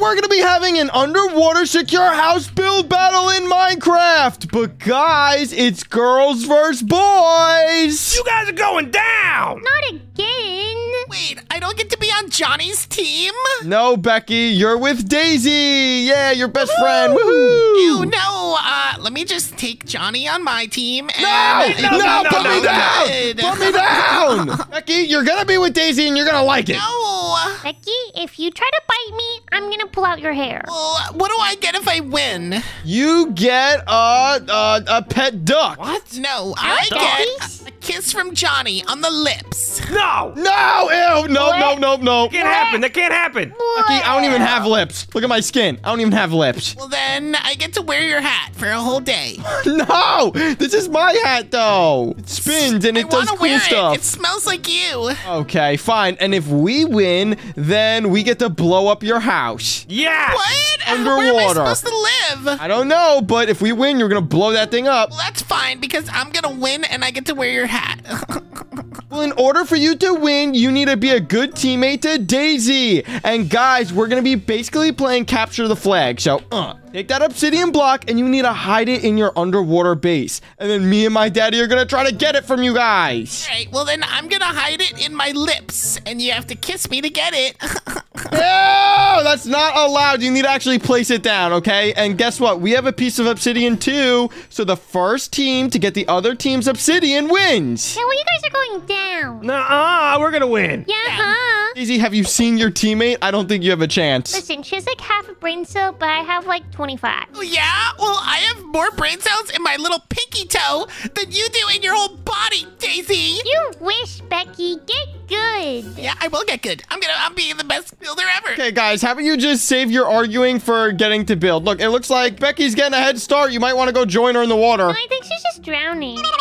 we're gonna be having an underwater secure house build battle in Minecraft. But guys, it's girls versus boys. You guys are going down! Not again. Wait, I don't get to be on Johnny's team? No, Becky, you're with Daisy. Yeah, your best friend. Woohoo! Ew, no. Uh, let me just take Johnny on my team. And No, no, no, no, put no, me no. down. Good. Put me down. Becky, you're gonna be with Daisy and you're gonna like it. No. Becky, if you try to bite me, I'm gonna pull out your hair. Well, what do I get if I win? You get a a, a pet duck. What? No, I Duckies? get a kiss from Johnny on the lips. No! No, ew, no, no, no, no. Can't happen. That can't happen. Becky, I don't even have lips. Look at my skin. I don't even have lips. Well, then I get to wear your hat for a whole day. No, this is my hat though. It spins and I it does cool wear stuff. it. It smells like you. Okay, fine. And if we win, then we get to blow up your house. Yeah. What? Where am I Underwater. supposed to live? I don't know, but if we win, you're gonna blow that thing up. Well, that's fine because I'm gonna win and I get to wear your hat hat. Well, in order for you to win, you need to be a good teammate to Daisy. And guys, we're gonna be basically playing capture the flag. So, uh, take that obsidian block and you need to hide it in your underwater base. And then me and my daddy are gonna try to get it from you guys. All right, well then I'm gonna hide it in my lips, and you have to kiss me to get it. No, that's not allowed. You need to actually place it down, okay? And guess what? We have a piece of obsidian too. So the first team to get the other team's obsidian wins. Yeah, well, you guys are going down. Nuh-uh, we're gonna win. Yeah, huh? Daisy, have you seen your teammate? I don't think you have a chance. Listen, she has like half a brain cell, but I have like 25. oh yeah? Well, I have more brain cells in my little pinky toe than you do in your whole body, Daisy. You wish, Becky. Get good. Yeah, I will get good. I'm gonna, I'm being the best builder ever. Okay, guys, how about you just save your arguing for getting to build? Look, it looks like Becky's getting a head start. You might want to go join her in the water. I think she's just drowning.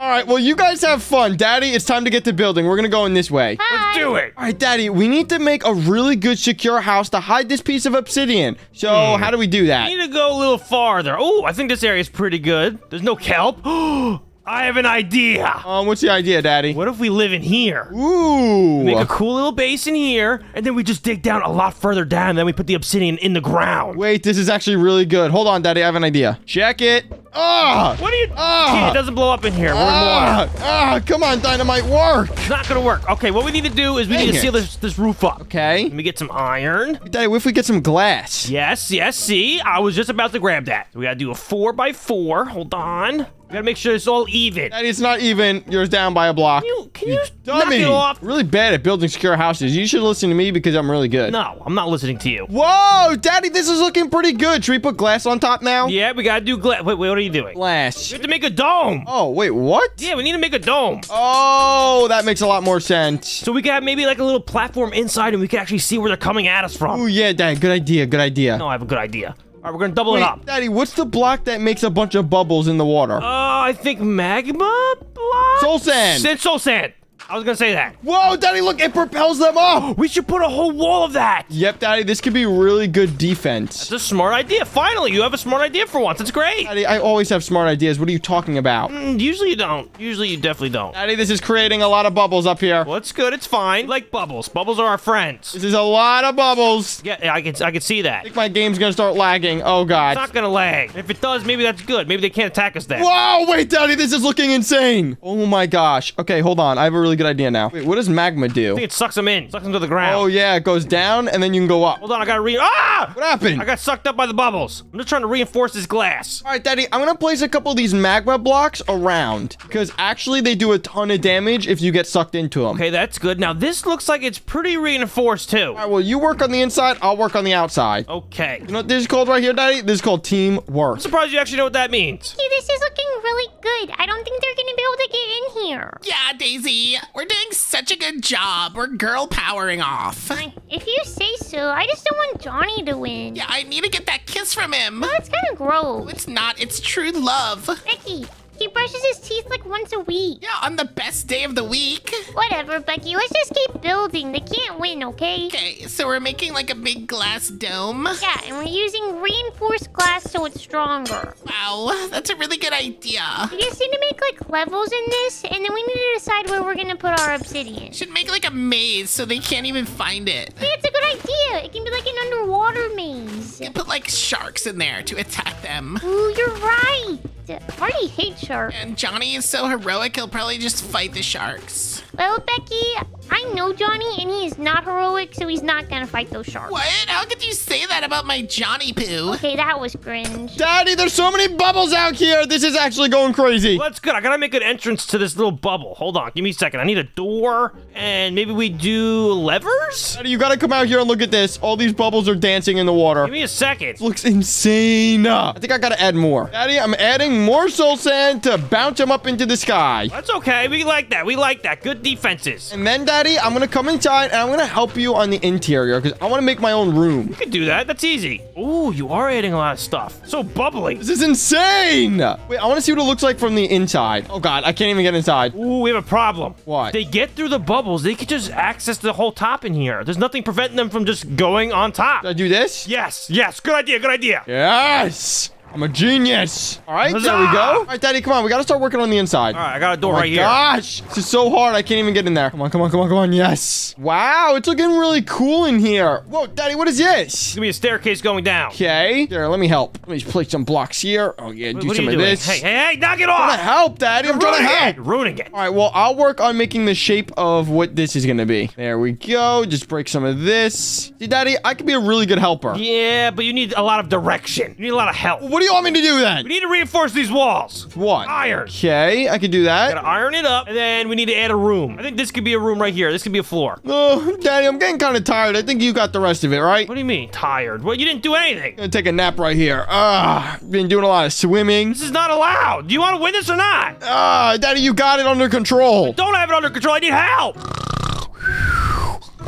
All right, well, you guys have fun. Daddy, it's time to get to building. We're going to go in this way. Let's Do it. All right, Daddy, we need to make a really good secure house to hide this piece of obsidian. So, hmm. how do we do that? I need to go a little farther. Oh, I think this area is pretty good. There's no kelp. Oh, I have an idea. Um, what's the idea, Daddy? What if we live in here? Ooh. Make a cool little base in here, and then we just dig down a lot further down, and then we put the obsidian in the ground. Wait, this is actually really good. Hold on, Daddy, I have an idea. Check it. Ah! What are you? Ah! it doesn't blow up in here. We're Ah! water. Ah! Come on, dynamite, work. It's not gonna work. Okay, what we need to do is we Dang need to it. seal this this roof up. Okay. Let me get some iron. Daddy, what if we get some glass? Yes, yes. See, I was just about to grab that. We gotta do a four by four. Hold on. We gotta make sure it's all even. Daddy, it's not even. You're down by a block. You can you, knock Dummy. it off? Really bad at building secure houses. You should listen to me because I'm really good. No, I'm not listening to you. Whoa, Daddy, this is looking pretty good. Should we put glass on top now? Yeah, we gotta do glass. Wait, wait, what are you doing? Glass. We have to make a dome. Oh, wait, what? Yeah, we need to make a dome. Oh, that makes a lot more sense. So we can have maybe like a little platform inside and we can actually see where they're coming at us from. Oh, yeah, Dad, good idea, good idea. No, I have a good idea. All right, we're gonna double Wait, it up. Daddy, what's the block that makes a bunch of bubbles in the water? Uh, I think magma block? Soul sand. It's soul sand. I was gonna say that. Whoa, Daddy, look, it propels them up. We should put a whole wall of that. Yep, Daddy, this could be really good defense. It's a smart idea. Finally, you have a smart idea for once. It's great. Daddy, I always have smart ideas. What are you talking about? Mm, Usually you don't. Usually you definitely don't. Daddy, this is creating a lot of bubbles up here. Well, it's good. It's fine. Like bubbles. Bubbles are our friends. This is a lot of bubbles. Yeah, yeah, I can I can see that. I think my game's gonna start lagging. Oh, God. It's not gonna lag. If it does, maybe that's good. Maybe they can't attack us then. Whoa, wait, Daddy, this is looking insane. Oh, my gosh. Okay, hold on. I have a really good idea now. Wait, what does magma I do? think it sucks them in. Sucks them to the ground. Oh, yeah, it goes down, and then you can go up. Hold on, I gotta re- Ah! What happened? I got sucked up by the bubbles. I'm just trying to reinforce this glass. All right, Daddy, I'm gonna place a couple of these magma blocks around because actually they do a ton of damage if you get sucked into them. Okay, that's good. Now this looks like it's pretty reinforced too. All right, well, you work on the inside, I'll work on the outside. Okay. You know what this is called right here, Daddy? This is called teamwork. I'm surprised you actually know what that means. This is looking really good. I don't think they're gonna be able to get in here. Yeah, Daisy, we're doing such a good job. We're girl powering off. If you say so, I just don't want Johnny to win. Yeah, I need to get that kiss from him. Well, it's kind of gross. It's not, it's true love. Becky, brushing brushes his teeth like once a week. Yeah, on the best day of the week. Whatever, Becky. Let's just keep building. They can't win, okay? Okay, so we're making like a big glass dome. Yeah, and we're using reinforced glass so it's stronger. Wow, that's a really good idea. We just need to make like levels in this, and then we need to decide where we're gonna put our obsidian. Should make like a maze so they can't even find it. Hey, it's a good idea. It can be like an underwater maze. And put like sharks in there to attack them. Ooh, you're right. I hates sharks. And Johnny is so heroic, he'll probably just fight the sharks. Well, Becky, I know Johnny, and he is not heroic, so he's not gonna fight those sharks. What? How could you say that about my Johnny Poo? Okay, that was cringe. Daddy, there's so many bubbles out here. This is actually going crazy. Well, that's good. I gotta make an entrance to this little bubble. Hold on, give me a second. I need a door, and maybe we do levers? Daddy, you gotta come out here and look at this. All these bubbles are dancing in the water. Give me a second. This looks insane. I think I gotta add more. Daddy, I'm adding more soul sand to bounce them up into the sky. That's okay. We like that. We like that. Good defenses. And then, Daddy, I'm gonna come inside and I'm gonna help you on the interior because I wanna make my own room. You can do that. That's easy. Ooh, you are adding a lot of stuff. So bubbly. This is insane. Wait, I wanna see what it looks like from the inside. Oh, God, I can't even get inside. Ooh, we have a problem. What? They get through the bubbles. They could just access the whole top in here. There's nothing preventing them from just going on top. Did I do this? Yes, yes. Good idea. Good idea. Yes. I'm a genius. All right, there we go. All right, Daddy, come on. We gotta start working on the inside. All right, I got a door Oh right here. gosh, this is so hard. I can't even get in there. Come on, come on, come on, come on. Yes. Wow, it's looking really cool in here. Whoa, Daddy, what is this? Give me a staircase going down. Okay. Here, let me help. Let me place some blocks here. Oh, yeah, do what some of doing? this. Hey, hey, hey, knock it off. I'm trying to help, Daddy. I'm trying to help. it. Ruining it. All right, well, I'll work on making the shape of what this is going to be. There we go. Just break some of this. See, Daddy, I could be a really good helper. Yeah, but you need a lot of direction. You need a lot of help. What do you want me to do then? We need to reinforce these walls. What? Iron. Okay, I can do that. Gotta iron it up, and then we need to add a room. I think this could be a room right here. This could be a floor. Oh, Daddy, I'm getting kind of tired. I think you got the rest of it, right? What do you mean, tired? Well, you didn't do anything. gonna take a nap right here. Ah, been doing a lot of swimming. This is not allowed. Do you want to win this or not? Ah, Daddy, you got it under control. Don't have it under control. I need help.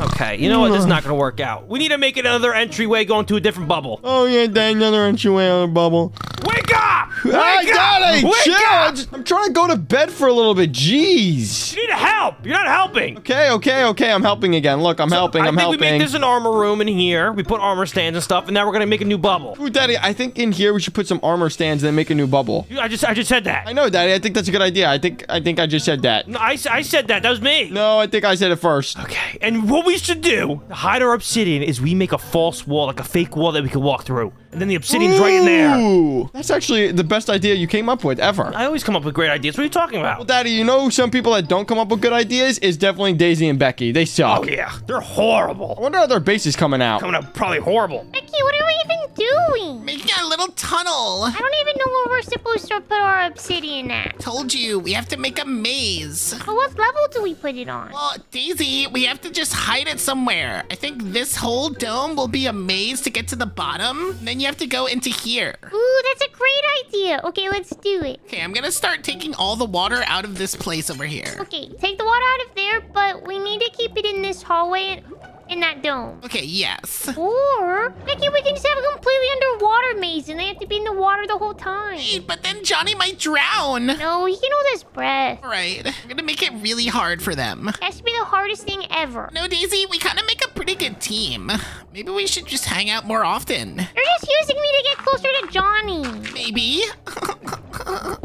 Okay, you know what? This is not going to work out. We need to make another entryway going to a different bubble. Oh yeah, Daddy, another entryway on the bubble. Wake up! Wake Ah, up! Daddy, chill. up! I'm, just- I'm trying to go to bed for a little bit. Jeez. You need help. You're not helping. Okay, okay, okay. I'm helping again. Look, I'm helping. I I'm think helping. we make this an armor room in here. We put armor stands and stuff, and now we're gonna make a new bubble. Ooh, Daddy, I think in here we should put some armor stands and then make a new bubble. I just, I just said that. I know, Daddy. I think that's a good idea. I think, I think I just said that. No, I, I said that. That was me. No, I think I said it first. Okay, and what we should do to hide our obsidian is we make a false wall, like a fake wall that we can walk through, and then the obsidian's right in there. Ooh, that's actually the best idea you came up with ever. I always come up with great ideas. What are you talking about? Well, about? Daddy, you know some people that don't come up with good ideas is definitely Daisy and Becky. They suck. Oh yeah, they're horrible. I wonder how their base is coming out. Coming up probably horrible. Becky, what are we even doing? Making a little tunnel. I don't even know where we're supposed to put our obsidian at. Told you, we have to make a maze. But what level do we put it on? Well, Daisy, we have to just hide it somewhere. I think this whole dome will be a maze to get to the bottom. Then you have to go into here. Ooh, that's a great idea. Okay, let's do it. Okay, I'm gonna start taking all the water out of this place over here. Okay, take the water out of there, but we need to keep it in this hallway in that dome. Okay, yes. Or, Becky, we can just have a completely underwater maze and they have to be in the water the whole time. Hey, but then Johnny might drown. No, he can hold his breath. All right, I'm gonna make it really hard for them. That should be the hardest thing ever. No, Daisy, we kind of make a pretty good team. Maybe we should just hang out more often. You're just using me to get closer to Johnny. Maybe.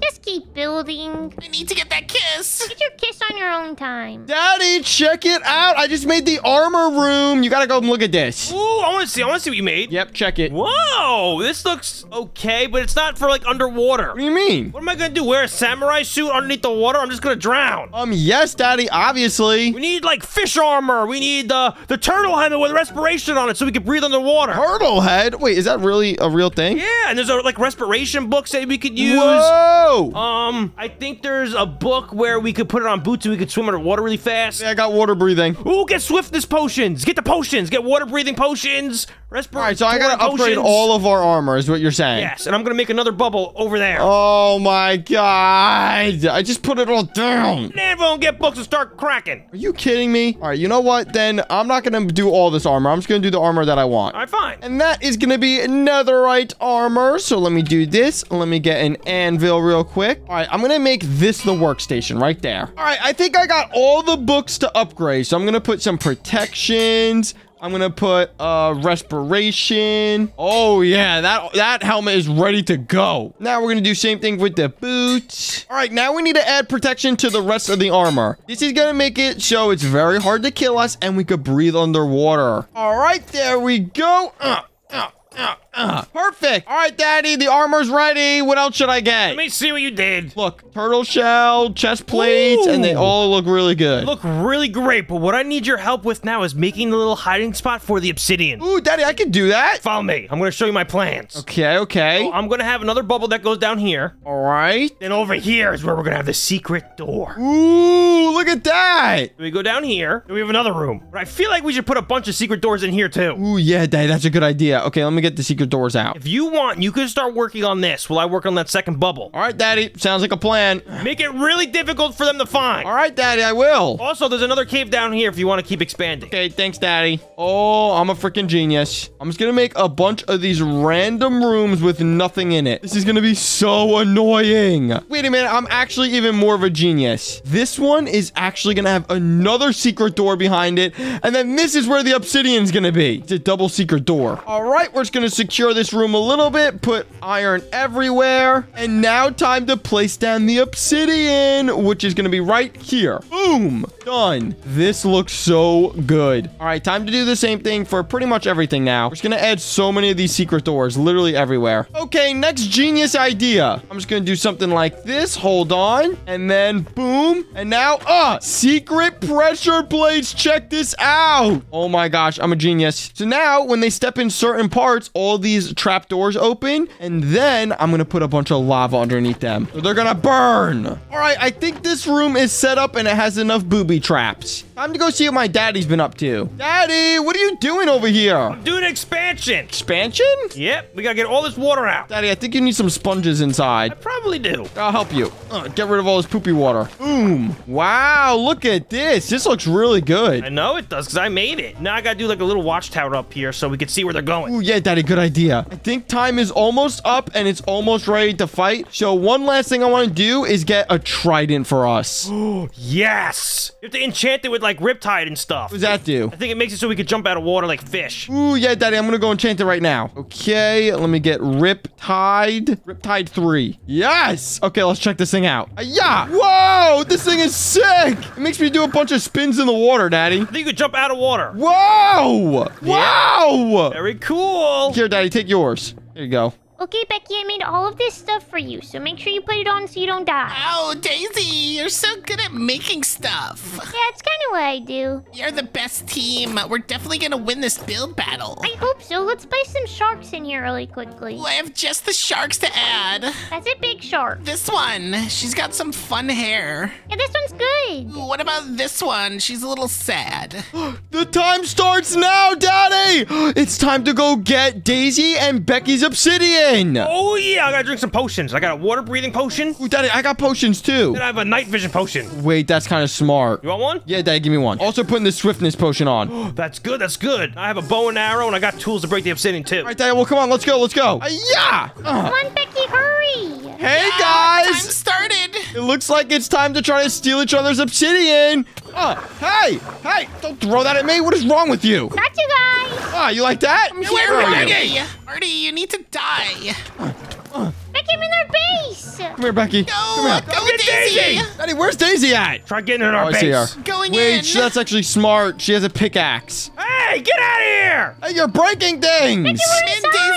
Just keep building. I need to get that kiss. Get your kiss on your own time. Daddy, check it out. I just made the armor room. You gotta go and look at this. Ooh, I want to see. I want to see what you made. Yep, check it. Whoa, this looks okay, but it's not for like underwater. What do you mean? What am I gonna do? Wear a samurai suit underneath the water? I'm just gonna drown. Um, yes, Daddy, obviously. We need like fish armor. We need the the turtle helmet with respiration on it so we can breathe underwater. Turtle head? Wait, is that really a real thing? Yeah, and there's a, like respiration books that we could use. Whoa! Um, I think there's a book where we could put it on boots and we could swim underwater really fast. Yeah, I got water breathing. Ooh, get swiftness potions. Get the potions. Get water breathing potions. Respiratory All right, so I gotta upgrade all of our armor, is what you're saying. Yes, and I'm gonna make another bubble over there. Oh my god! I just put it all down. And everyone get books and start cracking. Are you kidding me? All right, you know what? Then I'm not gonna do all this armor. I'm just gonna do the armor that I want. All right, fine. And that is gonna be netherite armor. So let me do this. Let me get an anvil real quick. All right, I'm gonna make this the workstation right there. All right, I think I got all the books to upgrade. So I'm gonna put some protections. I'm gonna put uh respiration. Oh yeah, that that helmet is ready to go. Now we're gonna do same thing with the boots. All right, now we need to add protection to the rest of the armor. This is gonna make it so it's very hard to kill us and we could breathe underwater. All right, there we go. Uh, uh, uh, uh. Perfect. All right, Daddy, the armor's ready. What else should I get? Let me see what you did. Look, turtle shell, chest plates, and they all look really good. Look really great, but what I need your help with now is making the little hiding spot for the obsidian. Ooh, Daddy, I can do that. Follow me. I'm gonna show you my plans. Okay, okay. I'm gonna have another bubble that goes down here. All right. Then over here is where we're gonna have the secret door. Ooh, look at that. We go down here, and we have another room. But I feel like we should put a bunch of secret doors in here too. Ooh, yeah, Daddy, that's a good idea. Okay, let me get the secret doors out. If you want, you can start working on this while I work on that second bubble. All right, Daddy, sounds like a plan. Make it really difficult for them to find. All right, Daddy, I will. Also, there's another cave down here if you want to keep expanding. Okay, thanks, Daddy. Oh, I'm a freaking genius. I'm just gonna make a bunch of these random rooms with nothing in it. This is gonna be so annoying. Wait a minute, I'm actually even more of a genius. This one is actually gonna have another secret door behind it, and then this is where the obsidian's gonna be. It's a double secret door. All right, we're just gonna secure this room a little bit, put iron everywhere, and now time to place down the obsidian, which is gonna be right here. Boom, done. This looks so good. All right, time to do the same thing for pretty much everything now. We're just gonna add so many of these secret doors, literally everywhere. Okay, next genius idea. I'm just gonna do something like this. Hold on, and then boom, and now, uh, secret pressure plates. Check this out. Oh my gosh, I'm a genius. So now, when they step in certain parts, all these trap doors open, and then I'm gonna put a bunch of lava underneath them. So they're gonna burn. All right, I think this room is set up and it has enough booby traps. Time to go see what my daddy's been up to. Daddy, what are you doing over here? Do an expansion. Expansion? Yep, we gotta get all this water out. Daddy, I think you need some sponges inside. I probably do. I'll help you. Uh, get rid of all this poopy water. Boom. Wow, look at this. This looks really good. I know it does because I made it. Now I gotta do like a little watchtower up here so we can see where they're going. Ooh, yeah, Daddy, good idea. I think time is almost up and it's almost ready to fight. So one last thing I want to do is get a trident for us. Yes! You have to enchant it with like Riptide and stuff. What does that do? I think it makes it so we could jump out of water like fish. Ooh, yeah, Daddy, I'm gonna go enchant it right now. Okay, let me get Riptide. Riptide 3. Yes! Okay, let's check this thing out. Yeah! Whoa! This thing is sick! It makes me do a bunch of spins in the water, Daddy. I think you could jump out of water. Whoa! Wow! Very cool. Here, Daddy, take yours. There you go. Okay, Becky, I made all of this stuff for you, so make sure you put it on so you don't die. Oh, Daisy, you're so good at making stuff. Yeah, it's kind of what I do. You're the best team. We're definitely gonna win this build battle. I hope so. Let's place some sharks in here really quickly. Well, I have just the sharks to add. That's a big shark. This one, she's got some fun hair. Yeah, this one's good. What about this one? She's a little sad. The time starts now, Daddy! It's time to go get Daisy and Becky's obsidian! Oh yeah, I gotta drink some potions. I got a water breathing potion. Ooh, Daddy, I got potions too. Then I have a night vision potion. Wait, that's kind of smart. You want one? Yeah, Daddy, give me one. Also putting the swiftness potion on. That's good. That's good. I have a bow and arrow, and I got tools to break the obsidian too. right, Daddy, well, come on, let's go, let's go. Uh, yeah! Uh, Come on, Becky, hurry. Hey, Time guys! started. It looks like it's time to try to steal each other's obsidian. Uh, hey, hey, don't throw that at me. What is wrong with you? Got you guys. Ah, you like that? Where Where are are you? you? Marty, you need to die. Becky, I'm in their base. Come here, Becky. Go, Come here. go, get Daisy. Daisy. Daddy, where's Daisy at? Try getting in our Oh, I see her. base. Going Wait, in. sh- that's actually smart. She has a pickaxe. Hey, get out of here! Hey, you're breaking things. I'm in.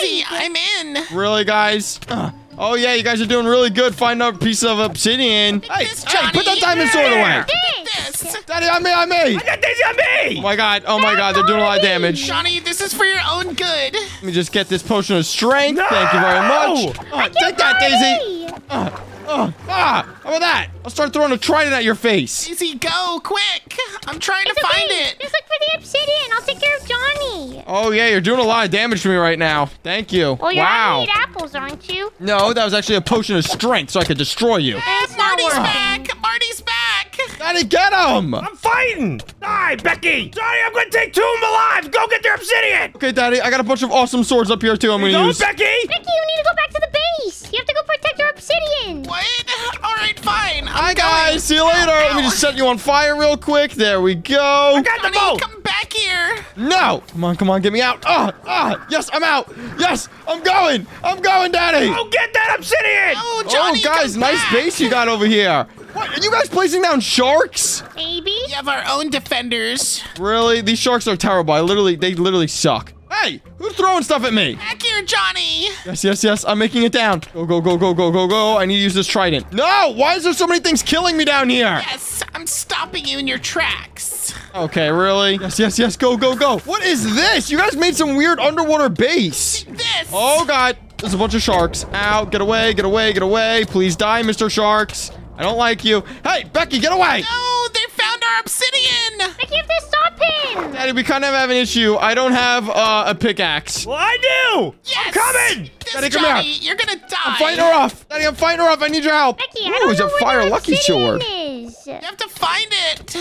Daisy. I'm in. Really, guys? Uh, oh, yeah, you guys are doing really good finding a piece of obsidian. Hey, this, hey, put that diamond sword away. This. This. Daddy, on me, on me. I got Daisy on me! Oh my god, oh my god, they're doing a lot of damage. Johnny, this is for your own good. Let me just get this potion of strength. No! Thank you very much. Oh, take that, Daisy. Hurry. Oh, ah, how about that? I'll start throwing a trident at your face. Daisy, go, quick. I'm trying to okay. find it. Just look for the obsidian. I'll take care of Johnny. Oh, yeah, you're doing a lot of damage to me right now. Thank you. Well, you're wow. out to eat apples, aren't you? No, that was actually a potion of strength so I could destroy you. It's Marty's back. Marty's back. Daddy, get him! I'm fighting! Die, Becky! Sorry, I'm gonna take two of them alive! Go get their obsidian! Okay, Daddy, I got a bunch of awesome swords up here, too. I'm Go, gonna use. Becky! Becky, you need to go back to the base. You have to go protect your obsidian. What? All right, fine. I'm Hi, going. guys. See you later. Let me just set you on fire real quick. There we go. I Got the Johnny, boat! come back here. No! Come on, come on, get me out. Ah, ah, yes, I'm out. Yes, I'm going. I'm going, Daddy. Go get that obsidian! Oh, Johnny, oh, guys, come nice back. base you got over here. What? Are you guys placing down sharks? Maybe. We have our own defenders. Really? These sharks are terrible. I literally, they literally suck. Hey, who's throwing stuff at me? Back here, Johnny. Yes, yes, yes. I'm making it down. Go, go, go, go, go, go, go. I need to use this trident. No! Why is there so many things killing me down here? Yes, I'm stopping you in your tracks. Okay, really? Yes, yes, yes. Go, go, go. What is this? You guys made some weird underwater base. This. Oh, God. There's a bunch of sharks. Out. get away, get away, get away. Please die, Mr. Sharks. I don't like you. Hey, Becky, get away. No, they found our obsidian. Becky, you have to stop him. Daddy, we kind of have an issue. I don't have uh, a pickaxe. Well, I do! Yes. I'm coming! This, Daddy, come Johnny, here. you're gonna die. I'm fighting her off. Daddy, I'm fighting her off. I need your help. Becky, I Ooh, don't it's know a where fire the lucky obsidian sword. is. You have to find it.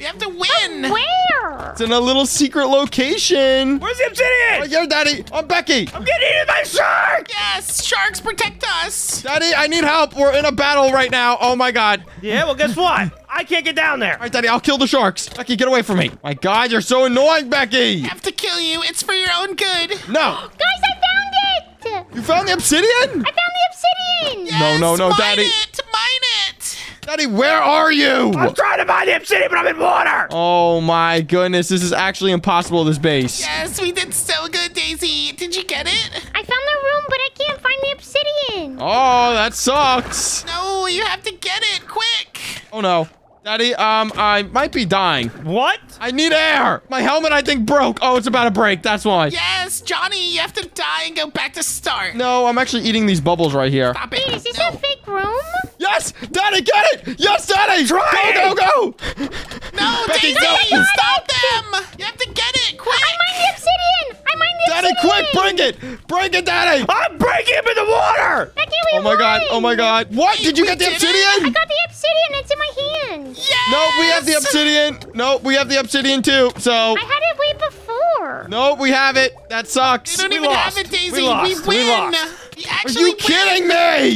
You have to win. Where? It's in a little secret location. Where's the obsidian? Right here, Daddy. I'm Becky. I'm getting eaten by shark! Yes, sharks protect us. Daddy, I need help. We're in a battle right now. Oh, my God. Yeah, well, guess what? I can't get down there. All right, Daddy, I'll kill the sharks. Becky, get away from me. My God, you're so annoying, Becky. I have to kill you. It's for your own good. No. Guys, I found it. You found the obsidian? I found the obsidian. Yes, no, no, mine Daddy. It, mine it. Daddy, where are you? I'm trying to find the obsidian, but I'm in water! Oh my goodness, this is actually impossible, this base. Yes, we did so good, Daisy. Did you get it? I found the room, but I can't find the obsidian. Oh, that sucks. No, you have to get it quick. Oh no. Daddy, um, I might be dying. What? I need air. My helmet, I think, broke. Oh, it's about to break. That's why. Yes, Johnny, you have to die and go back to start. No, I'm actually eating these bubbles right here. Stop it. Wait, is this no. a fake room? Yes! Daddy, get it! Yes, Daddy! Try go, it! go, go! No, Becky, Daisy, no. stop them. You have to get it quick. I mined the obsidian. I mined the Daddy, obsidian. quick, bring it! Bring it, Daddy! I'm breaking him in the water! Becky, we Oh my god, oh my god. What? Did you We get the did it. obsidian? I got the obsidian. It's in my hand. Yes. No, we have the obsidian. Nope, we have the obsidian too. So, I had it way before. Nope, we have it. That sucks. We don't We even lost. have it, Daisy. We lost. We win. lost. We Are actually you kidding me?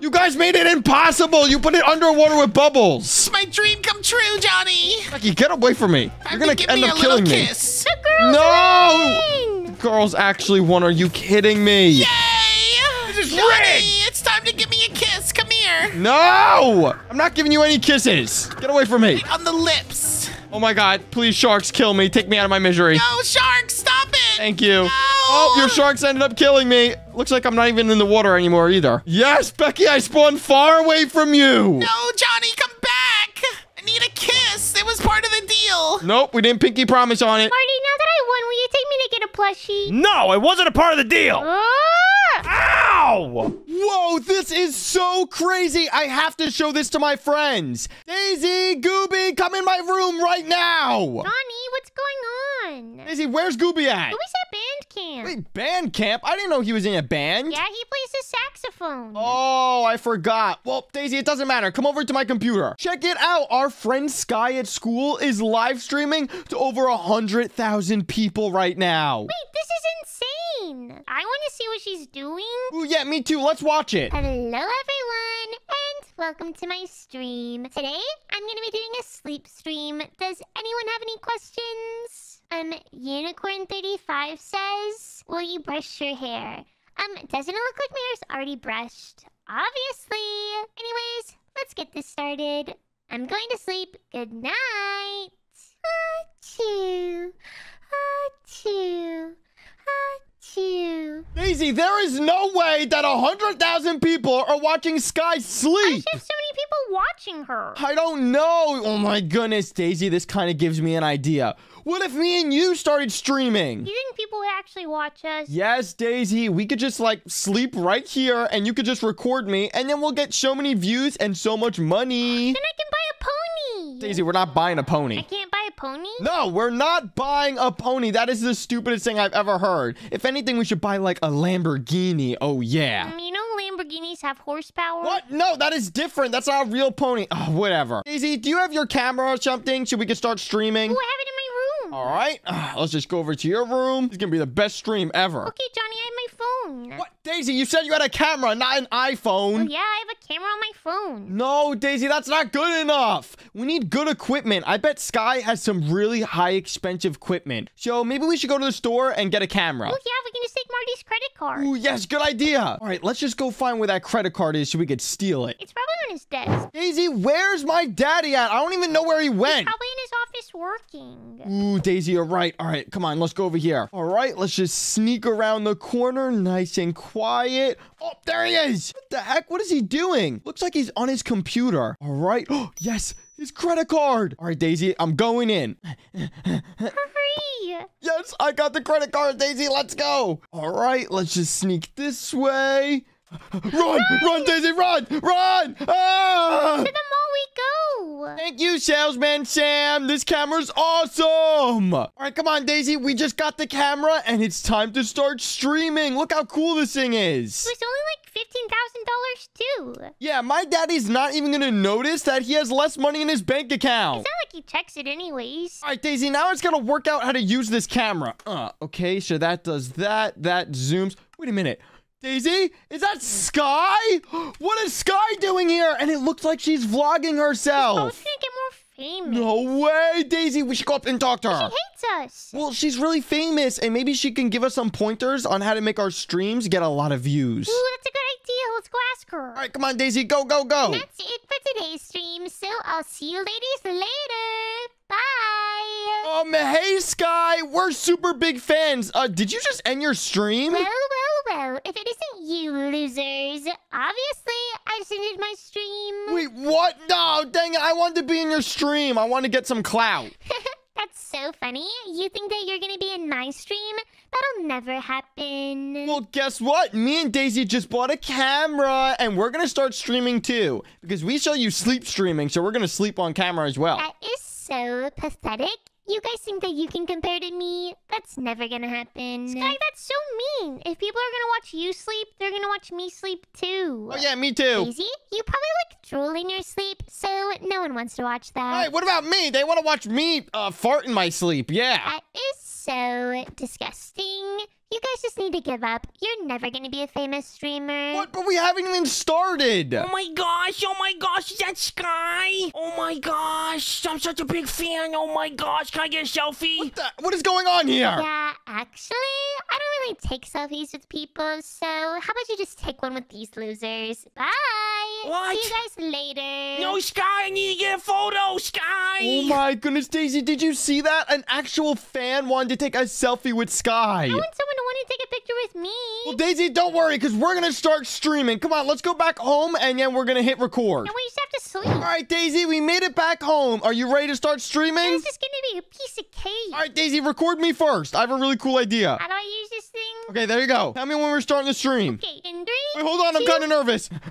You guys made it impossible. You put it underwater with bubbles. It's my dream come true, Johnny. Becky, get away from me. Time You're gonna to end me up a little killing me. kiss. The girls No! win. Girls actually won. Are you kidding me? Yay! This is Johnny, rigged. it's time to give me a kiss. Come here. No! I'm not giving you any kisses. Get away from me. On the lips. Oh my god, please sharks kill me. Take me out of my misery. No, sharks, stop it. Thank you. No. Oh, your sharks ended up killing me. Looks like I'm not even in the water anymore either. Yes, Becky, I spawned far away from you. No, Johnny, come back. I need a kiss. It was part of the deal. Nope, we didn't pinky promise on it. Marty, now that I won, will you take me to get a plushie? No, it wasn't a part of the deal! Ah! Ow! Whoa, this is so crazy. I have to show this to my friends. Daisy, Gooby, come in my room right now. Johnny, what's going on? Daisy, where's Gooby at? Is at band camp? Wait, band camp? I didn't know he was in a band. Yeah, he plays the saxophone. Oh, I forgot. Well, Daisy, it doesn't matter. Come over to my computer. Check it out. Our friend Sky at school is live streaming to over a 100,000 people right now. Wait, this is insane. I want to see what she's doing. Ooh, yeah, me too. Let's watch it. Hello, everyone, and welcome to my stream. Today, I'm going to be doing a sleep stream. Does anyone have any questions? Um, Unicorn35 says, Will you brush your hair? Um, doesn't it look like my hair's already brushed? Obviously. Anyways, let's get this started. I'm going to sleep. Good night. Achoo. Achoo. Achoo. Daisy, there is no way that 100,000 people are watching Sky sleep. she have so many people watching her? I don't know. Oh my goodness, Daisy, this kind of gives me an idea. What if me and you started streaming? You think people would actually watch us? Yes, Daisy, we could just like sleep right here and you could just record me and then we'll get so many views and so much money. Then I can buy a pony. Daisy, we're not buying a pony. I can't buy a pony? No, we're not buying a pony. That is the stupidest thing I've ever heard. If anything, we should buy like a Lamborghini. Oh, yeah. Um, you know Lamborghinis have horsepower? What? No, that is different. That's not a real pony. Oh, whatever. Daisy, do you have your camera or something so we can start streaming? Oh, All right. Let's just go over to your room. It's going to be the best stream ever. Okay, Johnny, I have my phone. What? Daisy, you said you had a camera, not an Oh, iPhone. yeah, I have a camera on my phone. No, Daisy, that's not good enough. We need good equipment. I bet Sky has some really high expensive equipment. So maybe we should go to the store and get a camera. Oh, yeah, we can just take Marty's credit card. Ooh, yes, good idea. All right, let's just go find where that credit card is so we could steal it. It's probably on his desk. Daisy, where's my daddy at? I don't even know where he went. Probably in his office working. Ooh, Daisy, you're right. All right, come on, let's go over here. All right, let's just sneak around the corner, nice and quiet. Oh, there he is. What the heck? What is he doing? Looks like he's on his computer. All right. Oh, yes, his credit card. All right, Daisy, I'm going in. Hurry! Yes, I got the credit card, Daisy. Let's go. All right, let's just sneak this way. Run, run, Daisy, run, run! Ah! To the mall we go! Thank you, salesman Sam. This camera's awesome. All right, come on, Daisy. We just got the camera, and it's time to start streaming. Look how cool this thing is. It was only like $15,000 too. Yeah, my daddy's not even gonna notice that he has less money in his bank account. It's not like he checks it anyways. All right, Daisy, now it's gonna work out how to use this camera. Uh, okay, so that does that. That zooms. Wait a minute. Daisy, is that Sky? What is Sky doing here? And it looks like she's vlogging Oh, herself. it's gonna get more famous. No way, Daisy. We should go up and talk to her. She hates us. Well, she's really famous, and maybe she can give us some pointers on how to make our streams get a lot of views. Ooh, that's a good idea. Let's go ask her. All right, come on, Daisy. Go, go, go. That's it for today's stream, so I'll see you ladies later. Bye. Um, hey, Sky. We're super big fans. Uh, did you just end your stream? Well, well, well, if it isn't you losers, obviously I just ended my stream. Wait, what? No, dang it. I wanted to be in your stream. I want to get some clout. That's so funny. You think that you're gonna be in my stream? That'll never happen. Well, guess what? Me and Daisy just bought a camera, and we're going to start streaming too. Because we show you sleep streaming, so we're going to sleep on camera as well. that is so pathetic. You guys think that you can compare to me? That's never gonna happen. Sky, that's so mean. If people are gonna watch you sleep, they're gonna watch me sleep too. Oh, yeah, me too. Daisy, you probably like drool in your sleep, so no one wants to watch that. Hey, what about me? They want to watch me uh, fart in my sleep. Yeah. That is so disgusting. You guys just need to give up. You're never gonna be a famous streamer. What? But we haven't even started. Oh my gosh, oh my gosh, is that Sky? Oh my gosh, I'm such a big fan. Oh my gosh, can I get a selfie? Th- What is going on here? Yeah, actually, I don't really take selfies with people, so how about you just take one with these losers? Bye! What? See you guys later. No, Sky, I need to get a photo, Sky. Oh my goodness, Daisy, did you see that? An actual fan wanted to take a selfie with Sky. I want someone to want to take a picture with me. Well, Daisy, don't worry, because we're going to start streaming. Come on, let's go back home, and then we're going to hit record. and we just have to sleep. All right, Daisy, we made it back home. Are you ready to start streaming? This is gonna be a piece of cake. All right, Daisy, record me first. I have a really cool idea. How do I use this thing? Okay, there you go. Tell me when we're starting the stream. Okay, in three. Wait, hold on, I'm kind of nervous.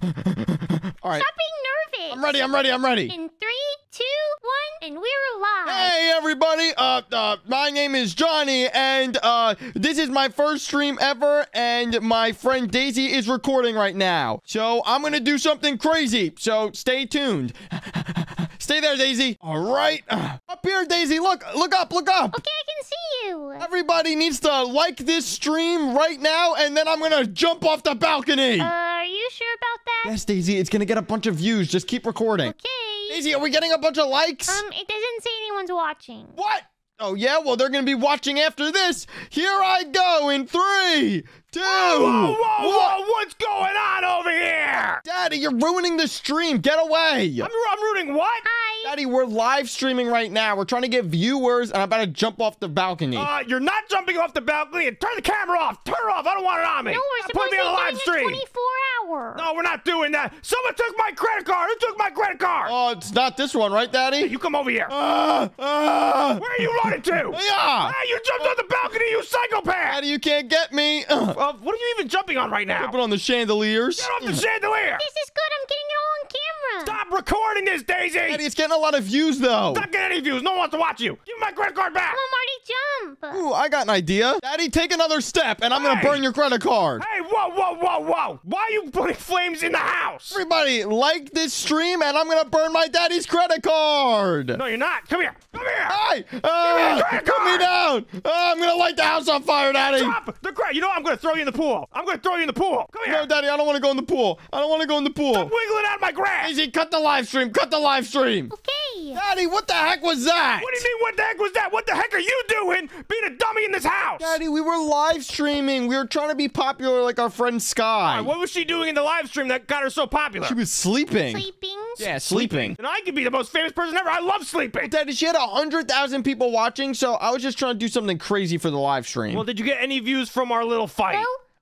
All right, Stop being nervous. I'm ready, I'm ready, I'm ready. In three, two, one, and we're live. Hey everybody, uh, uh, my name is Johnny, and uh, this is my first stream ever, and my friend Daisy is recording right now. So I'm gonna do something crazy. So stay tuned. stay there, Daisy. All right, up here, Daisy. Look, look up, look up. Okay, I can see you. Everybody needs to like this stream right now, and then I'm gonna jump off the balcony. Uh, are you sure about that? yes, Daisy, it's gonna get a bunch of views. Just keep recording. Okay. Daisy, are we getting a bunch of likes? Um, it doesn't say anyone's watching. What? Oh, yeah? Well, they're going to be watching after this. Here I go in three, two. Whoa, whoa, one. whoa, what's going on over here? Daddy, you're ruining the stream. Get away. I'm, I'm rooting what? Hi. Daddy, we're live streaming right now. We're trying to get viewers, and I'm about to jump off the balcony. Uh, you're not jumping off the balcony and turn the camera off. Turn it off. I don't want it on me. No, we're Not supposed putting to on a be live doing stream. 24 hour. No, we're not doing that. Someone took my credit card. Who took my credit card? oh, it's not this one, right, Daddy? you come over here. Ah, ah. Where are you running to? Yeah. Hey, you jumped on the balcony, you psychopath! Daddy, you can't get me. Ugh. Uh, what are you even jumping on right now? Jumping on the chandeliers. Get off the chandelier! This is good. I'm getting it all on camera. Stop recording this, Daisy! Daddy, it's getting a lot of views, though. Stop getting any views. No one wants to watch you. Give me my credit card back. Come on, Marty, jump. Ooh, I got an idea. Daddy, take another step, and I'm gonna burn your credit card. Hey, whoa, whoa, whoa, whoa! Why are you putting flames in the house? Everybody, like this stream, and I'm gonna burn my daddy's credit card. No, you're not. Come here. Come here. Hey, uh, credit card. put me down. Uh, I'm gonna light the house on fire, Daddy. Drop the credit. You know what? I'm gonna throw you in the pool. I'm gonna throw you in the pool. Come here. No, Daddy, I don't want to go in the pool. I don't want to go in the pool. Stop wiggling out of my grass. Easy, cut the live stream. Cut the live stream. Okay. Daddy, what the heck was that? What do you mean? What the heck was that? What the heck are you doing being a dummy in this house? Daddy, we were live streaming. We were trying to be popular like our friend Sky. What was she doing in the live stream that got her so popular? She was sleeping. Sleeping. Yeah, sleeping. And I could be the most famous person ever. I love sleeping. Daddy, she had a hundred thousand people watching, so I was just trying to do something crazy for the live stream. Well, did you get any views from our little fight?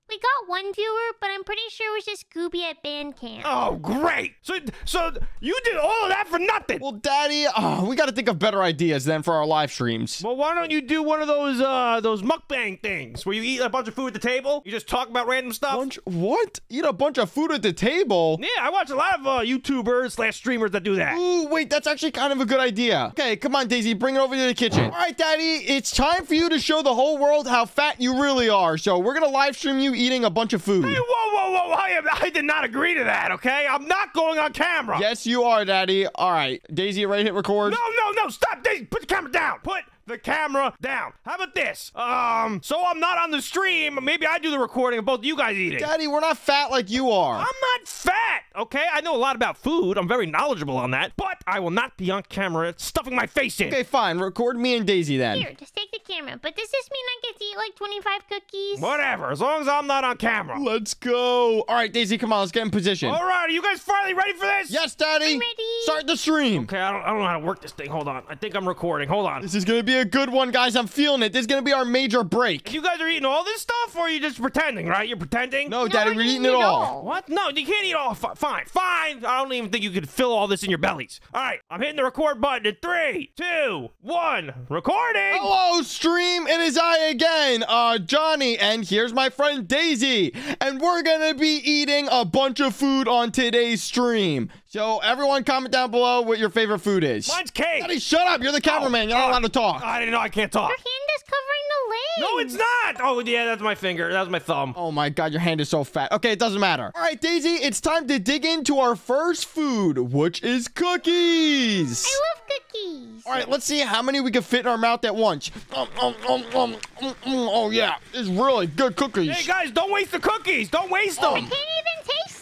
Well, we got one viewer, but I'm pretty sure it was just Gooby at band camp. Oh, great. So, so you did all of that for nothing. Well, Daddy, oh, we got to think of better ideas then for our live streams. Well, why don't you do one of those uh those mukbang things where you eat a bunch of food at the table? You just talk about random stuff. Bunch, what? Eat a bunch of food at the table? Yeah, I watch a lot of uh, YouTubers slash streamers that do that. Ooh, wait, that's actually kind of a good idea. Okay, come on, Daisy, bring it over to the kitchen. All right, Daddy, it's time for you to show the whole world how fat you really are. So we're gonna live stream you eating a bunch of food. Hey, whoa, whoa, whoa! I, am, I did not agree to that. Okay, I'm not going on camera. Yes, you are, Daddy. All right, Daisy, to hit record? No, no, no! Stop! Daisy, put the camera down. Put the camera down. How about this? Um, so I'm not on the stream. Maybe I do the recording of both you guys eating. Daddy, we're not fat like you are. I'm not fat, okay? I know a lot about food. I'm very knowledgeable on that. But I will not be on camera stuffing my face in. Okay, fine. Record me and Daisy then. Here, just take the camera. But does this mean I get to eat like 25 cookies? Whatever, as long as I'm not on camera. Let's go. All right, Daisy, come on. Let's get in position. All right, are you guys finally ready for this? Yes, Daddy. I'm ready. Start the stream. Okay, I don't, I don't know how to work this thing. Hold on. I think I'm recording. Hold on. This is going to be a good one, guys. I'm feeling it. This is going to be our major break. You guys are eating all this stuff, or are you just pretending, right? You're pretending? No, No, Daddy, we're eating eating it it all. all. What? No, you can't eat all. Fi- fine, fine. I don't even think you could fill all this in your bellies. All right, I'm hitting the record button in three, two, one. Recording. Hello, stream. It is I again, uh, Johnny, and here's my friend Daisy, and we're gonna be eating a bunch of food on today's stream. So everyone, comment down below what your favorite food is. Mine's cake. Daddy, shut up. You're the cameraman. You're not Oh, allowed to talk. I didn't know I can't talk. Your hand is covering the lens. No, it's not. Oh, yeah, that's my finger. That was my thumb. Oh my god, your hand is so fat. Okay, it doesn't matter. All right, Daisy, it's time to dig into our first food, which is cookies. I love cookies. All right, let's see how many we can fit in our mouth at once. Um, um, um, um, mm, mm, oh yeah, it's really good cookies. Hey, guys, don't waste the cookies. Don't waste them. I can't even taste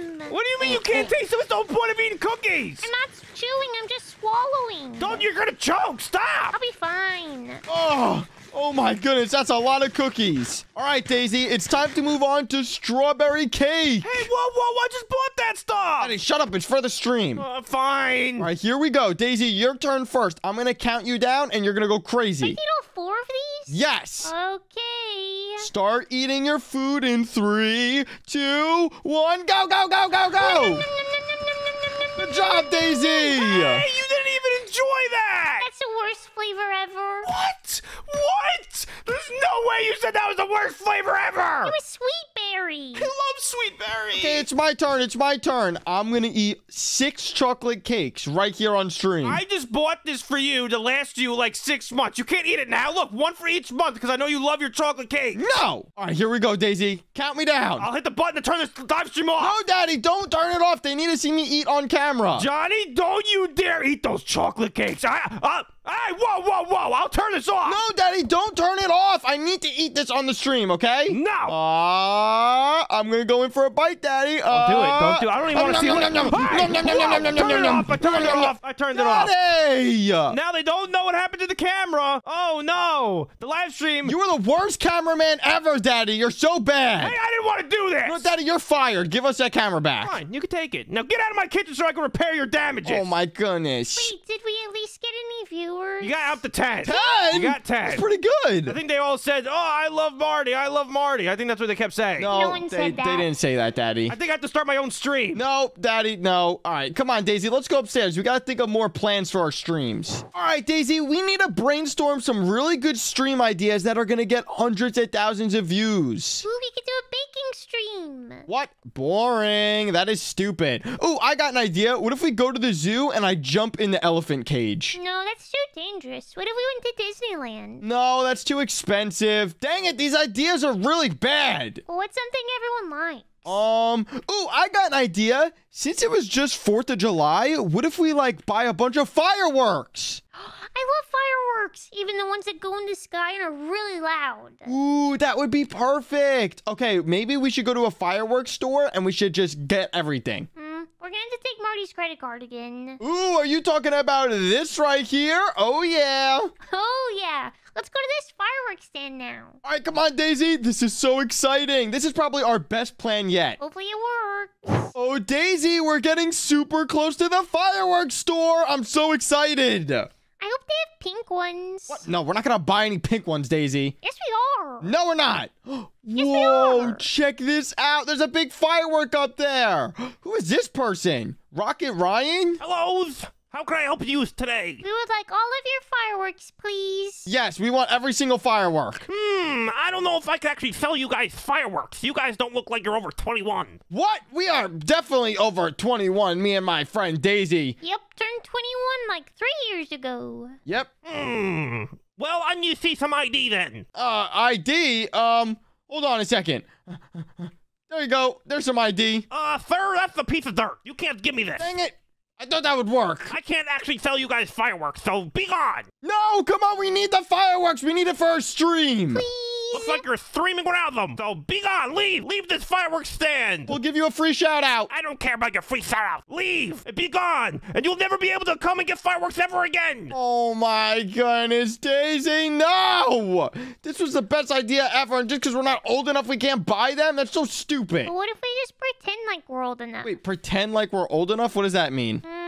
What do you mean you can't taste them? What's the whole point of eating cookies? I'm not chewing. I'm just swallowing. Don't, you're gonna choke. Stop. I'll be fine. Oh, oh my goodness, that's a lot of cookies. All right, Daisy, it's time to move on to strawberry cake. Hey, whoa, whoa, I just bought that stuff. Daddy, shut up. It's for the stream. Uh, fine. All right, here we go. Daisy, your turn first. I'm going to count you down, and you're going to go crazy. I crazy. eat all four of these? Yes. Okay. Start eating your food in three, two, one. Go, go, go, go, go. Good job, Daisy. Hey, you didn't even enjoy that. That's the worst flavor ever. What? What? There's no way you said that was the worst flavor ever. It was sweet berry. I love sweet berry. Okay, it's my turn. It's my turn. I'm going to eat six chocolate cakes right here on stream. I just bought this for you to last you like six months. You can't eat it now. Look, one for each month because I know you love your chocolate cake. No. All right, here we go, Daisy. Count me down. I'll hit the button to turn this live stream off. No, Daddy, don't turn it off. They need to see me eat on camera. Johnny, don't you dare eat those chocolate cakes. I, uh, hey, whoa, whoa, whoa. I'll turn this off. No, Daddy, don't turn it off. I need to eat this on the stream, okay? No. Uh, I'm gonna go in for a bite, Daddy. Uh, do it. Don't do it. I don't even want to see it. Turn it nom, off. I turned it nom, nom, off. I turned it off. Daddy! Now they don't know what happened to the camera. Oh no, the live stream. You were the worst cameraman ever, Daddy. You're so bad. hey, I didn't want to do this. No, Daddy, you're fired. Give us that camera back. Fine, you can take it. Now get out of my kitchen so I can repair your damages. Oh my goodness. Wait, did we at least get any viewers? You got up to ten. Ten? You got ten. That's pretty good. I think they all said, "Oh, I love Marty. I love Marty." I think that's what they kept saying. no, No one they, said they didn't say that, Daddy. I think I have to start my own stream. No, Daddy, no. All right, come on, Daisy. Let's go upstairs. We got to think of more plans for our streams. All right, Daisy, we need to brainstorm some really good stream ideas that are going to get hundreds of thousands of views. Ooh, we could do a baking stream. Stream. What? Boring. That is stupid. Oh, I got an idea. What if we go to the zoo and I jump in the elephant cage? No, that's too dangerous. What if we went to Disneyland? No, that's too expensive. Dang it, these ideas are really bad. Well, what's something everyone likes? Um, ooh, I got an idea. Since it was just 4th of July, what if we like buy a bunch of fireworks? I love fireworks, even the ones that go in the sky and are really loud. Ooh, that would be perfect. Okay, maybe we should go to a fireworks store and we should just get everything. Hmm, we're gonna have to take Marty's credit card again. Ooh, are you talking about this right here? Oh, yeah. Oh, yeah. Let's go to this fireworks stand now. All right, come on, Daisy. This is so exciting. This is probably our best plan yet. Hopefully it works. Oh, Daisy, we're getting super close to the fireworks store. I'm so excited. I hope they have pink ones. No, we're not going to buy any pink ones, Daisy. Yes, we are. No, we're not. we Whoa, are. check this out. There's a big firework up there. Who is this person? Rocket Ryan? Hellos. How can I help you today? We would like all of your fireworks, please. Yes, we want every single firework. Hmm, I don't know if I can actually sell you guys fireworks. You guys don't look like you're over 21. What? We are definitely over 21, me and my friend Daisy. Yep, turned 21 like three years ago. Yep. Hmm. Well, I need to see some ID then. Uh, ID? Um, hold on a second. There you go. There's some ID. Uh, sir, that's a piece of dirt. You can't give me this. Dang it. I thought that would work. I can't actually sell you guys fireworks, so be gone. No, come on. We need the fireworks. We need it for our stream. Please. Looks like you're streaming around them, so be gone. Leave. Leave this fireworks stand. We'll give you a free shout out. I don't care about your free shout out. Leave and be gone, and you'll never be able to come and get fireworks ever again. Oh my goodness, Daisy, no! This was the best idea ever, and just because we're not old enough, we can't buy them? That's so stupid. But what if we just pretend like we're old enough? Wait, pretend like we're old enough? What does that mean? Hmm,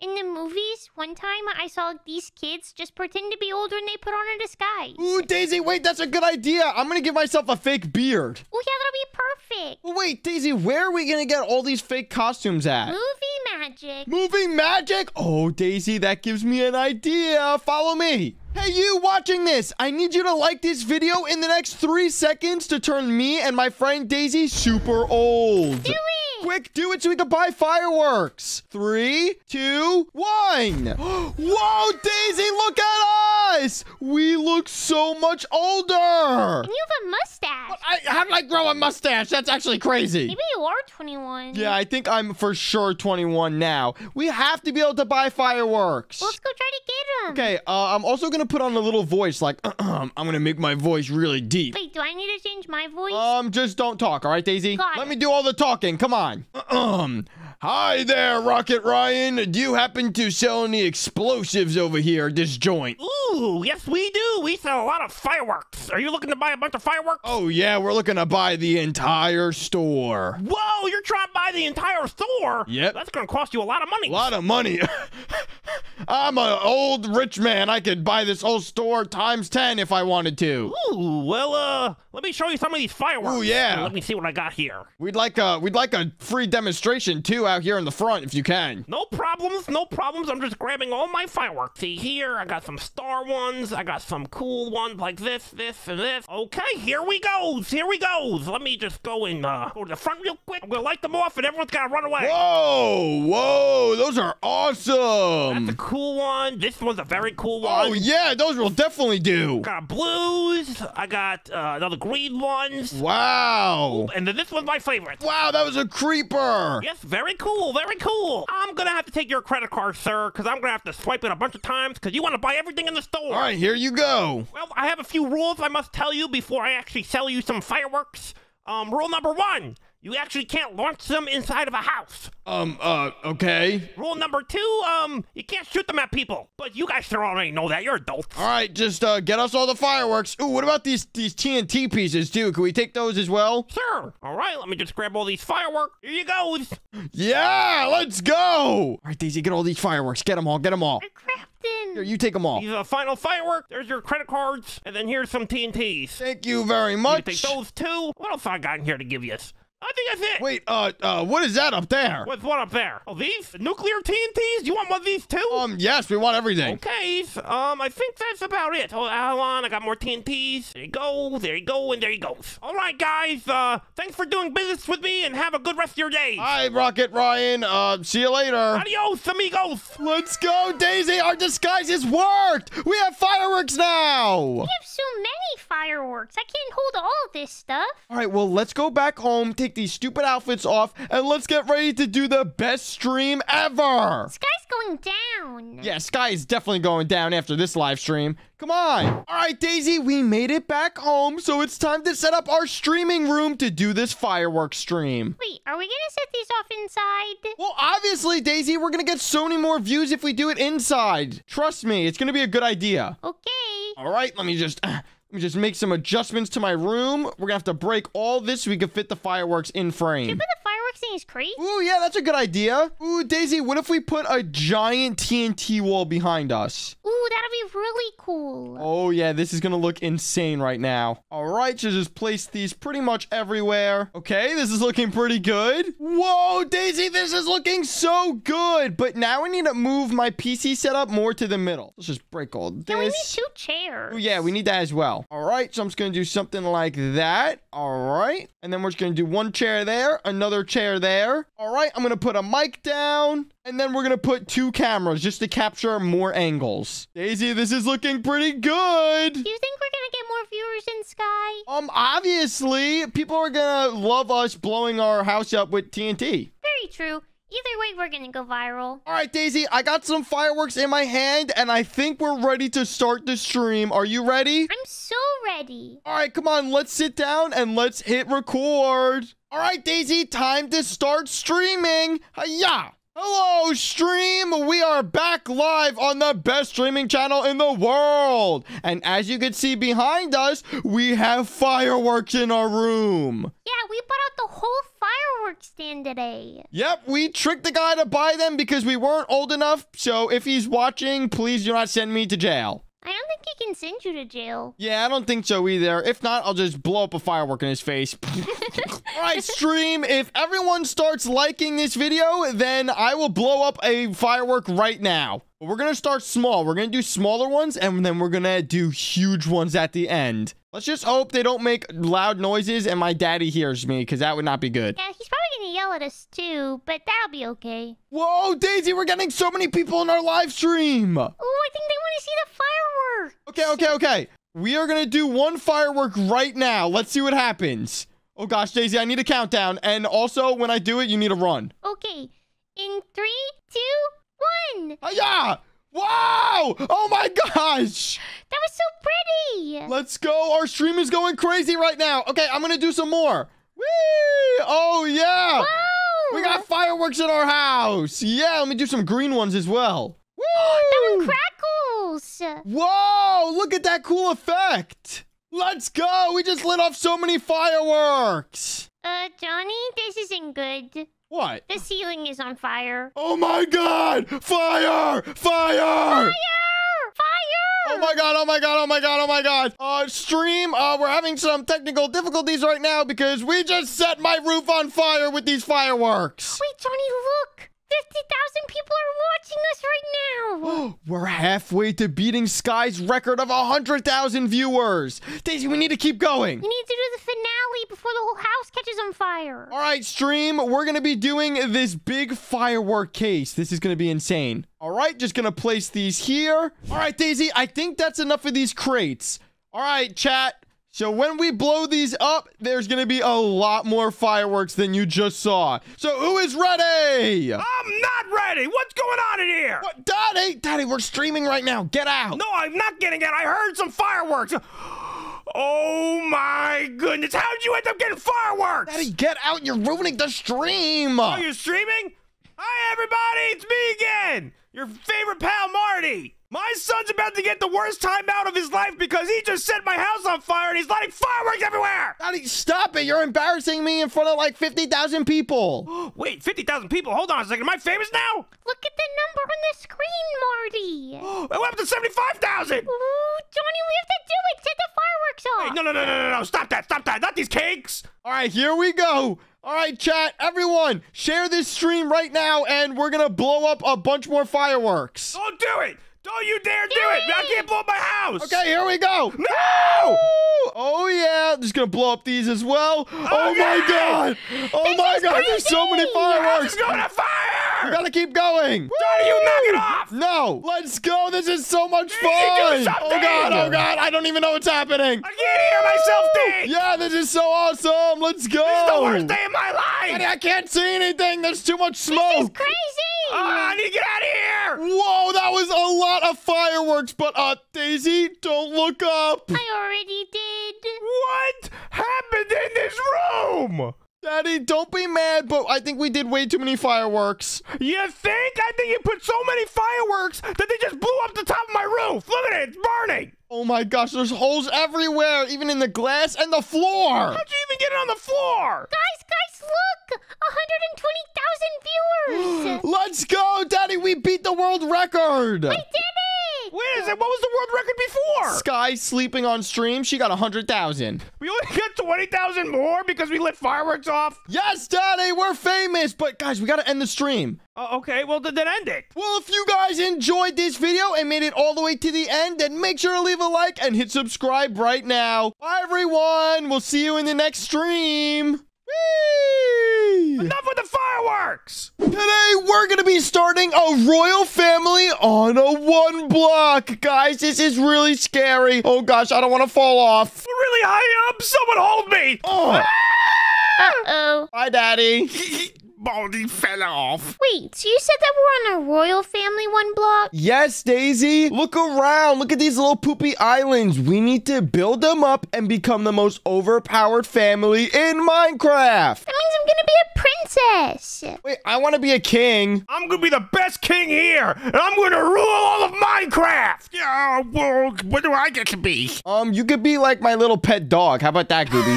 in the movies, one time I saw these kids just pretend to be older and they put on a disguise. Ooh, Daisy, wait, that's a good idea. I'm gonna give myself a fake beard. Oh, yeah, that'll be perfect. Wait, Daisy, where are we gonna get all these fake costumes at? Movie magic. Movie magic? Oh, Daisy, that gives me an idea. Follow me. Hey, you watching this, I need you to like this video in the next three seconds to turn me and my friend Daisy super old. Do it. Quick, do it so we can buy fireworks. Three, two, one. Whoa, Daisy, look at us. We look so much older. And you have a mustache. I, how did I grow a mustache? That's actually crazy. Maybe you are 21. Yeah, I think I'm for sure 21 now. We have to be able to buy fireworks. Let's go try to get them. Okay, uh, I'm also gonna put on a little voice, like I'm gonna make my voice really deep. Wait, do I need to change my voice? Um, just don't talk, all right, Daisy? Got Let it. me do all the talking. Come on. Um, hi there, Rocket Ryan. Do you happen to sell any explosives over here at this joint? Ooh, yes we do. We sell a lot of fireworks. Are you looking to buy a bunch of fireworks? Oh yeah, we're looking to buy the entire store. Whoa, you're trying to buy the entire store? Yep. That's gonna cost you a lot of money. A lot of money. I'm an old rich man. I could buy this whole store times 10 if I wanted to. Ooh, well, uh, let me show you some of these fireworks. Ooh, yeah. Let me see what I got here. We'd like a we'd like a free demonstration too out here in the front if you can. No problems, no problems. I'm just grabbing all my fireworks. See here, I got some star ones. I got some cool ones like this, this, and this. Okay, here we goes. Here we goes. Let me just go and uh, go to the front real quick. I'm gonna light them off, and everyone's gotta run away. Whoa, whoa, those are awesome. That's a cool one. This one's a very cool one. Oh yeah, those will definitely do. Got blues. I got uh, another green ones. Wow. And then this one's my favorite. Wow, that was a creeper. Yes, very cool, very cool. I'm gonna have to take your credit card, sir, because I'm gonna have to swipe it a bunch of times because you want to buy everything in the store. All right, here you go. Well, I have a few rules I must tell you before I actually sell you some fireworks. Um, rule number one: you actually can't launch them inside of a house. Um, uh, okay. Rule number two: um, you can't shoot them at people. But you guys sure already know that. You're adults. All right, just uh, get us all the fireworks. Ooh, what about these these TNT pieces too? Can we take those as well? Sure. All right. Let me just grab all these fireworks. Here you go. Yeah, let's go. All right, Daisy, get all these fireworks. Get them all. Get them all. I grabbed them. Here, you take them all. These are the final firework. There's your credit cards, and then here's some TNTs. Thank you very much. You much. take those two. What else I got in here to give you? I think that's it. Wait, uh, uh, what is that up there? What's one up there? Oh, these nuclear TNTs? You want one of these too? Um, yes, we want everything. Okay, s- um, I think that's about it. Oh, hold on, I got more TNTs. There you go, there you go, and there he goes. All right, guys, uh, thanks for doing business with me, and have a good rest of your day. Hi, Rocket Ryan. Uh, see you later. Adios, amigos. Let's go, Daisy. Our disguises worked. We have fireworks now. We have so many fireworks. I can't hold all this stuff. All right, well, let's go back home, take these stupid outfits off, and let's get ready to do the best stream ever. Sky's going down. Yeah, Sky is definitely going down after this live stream. Come on. All right, Daisy, we made it back home, so it's time to set up our streaming room to do this fireworks stream. Wait, are we gonna set these off inside? Well, obviously, Daisy, we're gonna get so many more views if we do it inside. Trust me, it's gonna be a good idea. Okay. All right, let me just let me just make some adjustments to my room. We're gonna have to break all this so we can fit the fireworks in frame. But the fireworks thing is crazy. Ooh, yeah, that's a good idea. Ooh, Daisy, what if we put a giant TNT wall behind us? That'll be really cool. Oh, yeah, this is gonna look insane right now. All right, so just place these pretty much everywhere. Okay, this is looking pretty good. Whoa, Daisy, this is looking so good. But now I need to move my PC setup more to the middle. Let's just break all this. Yeah, we need two chairs. Oh, yeah, we need that as well. All right, so I'm just going to do something like that. All right. And then we're just going to do one chair there, another chair there. All right, I'm going to put a mic down. And then we're going to put two cameras just to capture more angles. Daisy, this is looking pretty good. Do you think we're gonna get more viewers in Sky? Um, obviously, people are going to love us blowing our house up with TNT. Very true. Either way, we're gonna go viral. All right, Daisy, I got some fireworks in my hand, and I think we're ready to start the stream. Are you ready? I'm so ready. All right, come on, let's sit down and let's hit record. All right, Daisy, time to start streaming. Hiya! Hello, stream! We are back live on the best streaming channel in the world. And as you can see behind us, we have fireworks in our room. Yeah, we bought out the whole fireworks stand today. Yep, we tricked the guy to buy them because we weren't old enough. So if he's watching, please do not send me to jail. I don't think he can send you to jail. Yeah, I don't think so either. If not, I'll just blow up a firework in his face. All right, stream. If everyone starts liking this video, then I will blow up a firework right now. But we're going to start small. We're going to do smaller ones, and then we're going to do huge ones at the end. Let's just hope they don't make loud noises and my daddy hears me, because that would not be good. Yeah, he's probably gonna yell at us too, but that'll be okay. Whoa, Daisy, we're getting so many people in our live stream. Oh, I think they want to see the fireworks. Okay, okay, okay. We are gonna do one firework right now. Let's see what happens. Oh gosh, Daisy, I need a countdown. And also, when I do it, you need to run. Okay, in three, two, one. Hiya! Wow! Oh my gosh! That was so pretty. Let's go. Our stream is going crazy right now. Okay, I'm gonna do some more. Whee! Oh yeah! Whoa! We got fireworks in our house. Yeah, let me do some green ones as well. Woo! that one crackles. Whoa! Look at that cool effect. Let's go. We just lit off so many fireworks. Uh, Johnny, this isn't good. What? The ceiling is on fire. Oh my god! Fire! Fire! Fire! Fire Oh my god, oh my god, oh my god, oh my god. Uh, stream, uh, we're having some technical difficulties right now because we just set my roof on fire with these fireworks. Wait, Johnny, look! 50,000 people are watching us right now! we're halfway to beating Sky's record of 100,000 viewers. Daisy, we need to keep going. We need to do the finale before the whole house catches on fire. All right, stream, we're going to be doing this big firework case. This is going to be insane. All right, just going to place these here. All right, Daisy, I think that's enough of these crates. All right, chat. So when we blow these up, there's going to be a lot more fireworks than you just saw. So who is ready? I'm not ready. What's going on in here? What? Daddy, Daddy, we're streaming right now. Get out. No, I'm not getting it. I heard some fireworks. Oh my goodness. How did you end up getting fireworks? Daddy, get out. You're ruining the stream. Are you streaming? Hi, everybody. It's me again. Your favorite pal, Marty. My son's about to get the worst time out of his life because he just set my house on fire and he's lighting fireworks everywhere. Daddy, stop it. You're embarrassing me in front of like 50,000 people. Wait, 50,000 people. Hold on a second. Am I famous now? Look at the number on the screen, Marty! It went up to 75,000. Ooh, Johnny, we have to do it! Set the fireworks off! Hey, no, no, no, no, no, no. Stop that. Stop that. Not these cakes. All right, here we go. All right, chat, everyone, share this stream right now, and we're gonna blow up a bunch more fireworks. Don't do it! Don't you dare do it! I can't blow up my house! Okay, here we go. No! Woo! Oh yeah, I'm just gonna blow up these as well. Oh my Okay. god! Oh my is god! There's so many crazy. fireworks. It's going to fire! We Gotta keep going. Donnie, you knock it off! No, let's go. This is so much You need to do fun. Oh god! Oh god! I don't even know what's happening. I can't hear myself think! Yeah, this is so awesome. Let's go. This is the worst day of my Daddy, life! I can't see anything. There's too much smoke. This is crazy. Oh, I need to get out of here! Whoa, that was a lot of fireworks. But uh, Daisy, don't look up. I already did. What happened in this room? Daddy, don't be mad, but I think we did way too many fireworks. You think? I think you put so many fireworks that they just blew up the top of my roof. Look at it, it's burning. Oh my gosh, there's holes everywhere, even in the glass and the floor. How'd you even get it on the floor? Guys, guys, look! 120,000 viewers! Let's go, Daddy. We beat the world record. I did it! Wait a second, what was the world record before? Sky sleeping on stream. She got 100,000. We only got 20,000 more because we lit fireworks off? Yes, Daddy, we're famous. But guys, we got to end the stream. Oh, okay, well, then end it. Well, if you guys enjoyed this video and made it all the way to the end, then make sure to leave a like and hit subscribe right now. Bye, everyone. We'll see you in the next stream. Whee! Enough with the fireworks! Today, we're going to be starting a royal family on a one block. Guys, this is really scary. Oh, gosh, I don't want to fall off. We're really high up. Someone hold me. Oh, Uh-oh. bye, Daddy. Baldy fell off. Wait, so you said that we're on a royal family one block? Yes, Daisy. Look around. Look at these little poopy islands. We need to build them up and become the most overpowered family in Minecraft. That means I'm gonna be a princess. Wait, I want to be a king. I'm gonna be the best king here, and I'm gonna rule all of Minecraft. Yeah, well, what do I get to be? Um, you could be like my little pet dog. How about that, Gooby?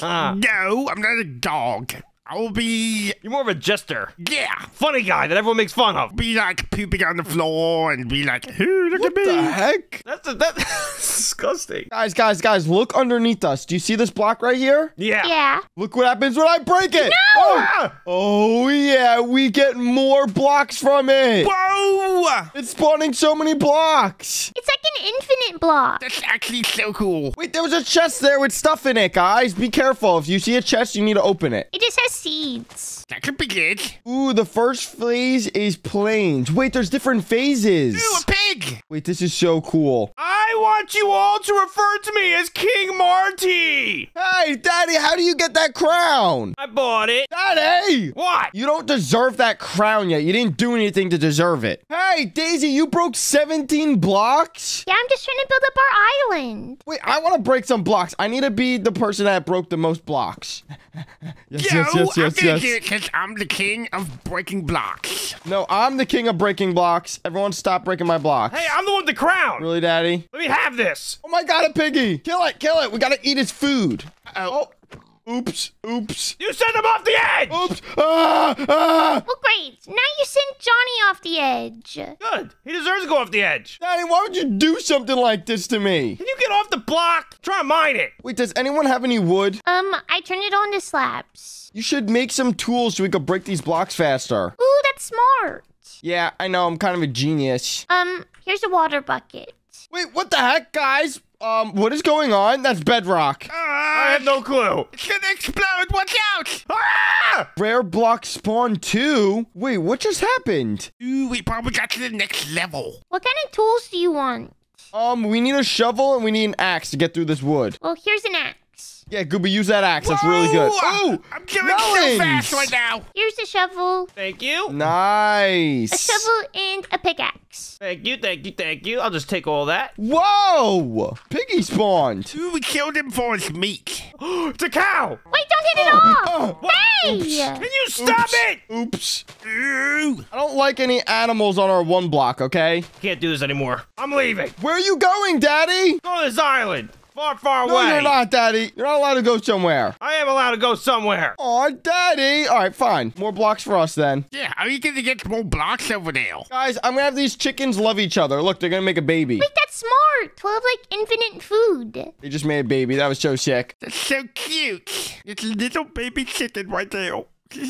No, I'm not a dog. I'll be, You're more of a jester, yeah, funny guy that everyone makes fun of. be like pooping on the floor and be like, hey, look what at me. What the heck? That's a, that's disgusting. Guys, guys, guys, look underneath us. Do you see this block right here? Yeah. Yeah. Look what happens when I break it. No! Oh, ah! oh yeah, we get more blocks from it. Whoa! It's spawning so many blocks. It's like an infinite block. That's actually so cool. Wait, there was a chest there with stuff in it, guys. Be careful. If you see a chest, you need to open it. It just has seeds. That could be good. Ooh, the first phase is plains. Wait, there's different phases. Ooh, a pig! Wait, this is so cool. I want you all to refer to me as King Marty. Hey, Daddy, how do you get that crown? I bought it. Daddy! What? You don't deserve that crown yet. You didn't do anything to deserve it. Hey, Daisy, you broke 17 blocks? Yeah, I'm just trying to build up our island. Wait, I want to break some blocks. I need to be the person that broke the most blocks. yes, Yo, yes, yes, I'm yes, yes. because I'm the king of breaking blocks. No, I'm the king of breaking blocks. Everyone stop breaking my blocks. Hey, I'm the one with the crown. Really, Daddy? Let me have this. Oh my god, a piggy! Kill it, kill it! We gotta eat his food. Uh, oh, Oops, oops, You sent him off the edge. oops! Ah, ah! Well, great. Now you sent Johnny off the edge. Good. He deserves to go off the edge. Daddy, why would you do something like this to me? Can you get off the block? Try to mine it. Wait, does anyone have any wood? Um, I turned it on to slabs. You should make some tools so we could break these blocks faster. Ooh, that's smart. Yeah, I know, I'm kind of a genius. Um, here's a water bucket. Wait, what the heck, guys? Um, what is going on? That's bedrock. I have no clue. it's gonna explode. Watch out! Ah! Rare block spawn two? Wait, what just happened? Ooh, we probably got to the next level. What kind of tools do you want? Um, we need a shovel and we need an axe to get through this wood. Well, here's an axe. Yeah, Gooby, use that axe. That's really good. Whoa! Ooh, I'm killing so fast right now. Here's a shovel, Thank you. Nice. a shovel, and a pickaxe. Thank you, thank you, thank you. I'll just take all that. Whoa! Piggy spawned. Ooh, we killed him for his meat. it's a cow. Wait, don't hit it oh, off! Oh, Hey! Can you stop Oops. it? oops. Ooh. I don't like any animals on our one block, okay? Can't do this anymore. I'm leaving. Where are you going, Daddy? Go to this island. Far, far No, away. you're not, Daddy. You're not allowed to go somewhere. I am allowed to go somewhere. Aw, Daddy. All right, fine. More blocks for us then. Yeah, how are you gonna get more blocks over there? Guys, I'm gonna have these chickens love each other. Look, they're gonna make a baby. Wait, that's smart. 12 like infinite food. They just made a baby. That was so sick. That's so cute. It's a little baby chicken right there.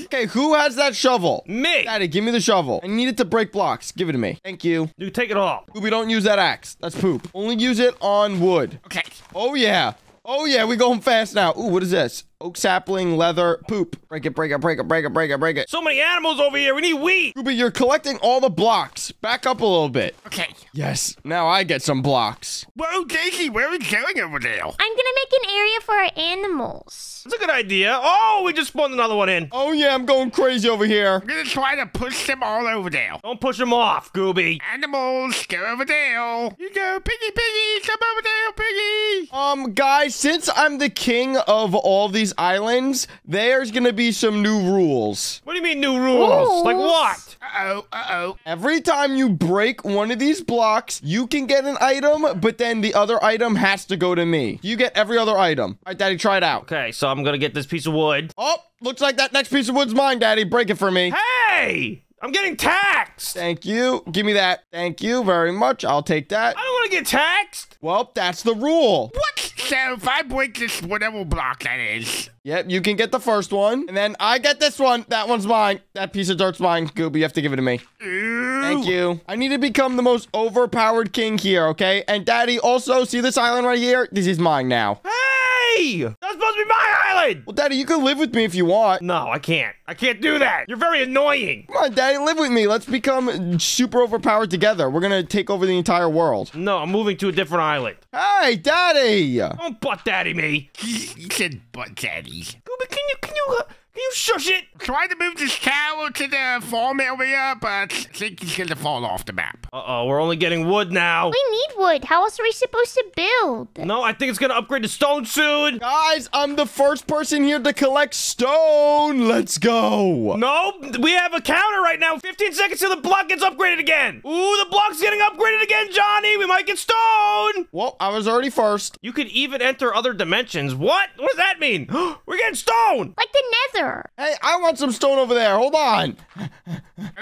Okay, who has that shovel? Me. Daddy, give me the shovel. I need it to break blocks. Give it to me. Thank you. You take it all. We don't use that axe. That's poop. Only use it on wood. Okay. Oh, yeah. Oh, yeah. We going fast now. Ooh, what is this? Oak sapling, leather, poop. Break it, break it, break it, break it, break it, break it. So many animals over here. We need wheat. Ruby, you're collecting all the blocks. Back up a little bit. Okay. Yes. Now I get some blocks. Whoa, Daisy, where are we going over there? I'm gonna make an area for our animals. That's a good idea. Oh, we just spawned another one in. Oh, yeah. I'm going crazy over here. I'm gonna try to push them all over there. Don't push them off, Gooby. Animals, go over there. You go, piggy, piggy, come over there, piggy. Um, guys, since I'm the king of all these islands, there's gonna be some new rules. What do you mean new rules? Like what? Uh-oh, uh-oh. Every time you break one of these blocks, you can get an item, but then the other item has to go to me. You get every other item. All right, Daddy, try it out. Okay, so I'm gonna get this piece of wood. Oh, looks like that next piece of wood's mine, Daddy. Break it for me. Hey! I'm getting taxed. Thank you. Give me that. Thank you very much. I'll take that. I don't want to get taxed. Well, that's the rule. What? So if I break this whatever block that is, Yep, you can get the first one. And then I get this one. That one's mine. That piece of dirt's mine. Gooby, you have to give it to me. Thank you. I need to become the most overpowered king here, okay? And Daddy, also, see this island right here? This is mine now. Ah! Hey! That's supposed to be my island. Well, Daddy, you can live with me if you want. No, I can't. I can't do that. You're very annoying. Come on, Daddy, live with me. Let's become super overpowered together. We're gonna take over the entire world. No, I'm moving to a different island. Hey, Daddy! Don't butt daddy me. you said butt daddy. Gooby, can you can you uh, can you shush it? Trying to move this cow to the farm area, but I think he's gonna fall off the map. Uh oh, we're only getting wood now. We need wood. How else are we supposed to build? No, I think it's gonna upgrade to stone soon. Guys, I'm the first person here to collect stone. Let's go. No, we have a counter right now. 15 seconds till the block gets upgraded again. Ooh, the block's getting upgraded again, Johnny. We might get stone. Well, I was already first. You could even enter other dimensions. What? What does that mean? We're getting stone. Like the nether. Hey, I want some stone over there. Hold on.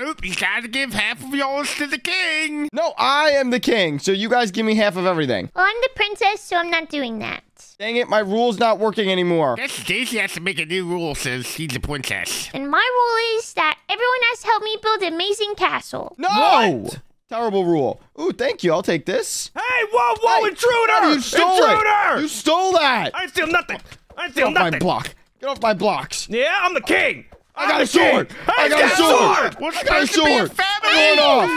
Oop, you gotta give half of yours to the king. No, I am the king, so you guys give me half of everything. Well, I'm the princess, so I'm not doing that. Dang it, my rule's not working anymore. Guess Daisy has to make a new rule since she's a princess. And my rule is that everyone has to help me build an amazing castle. No! What? Terrible rule. Ooh, thank you. I'll take this. Hey, whoa, whoa, Hey, intruder! Daddy, you stole intruder! it. You stole that. I didn't steal nothing. I didn't Get steal off my nothing. block. Get off my blocks. Yeah, I'm the king. I got a sword. I Hey, got a get sword. We're I got a supposed to be a sword. family. I'm going off.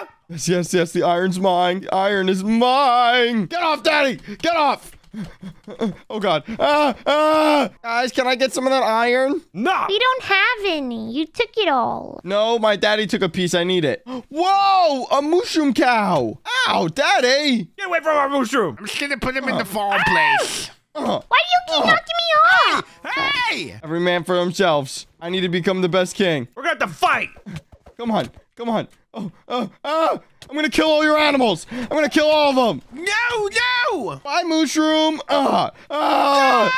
Yeah. Yes, yes, yes. The iron's mine. The iron is mine. Get off, Daddy. Get off. Oh, God. Ah, ah. Guys, can I get some of that iron? No. We don't have any. You took it all. No, my daddy took a piece. I need it. Whoa, a mushroom cow. Ow, Daddy. Get away from our mushroom. I'm just gonna put him in the farm place. Uh, Why do you keep knocking me off? Hey! every man for himself. I need to become the best king. We're gonna have to fight. Come on. Come on. Oh, oh, oh. I'm going to kill all your animals. I'm going to kill all of them. No, no! Bye, mushroom. Ah, ah.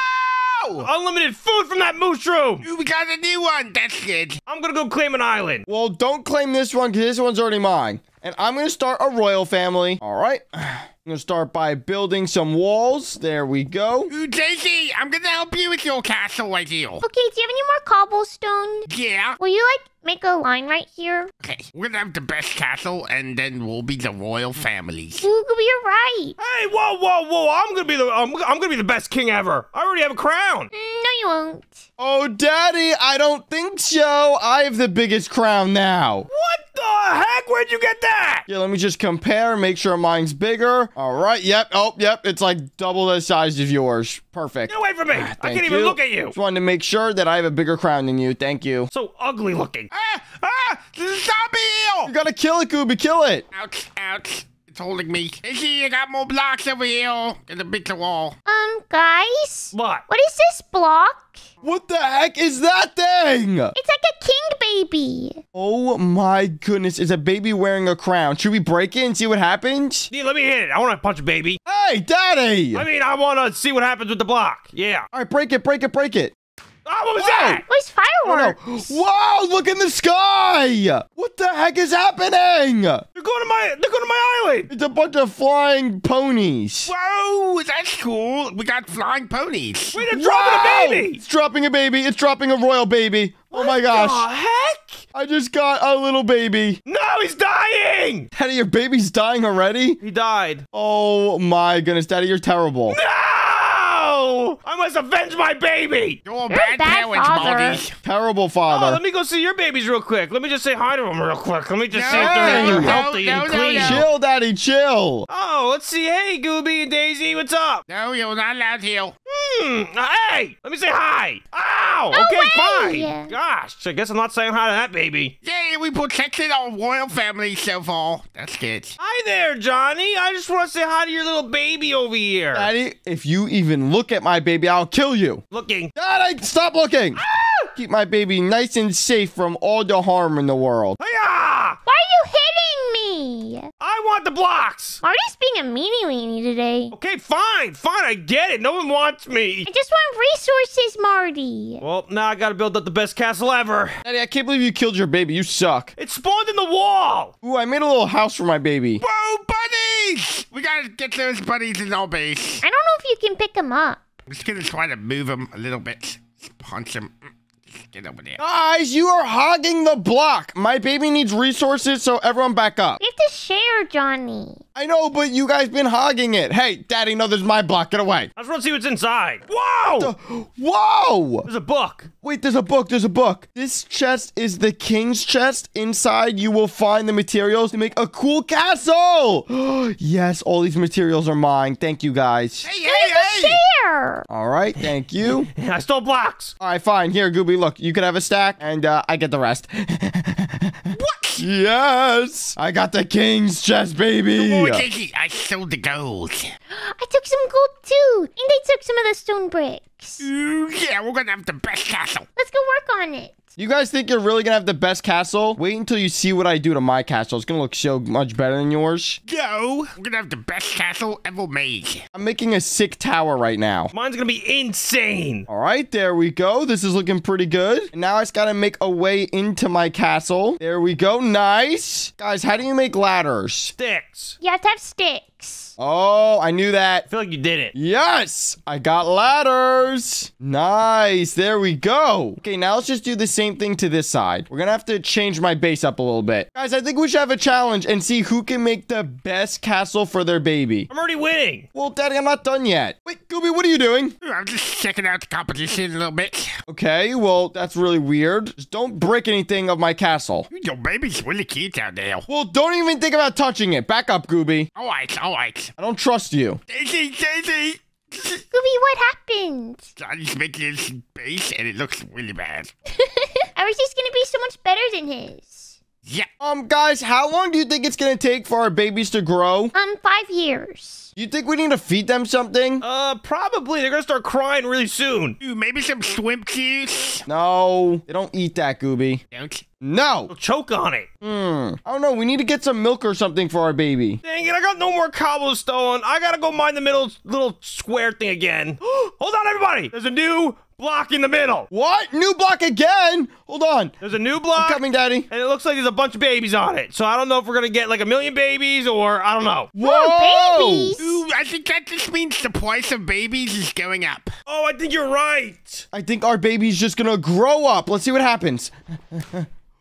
Oh! Unlimited food from that mushroom. We got a new one. That's good. I'm gonna go claim an island. Well, don't claim this one because this one's already mine. And I'm going to start a royal family. All right. I'm going to start by building some walls. There we go. Ooh, Daisy, I'm gonna help you with your castle right here. Okay, do you have any more cobblestone? Yeah. Will you, like, make a line right here? Okay, we're gonna have the best castle, and then we'll be the royal families. Ooh, you're right. Hey, whoa, whoa, whoa! I'm gonna be the I'm, I'm gonna be the best king ever. I already have a crown. Mm, no, you won't. Oh, Daddy, I don't think so. I have the biggest crown now. What the heck? Where'd you get that? Yeah, let me just compare, make sure mine's bigger. All right, yep, oh, yep, it's like double the size of yours. Perfect. Get away from me! I Ah, Thank can't even you. look at you. Just wanted to make sure that I have a bigger crown than you. Thank you. So ugly looking. Ah! Ah! A zombie You gotta kill it, Gooby, kill it. Ouch, ouch. It's holding me. Daisy, I got more blocks over here. Gonna beat the wall. Um, guys? What? What is this block? What the heck is that thing? It's like a king baby. Oh my goodness. Is a baby wearing a crown? Should we break it and see what happens? Yeah, let me hit it. I want to punch a baby. Hey, daddy! I mean, I want to see what happens with the block. Yeah. All right, break it, break it, break it. Oh, what was Whoa! that? Where's fireworks? no. Whoa, look in the sky! What the heck is happening? They're going to my. They're going to my island. It's a bunch of flying ponies. Whoa, that's cool. We got flying ponies. Wait, they're Wow! dropping a baby. It's dropping a baby. It's dropping a royal baby. Oh my gosh. What The heck? I just got a little baby. No, he's dying. Daddy, your baby's dying already? He died. Oh my goodness, Daddy, you're terrible. No! I must avenge my baby. You're a bad, bad parents, father. Baldy. Terrible Oh, father. let me go see your babies real quick. Let me just say hi to them real quick. Let me just No, see if they're, they're no, healthy no, and no, clean. no. Chill, Daddy, chill. Oh, let's see. Hey, Gooby and Daisy, what's up? No, you're not allowed here. Hmm. uh, Hey, let me say hi. Ow. No okay, way. fine. Gosh, I guess I'm not saying hi to that baby. Yay, we protected our royal family so far. That's good. Hi there, Johnny. I just want to say hi to your little baby over here. Daddy, if you even look at my baby, I'll kill you. Looking. Daddy, stop looking. Ah! Keep my baby nice and safe from all the harm in the world. Hiya! Why are you hitting me? I want the blocks. Marty's being a meanie weenie today. Okay, fine, fine. I get it. No one wants me. I just want resources, Marty. Well, now I gotta build up the best castle ever. Daddy, I can't believe you killed your baby. You suck. It spawned in the wall. Ooh, I made a little house for my baby. Whoa, bunnies! We gotta get those bunnies in our base. I don't know if you can pick them up. I'm just gonna try to move them a little bit. Just punch them. Just get over there. Guys, you are hogging the block. My baby needs resources, so everyone back up. We have to share, Johnny. I know, but you guys been hogging it. Hey, Daddy, no, there's my block. Get away. I just want to see what's inside. Whoa! Whoa! There's a book. Wait, there's a book. There's a book. This chest is the king's chest. Inside, you will find the materials to make a cool castle. yes, all these materials are mine. Thank you, guys. Hey, hey, hey! Share. All right, thank you. I stole blocks. All right, fine. Here, Gooby, look. You can have a stack, and uh, I get the rest. What? yes! I got the king's chest, baby. Oh, Daisy, I sold the gold. I took some gold too. And they took some of the stone bricks. Ooh, yeah, we're gonna have the best castle. Let's go work on it. You guys think you're really gonna have the best castle? Wait until you see what I do to my castle. It's gonna look so much better than yours. Go! We're gonna have the best castle ever made. I'm making a sick tower right now. Mine's gonna be insane. All right, there we go. This is looking pretty good. And now I just gotta make a way into my castle. There we go. Nice. Guys, how do you make ladders? Sticks. You have to have sticks. Oh, I knew that. I feel like you did it. Yes, I got ladders. Nice. There we go. Okay, now let's just do the same thing to this side. We're gonna have to change my base up a little bit. Guys, I think we should have a challenge and see who can make the best castle for their baby. I'm already winning. Well, Daddy, I'm not done yet. Wait, Gooby, what are you doing? Hmm, I'm just checking out the competition a little bit. Okay, well, that's really weird. Just don't break anything of my castle. Your baby's really cute out there. Well, don't even think about touching it. Back up, Gooby. All right, all right. I don't trust you. Daisy, Daisy! Gooby, what happened? Johnny's making his base and it looks really bad. Ours is gonna be so much better than his. Yeah. Um, guys, how long do you think it's gonna take for our babies to grow? Um, five years. You think we need to feed them something? Uh, probably. They're gonna start crying really soon. Ooh, maybe some swimp juice? No, they don't eat that, Gooby. Don't. No. They'll choke on it. Hmm. I don't know. We need to get some milk or something for our baby. Dang it, I got no more cobblestone. I gotta go mine the middle little square thing again. Hold on, everybody. There's a new block in the middle. What? New block again? Hold on. There's a new block. Coming, Daddy. And it looks like there's a bunch of babies on it. So I don't know if we're gonna get like a million babies or I don't know. Whoa! babies. Ooh, I think that just means the price of babies is going up. Oh, I think you're right. I think our baby's just gonna grow up. Let's see what happens.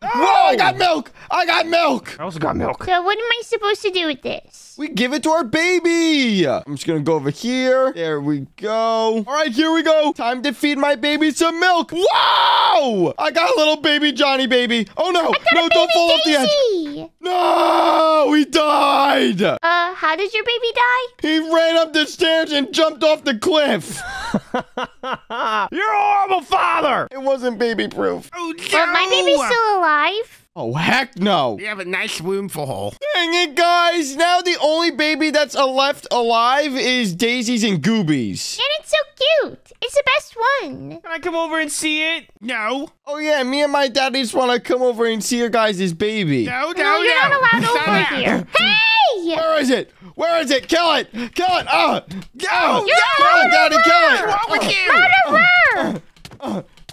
Whoa! I got oh! milk. I got milk. I also got milk. So what am I supposed to do with this? We give it to our baby. I'm just gonna go over here. There we go. All right, here we go. Time to feed my baby some milk. Wow! I got a little baby Johnny baby. Oh no! No, don't fall off the edge. Daisy! No! He died. Uh, how did your baby die? He ran up the stairs and jumped off the cliff. You're a horrible father. It wasn't baby proof. Oh, no! But my baby's still alive. Oh, heck no. We have a nice room for her. Dang it, guys. Now the only baby that's uh, left alive is Daisy's and Gooby's. And it's so cute. It's the best one. Can I come over and see it? No. Oh, yeah. Me and my daddy just want to come over and see your guys' baby. No, no, No, you're no. not allowed over allowed. here. Hey! Where is it? Where is it? Kill it! Kill it! Oh! No, You're Kill a it, daddy! Kill What's wrong with you? Murderer!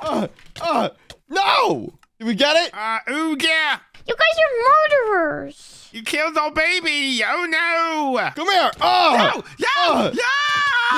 Uh, uh, no! Did we get it? Uh, ooh, yeah. You guys are murderers. You killed our baby. Oh, no. Come here! Oh! No, no, Uh, no.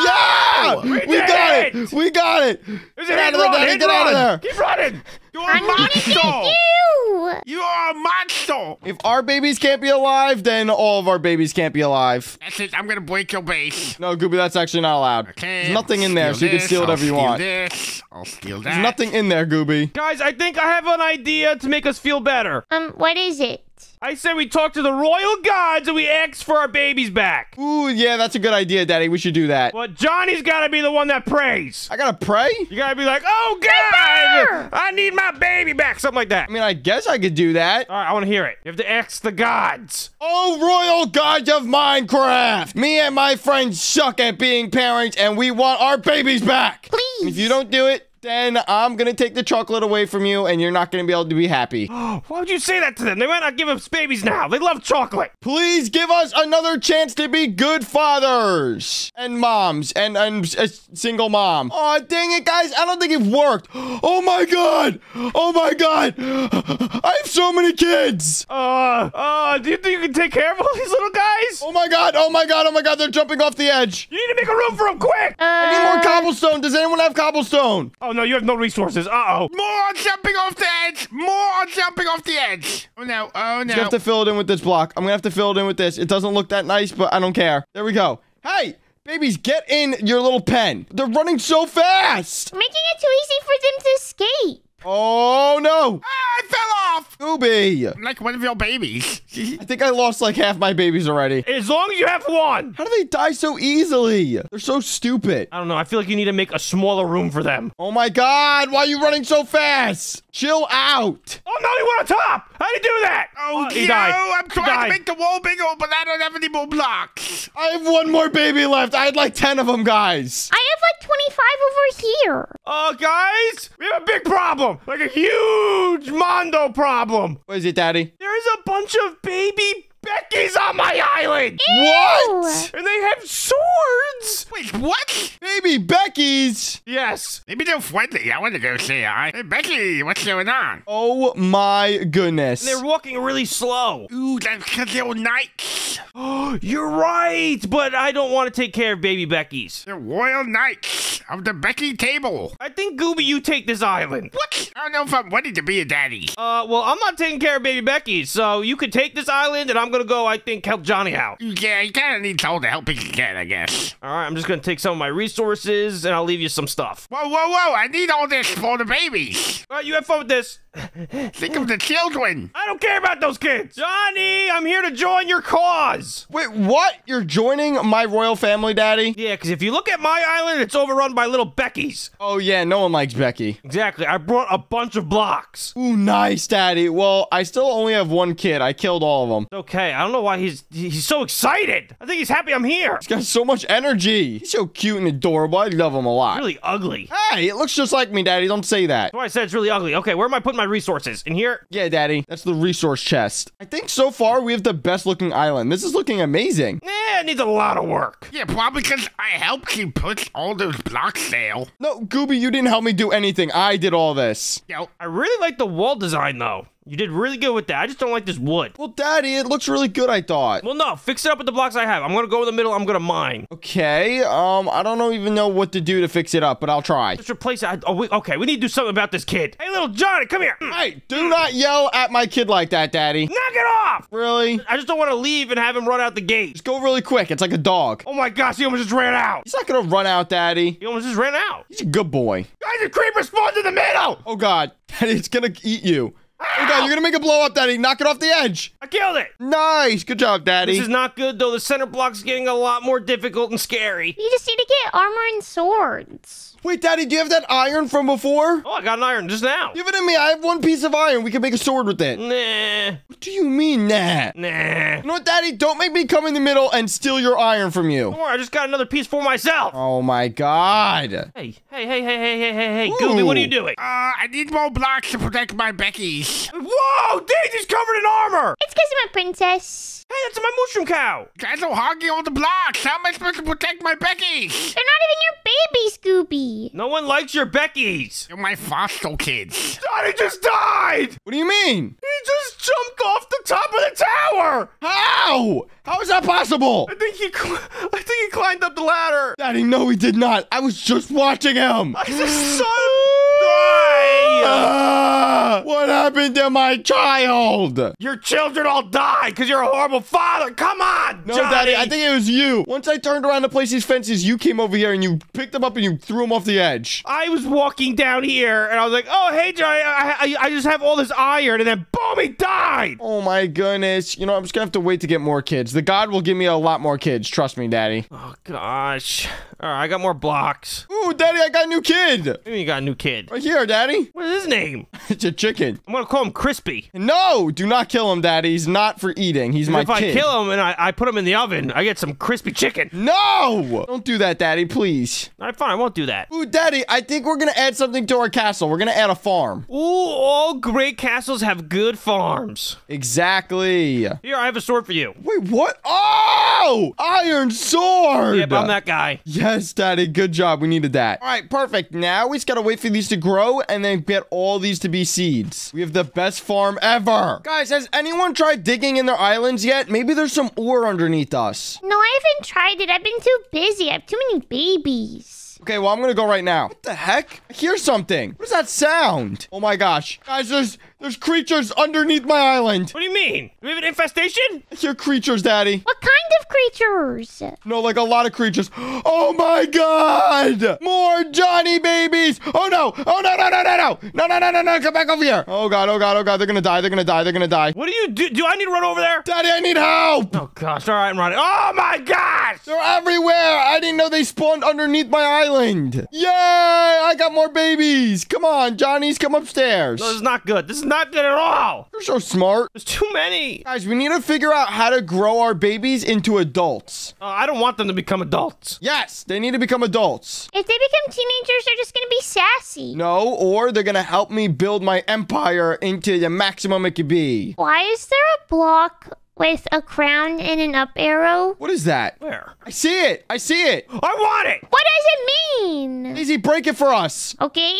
Yeah! We We, did got it! it! We got it! Is Get out of there, Daddy! Get out of there! Keep running! You're a I'm gonna get monster. you. You are a monster. If our babies can't be alive, then all of our babies can't be alive. That's it. I'm gonna break your base. No, Gooby, that's actually not allowed. Okay. There's nothing in there, so you can this, steal I'll whatever you steal want. This. I'll steal that. There's nothing in there, Gooby. Guys, I think I have an idea to make us feel better. Um, what is it? I say we talk to the royal gods and we ask for our babies back. Ooh, yeah, that's a good idea, Daddy. We should do that. But Johnny's gotta be the one that prays. I gotta pray? You gotta be like, oh God, I need my baby back, something like that. I mean, I guess I could do that. All right, I want to hear it. You have to ask the gods. Oh, royal gods of Minecraft! Me and my friends suck at being parents, and we want our babies back! Please. If you don't do it, then I'm gonna take the chocolate away from you, and you're not gonna be able to be happy. Why would you say that to them? They might not give us babies now. They love chocolate. Please give us another chance to be good fathers and moms and, and a single mom. Oh, dang it, guys. I don't think it worked. Oh my god. Oh my god. I have so many kids. Uh, uh, do you think you can take care of all these little guys? Oh my god. Oh my god. Oh my god. They're jumping off the edge. You need to make a room for them quick. I need Uh, more cobblestone. Does anyone have cobblestone? Oh no, you have no resources. Uh oh. More jumping off the edge. More jumping off the edge. Oh no. Oh no. You have to fill it in with this block. I'm gonna have to fill it in with this. It doesn't look that nice, but I don't care. There we go. Hey, babies, get in your little pen. They're running so fast. making it too easy for them to escape. Oh no, Ah, I fell off. Gooby. I'm like one of your babies. I think I lost like half my babies already. As long as you have one. How do they die so easily? They're so stupid. I don't know. I feel like you need to make a smaller room for them. Oh my god, why are you running so fast? Chill out. Oh no, he went on top. How would he do that? Oh, he no. died. I'm trying died. to make the wall bigger, but I don't have any more blocks. I have one more baby left. I had like 10 of them, guys. I have like 25 over here. Uh, guys, we have a big problem. Like a huge Mondo problem. What is it, Daddy? There's a bunch of baby Becky's on my island. What? And they have swords. Wait, what? Baby Becky's. Yes. Maybe they're friendly. I want to go see hi. Hey, Becky, what's going on? Oh my goodness. They're walking really slow. Ooh, that's because they're knights. Oh, You're right, but I don't want to take care of baby Becky's. They're royal knights of the Becky table. I think Gooby, you take this island. What? I don't know if I'm ready to be a daddy. Uh, well, I'm not taking care of baby Becky's, so you could take this island, and I'm gonna go. I think help Johnny out. Yeah, you kind of need all the help he can get, I guess. All right, I'm just gonna take some of my resources, and I'll leave you some stuff. Whoa, whoa, whoa! I need all this for the babies. All right, you have fun with this. Think of the children. I don't care about those kids. Johnny, I'm here to join your cause. Wait, what? You're joining my royal family, Daddy? Yeah, because if you look at my island, it's overrun by little Becky's. Oh, yeah, no one likes Becky. Exactly. I brought a bunch of blocks. Ooh, nice, Daddy. Well, I still only have one kid. I killed all of them. Okay, I don't know why he's he's so excited. I think he's happy I'm here. He's got so much energy. He's so cute and adorable. I love him a lot. Really ugly. Hey, it looks just like me, Daddy. Don't say that. That's why I said it's really ugly. Okay, where am I putting my resources? In here? Yeah, Daddy. That's the resource chest. I think so far we have the best looking island. This is looking amazing. Eh, it needs a lot of work. Yeah, probably because I helped you put all those blocks there. No, Gooby, you didn't help me do anything. I did all this. Yo, I really like the wall design though. You did really good with that. I just don't like this wood. Well, Daddy, it looks really good, I thought. Well, no, fix it up with the blocks I have. I'm gonna go in the middle. I'm gonna mine. Okay, um, I don't know, even know what to do to fix it up, but I'll try. Just replace it. Oh, we, okay, we need to do something about this kid. Hey, little Johnny, come here. Hey, do not yell at my kid like that, Daddy. Knock it off. Really? I just don't want to leave and have him run out the gate. Just go really quick. It's like a dog. Oh my gosh, he almost just ran out. He's not gonna run out, Daddy. He almost just ran out. He's a good boy. Guys, a creeper spawned in the middle. Oh, God. Daddy, it's gonna eat you. God, you're gonna make it blow up, Daddy. Knock it off the edge. I killed it. Nice. Good job, Daddy. This is not good though. The center block's getting a lot more difficult and scary. You just need to get armor and swords. Wait, Daddy, do you have that iron from before? Oh, I got an iron just now. Give it to me. I have one piece of iron. We can make a sword with it. Nah, What do you mean, nah? nah. You know what, Daddy? Don't make me come in the middle and steal your iron from you. Don't worry, I just got another piece for myself. Oh my god. Hey, hey, hey, hey, hey, hey, hey, hey, Gooby, what are you doing? Uh, I need more blocks to protect my Becky's. Whoa, Daisy's covered in armor. It's because I'm a princess. Hey, that's my mushroom cow. Guys are hogging all the blocks. How am I supposed to protect my Becky's? They're not even your baby, Scooby. No one likes your Becky's. They're my foster kids. Daddy just died. What do you mean? He just jumped off the top of the tower. How? How is that possible? I think he, I think he climbed up the ladder. Daddy, no, he did not. I was just watching him. I just saw him die. Ah, what happened to my child? Your children all died because you're a horrible father. Come on, No, Johnny. Daddy, I think it was you. Once I turned around to place these fences, you came over here and you picked them up and you threw them off the edge. I was walking down here and I was like, "Oh, hey, Johnny, I, I, I just have all this iron," and then boom, he died. Oh my goodness. You know, I'm just gonna have to wait to get more kids. The God will give me a lot more kids. Trust me, Daddy. Oh gosh. All right, I got more blocks. Ooh, Daddy, I got a new kid. Maybe you got a new kid. Right here, Daddy. What is his name? It's a chicken. I'm gonna call him Crispy. No, do not kill him, Daddy. He's not for eating. He's my if I kill him and I, I put him in the oven, I get some crispy chicken. No! Don't do that, Daddy, please. All right, fine, I won't do that. Ooh, Daddy, I think we're gonna add something to our castle. We're gonna add a farm. Ooh, all great castles have good farms. Exactly. Here, I have a sword for you. Wait, what? Oh! Iron sword! Yep, I'm that guy. Yes, Daddy, good job. We needed that. All right, perfect. Now we just gotta wait for these to grow and then get all these to be seeds. We have the best farm ever. Guys, has anyone tried digging in their islands yet? Maybe there's some ore underneath us. No, I haven't tried it. I've been too busy. I have too many babies. Okay, well, I'm gonna go right now. What the heck? I hear something. What does that sound? Oh my gosh. Guys, there's there's creatures underneath my island. What do you mean? Do we have an infestation? I hear creatures, Daddy. What kind of creatures? No, like a lot of creatures. Oh my god! More Johnny babies! Oh no! Oh no, no, no, no, no! No, no, no, no, no! Come back over here! Oh god, oh god, oh god, they're gonna die, they're gonna die, they're gonna die. What do you do? Do I need to run over there? Daddy, I need help! Oh gosh, all right, I'm running. Oh my gosh! They're everywhere! I didn't know they spawned underneath my island! Yay! I got more babies! Come on, Johnny's, come upstairs! This is not good. This is not good at all. You're so smart. There's too many. Guys, we need to figure out how to grow our babies into adults. Uh, I don't want them to become adults. Yes, they need to become adults. If they become teenagers, they're just gonna be sassy. No, or they're gonna help me build my empire into the maximum it could be. Why is there a block with a crown and an up arrow? What is that? Where? I see it. I see it. I want it. What does it mean? Easy, break it for us. Okay.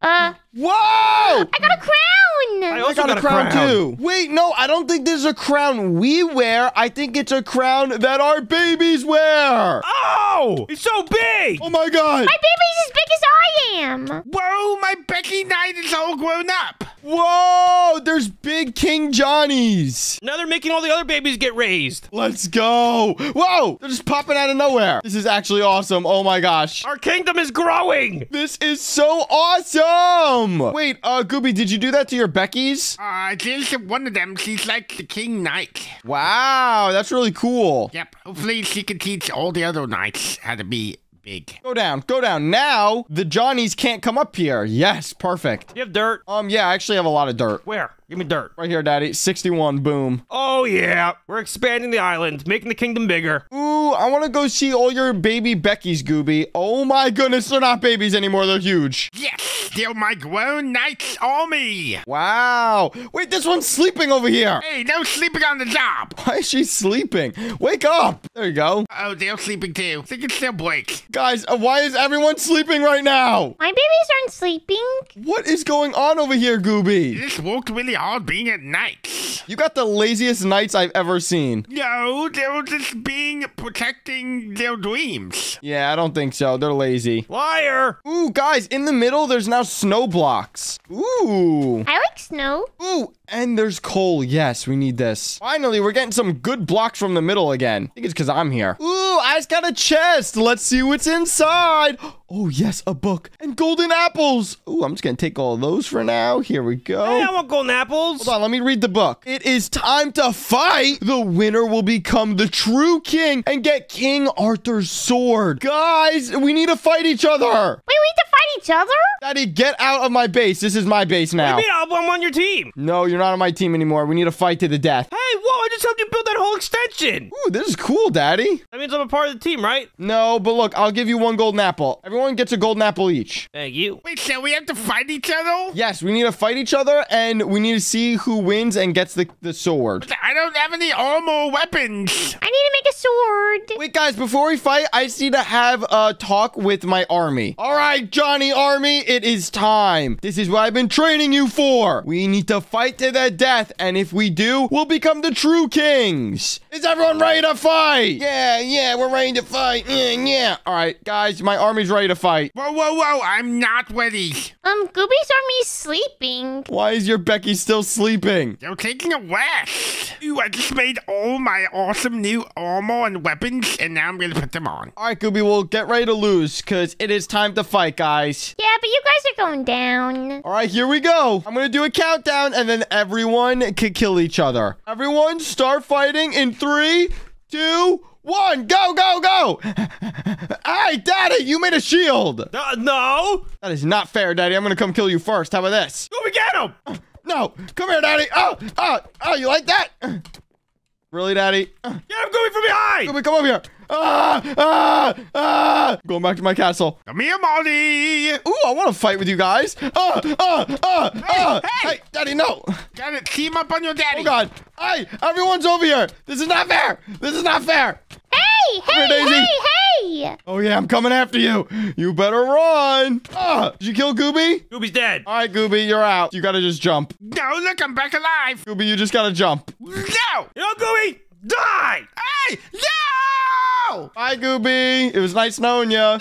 Uh, Whoa! I got a crown. I I also got, a crown, crown. too. Wait, no, I don't think this is a crown we wear. I think it's a crown that our babies wear. Oh, it's so big. Oh my god. My baby's as big as I am. Whoa, my Becky Knight is all grown up. Whoa, there's big King Johnnies. Now they're making all the other babies get raised. Let's go. Whoa, they're just popping out of nowhere. This is actually awesome. Oh my gosh. Our kingdom is growing. This is so awesome. Wait, uh, Gooby, did you do that to your Becky's? Uh, there's one of them. She's like the King Knight. Wow, that's really cool. Yep. Hopefully she can teach all the other knights how to be big. Go down, go down. Now the Johnnies can't come up here. Yes, perfect. You have dirt. Um, yeah, I actually have a lot of dirt. Where? Give me dirt. Right here, Daddy. 61, boom. Oh yeah, we're expanding the island, making the kingdom bigger. Ooh, I want to go see all your baby Becky's, Gooby. Oh my goodness, they're not babies anymore. They're huge. Yes, they're my grown knights army. Wow. Wait, this one's sleeping over here. Hey, no sleeping on the job. Why is she sleeping? Wake up. There you go. Oh, they're sleeping too. They can still break. Guys, uh, why is everyone sleeping right now? My babies aren't sleeping. What is going on over here, Gooby? This worked really hard being at night. You got the laziest knights I've ever seen. No, they were just being protecting their dreams. Yeah, I don't think so. They're lazy. Liar. Ooh, guys, in the middle, there's now snow blocks. Ooh. I like snow. Ooh, and there's coal. Yes, we need this. Finally, we're getting some good blocks from the middle again. I think it's because I'm here. Ooh, I just got a chest. Let's see what's inside. Oh, yes, a book and golden apples. Ooh, I'm just going to take all of those for now. Here we go. Hey, I want golden apples. Hold on, let me read the book. It is time to fight. The winner will become the true king and get King Arthur's sword. Guys, we need to fight each other. Wait, we need to fight each other? Daddy, get out of my base. This is my base now. I mean, I'm I'm on your team. No, you're not on my team anymore. We need to fight to the death. Hey, whoa, I just helped you build that whole extension. Ooh, this is cool, Daddy. That means I'm a part of the team, right? No, but look, I'll give you one golden apple. Everyone gets a golden apple each. Thank you. Wait, so we have to fight each other? Yes, we need to fight each other, and we need to see who wins and gets the, the sword. I don't have any armor weapons. I need to make a sword. Wait, guys, before we fight, I just need to have a talk with my army. All right, Johnny Army, it is time. This is what I've been training you for. We need to fight to the death, and if we do, we'll become the true kings. Is everyone ready to fight? Yeah, yeah, we're ready to fight. Yeah, yeah. All right, guys, my army's ready to fight. Whoa, whoa, whoa, I'm not ready. Um, Gooby's army's sleeping. Why is your Becky still sleeping? You're taking a rest. Ooh, I just made all my awesome new armor and weapons, and now I'm gonna put them on. All right, Gooby, we'll get ready to lose because it is time to fight, guys. Yeah, but you guys are going down. All right, here we go. I'm going to do a countdown and then everyone can kill each other. Everyone start fighting in three, two, one. Go, go, go. hey, Daddy, you made a shield. Uh, no. That is not fair, Daddy. I'm going to come kill you first. How about this? Go get him. No, come here, Daddy. Oh, oh, oh, you like that? Really, Daddy? Get him going from behind. Come, come over here. Ah, ah, ah. Going back to my castle. Come here, Molly. Ooh, I want to fight with you guys. Ah, ah, ah, ah. hey. Hey, Daddy, no. Got it. Team up on your daddy. Oh God! Hey, everyone's over here. This is not fair. This is not fair. Hey, here, hey, Daisy. hey, hey! Oh yeah, I'm coming after you. You better run. Ah, did you kill Gooby? Gooby's dead. All right, Gooby, you're out. You gotta just jump. No, look, I'm back alive. Gooby, you just gotta jump. No. You know, Gooby, die. Hey, no. Bye, Gooby. It was nice knowing you. All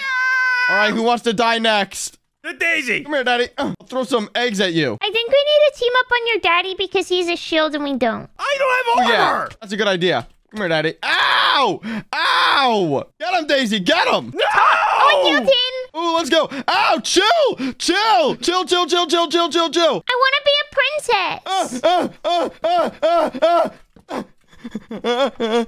right, who wants to die next? The Daisy. Come here, Daddy. Uh, I'll throw some eggs at you. I think we need to team up on your daddy because he's a shield and we don't. I don't have armor. Yeah, that's a good idea. Come here, Daddy. Ow! Ow! Get him, Daisy. Get him. No. Oh, I killed him! Ooh, let's go. Ow! Chill! Chill! Chill! Chill! Chill! Chill! Chill! Chill! Chill! I want to be a princess! Ah, ah, ah, ah, ah, ah.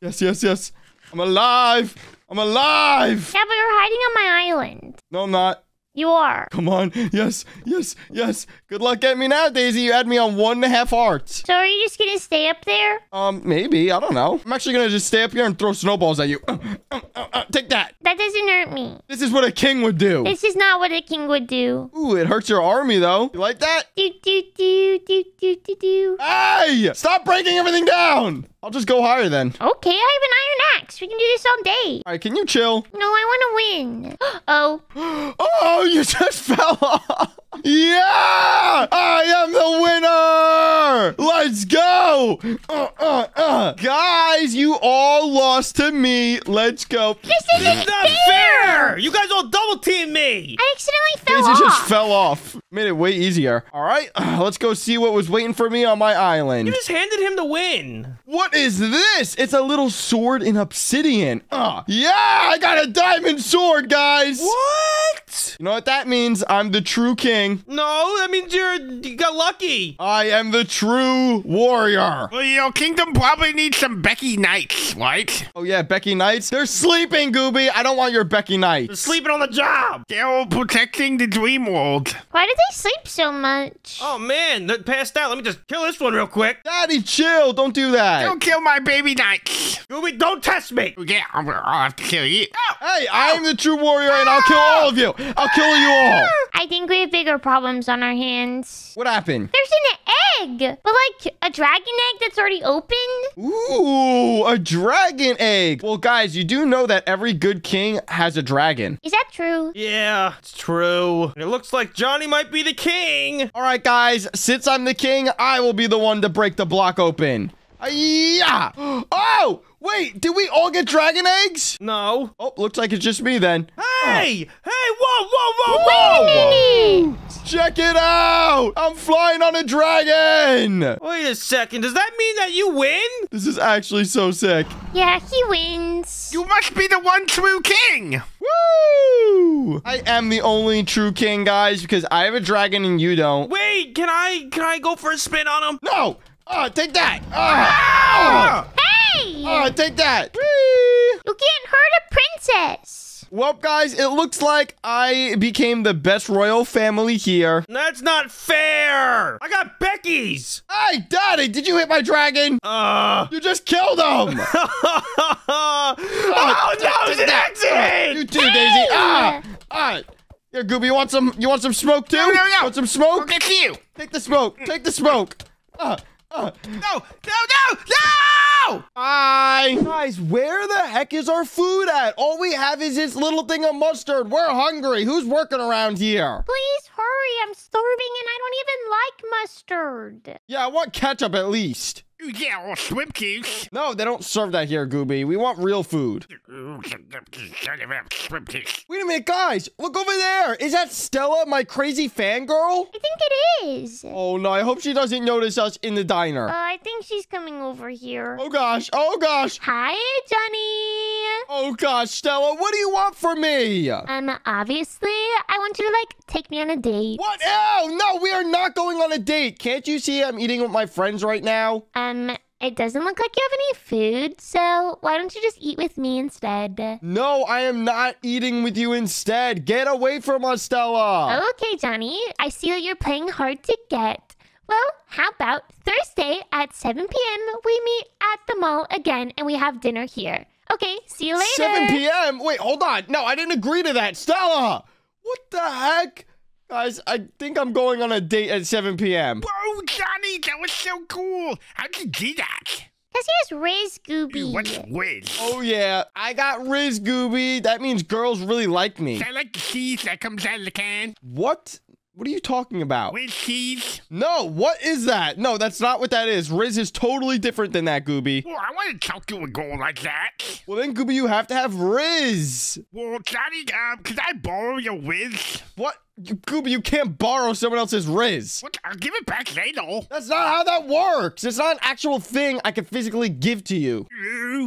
yes, yes, yes. I'm alive. I'm alive. Yeah, but you're hiding on my island. No, I'm not. You are. Come on. Yes, yes, yes. Good luck getting me now, Daisy. You had me on one and a half hearts. So are you just gonna stay up there? Um, maybe. I don't know. I'm actually gonna just stay up here and throw snowballs at you. Uh, uh, uh, uh, take that. That doesn't hurt me. This is what a king would do. This is not what a king would do. Ooh, it hurts your army, though. You like that? Do do do do do do do. Hey! Stop breaking everything down! I'll just go higher then. Okay, I have an iron axe. We can do this all day. All right, can you chill? No, I want to win. oh, Oh, you just fell off. Yeah! I am the winner! Let's go! Uh, uh, uh. Guys, you all lost to me. Let's go. this isn't It's not fair. You guys all double team me. I accidentally fell Daisy off. just fell off. Made it way easier. All right, let's go see what was waiting for me on my island. You just handed him the win. What is this? It's a little sword in obsidian. Uh, yeah, I got a diamond sword, guys. What? You know what that means? I'm the true king. No, that means you're you got lucky. I am the true warrior. Well, your kingdom probably needs some Becky Knights, right? Oh yeah, Becky Knights. They're sleeping, Gooby. I don't want your Becky You're Knights. sleeping on the job. They're all protecting the dream world. Why do they sleep so much? Oh man, they're passed out. Let me just kill this one real quick. Daddy, chill. Don't do that. Don't kill my baby Knights. Gooby, don't test me. Yeah, I'm, I'll have to kill you. Oh, Hey, I'm the true warrior, and I'll kill all of you. I'll kill you all. I think we have bigger problems on our hands. What happened? There's an egg, but like a dragon egg that's already open. Ooh, a dragon egg. Well, guys, you do know that every good king has a dragon. Is that true? Yeah, it's true. It looks like Johnny might be the king. All right, guys, since I'm the king, I will be the one to break the block open. Yeah. Oh, wait, did we all get dragon eggs? No. Oh, looks like it's just me then. Hey! Hey! Whoa! Whoa! Whoa! Wait a Whoa! minute! Check it out! I'm flying on a dragon! Wait a second. Does that mean that you win? This is actually so sick. Yeah, he wins. You must be the one true king. Woo! I am the only true king, guys, because I have a dragon and you don't. Wait, can I can I go for a spin on him? No! Ah, take that! Ah! Hey! Ah, take that! Whee! You can't hurt a princess. Well, guys, it looks like I became the best royal family here. That's not fair. I got Becky's. Hey, Daddy, did you hit my dragon? Uh. You just killed him! oh no, it's an You accident. too, Daisy. Ah! Ah! Here, Gooby, you want some? You want some smoke too? No, no, no. Want some smoke? Look at you. Take the smoke. Take the smoke. Ah! No, no, no, no! Bye. Guys, where the heck is our food at? All we have is this little thing of mustard. We're hungry. Who's working around here? Please hurry. I'm starving and I don't even like mustard. Yeah, I want ketchup at least. Yeah, or swim juice. No, they don't serve that here, Gooby. We want real food. Wait a minute, guys. Look over there. Is that Stella, my crazy fangirl? I think it is. Uh, Oh no, I hope she doesn't notice us in the diner. I think she's coming over here. Oh gosh, oh gosh, Hi, Johnny. oh gosh, Stella, what do you want from me? Um, obviously, I want you to like take me on a date. What? Oh no, we are not going on a date. Can't you see I'm eating with my friends right now? Um, Um, it doesn't look like you have any food, so why don't you just eat with me instead? No, I am not eating with you instead. Get away from us, Stella. Okay, Johnny. I see that you're playing hard to get. Well, how about Thursday at 7 p.m. we meet at the mall again and we have dinner here. Okay, see you later. 7 p.m. Wait, hold on. No, I didn't agree to that. Stella! What the heck? Guys, I think I'm going on a date at 7 p.m. Whoa, Johnny, that was so cool. How'd you do that? Because here's Riz Gooby. What's whiz? Oh, yeah. I got Riz Gooby. That means girls really like me. Is that like the cheese that comes out of the can? What? What are you talking about? Whiz cheese? No, what is that? No, that's not what that is. Riz is totally different than that, Gooby. Well, I want to talk to a girl like that. Well, then, Gooby, you have to have Riz. Well, Johnny, um, could I borrow your whiz? What? You, Gooby, you can't borrow someone else's Riz. What? I'll give it back later. That's not how that works. It's not an actual thing I can physically give to you.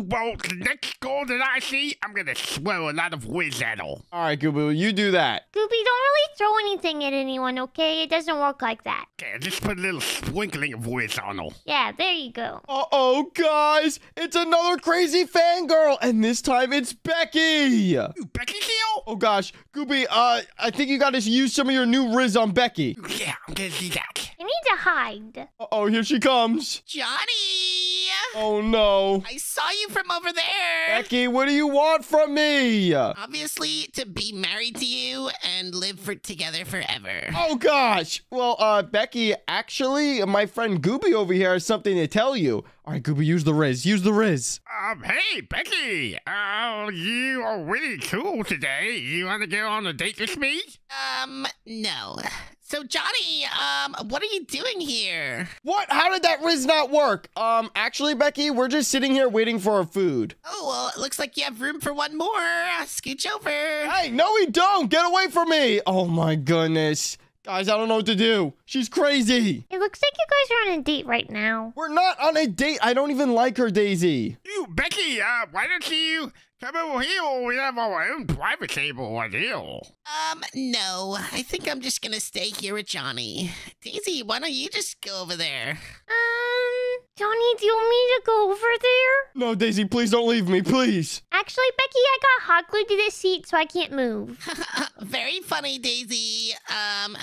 Well, next girl that I see, I'm gonna throw a lot of whiz at her. All right, Gooby, you do that. Gooby, don't really throw anything at anyone, okay? It doesn't work like that. Okay, I'll just put a little sprinkling of whiz on her. Yeah, there you go. Uh-oh, guys. It's another crazy fangirl, and this time it's Becky. Ooh, Becky here? Oh, gosh. Gooby, uh, I think you got to use some of your new Riz on Becky. Yeah, I'm gonna do that. You need to hide. Uh-oh, here she comes. Johnny! Oh, no. I saw you from over there. Becky, what do you want from me? Obviously, to be married to you and live for together forever. Oh gosh. Well, uh, Becky, actually, my friend Gooby over here has something to tell you. All right, Gooby, use the Riz. Use the Riz. Um, hey, Becky. Uh, you are really cool today. You want to go on a date with me? Um, no. So, Johnny, um, what are you doing here? What? How did that Riz not work? Um, actually, Becky, we're just sitting here waiting for our food. Oh, well, it looks like you have room for one more. Scooch over. Hey, no, we don't. Get away from me. Oh my goodness. Guys, I don't know what to do. She's crazy. It looks like you guys are on a date right now. We're not on a date. I don't even like her, Daisy. You, Becky, uh, why don't you come over here? We have our own private table or deal. Um, no. I think I'm just gonna stay here with Johnny. Daisy, why don't you just go over there? Um, Johnny, do you want me to go over there? No, Daisy, please don't leave me, please. Actually, Becky, I got hot glued to this seat so I can't move. Very funny, Daisy. Um,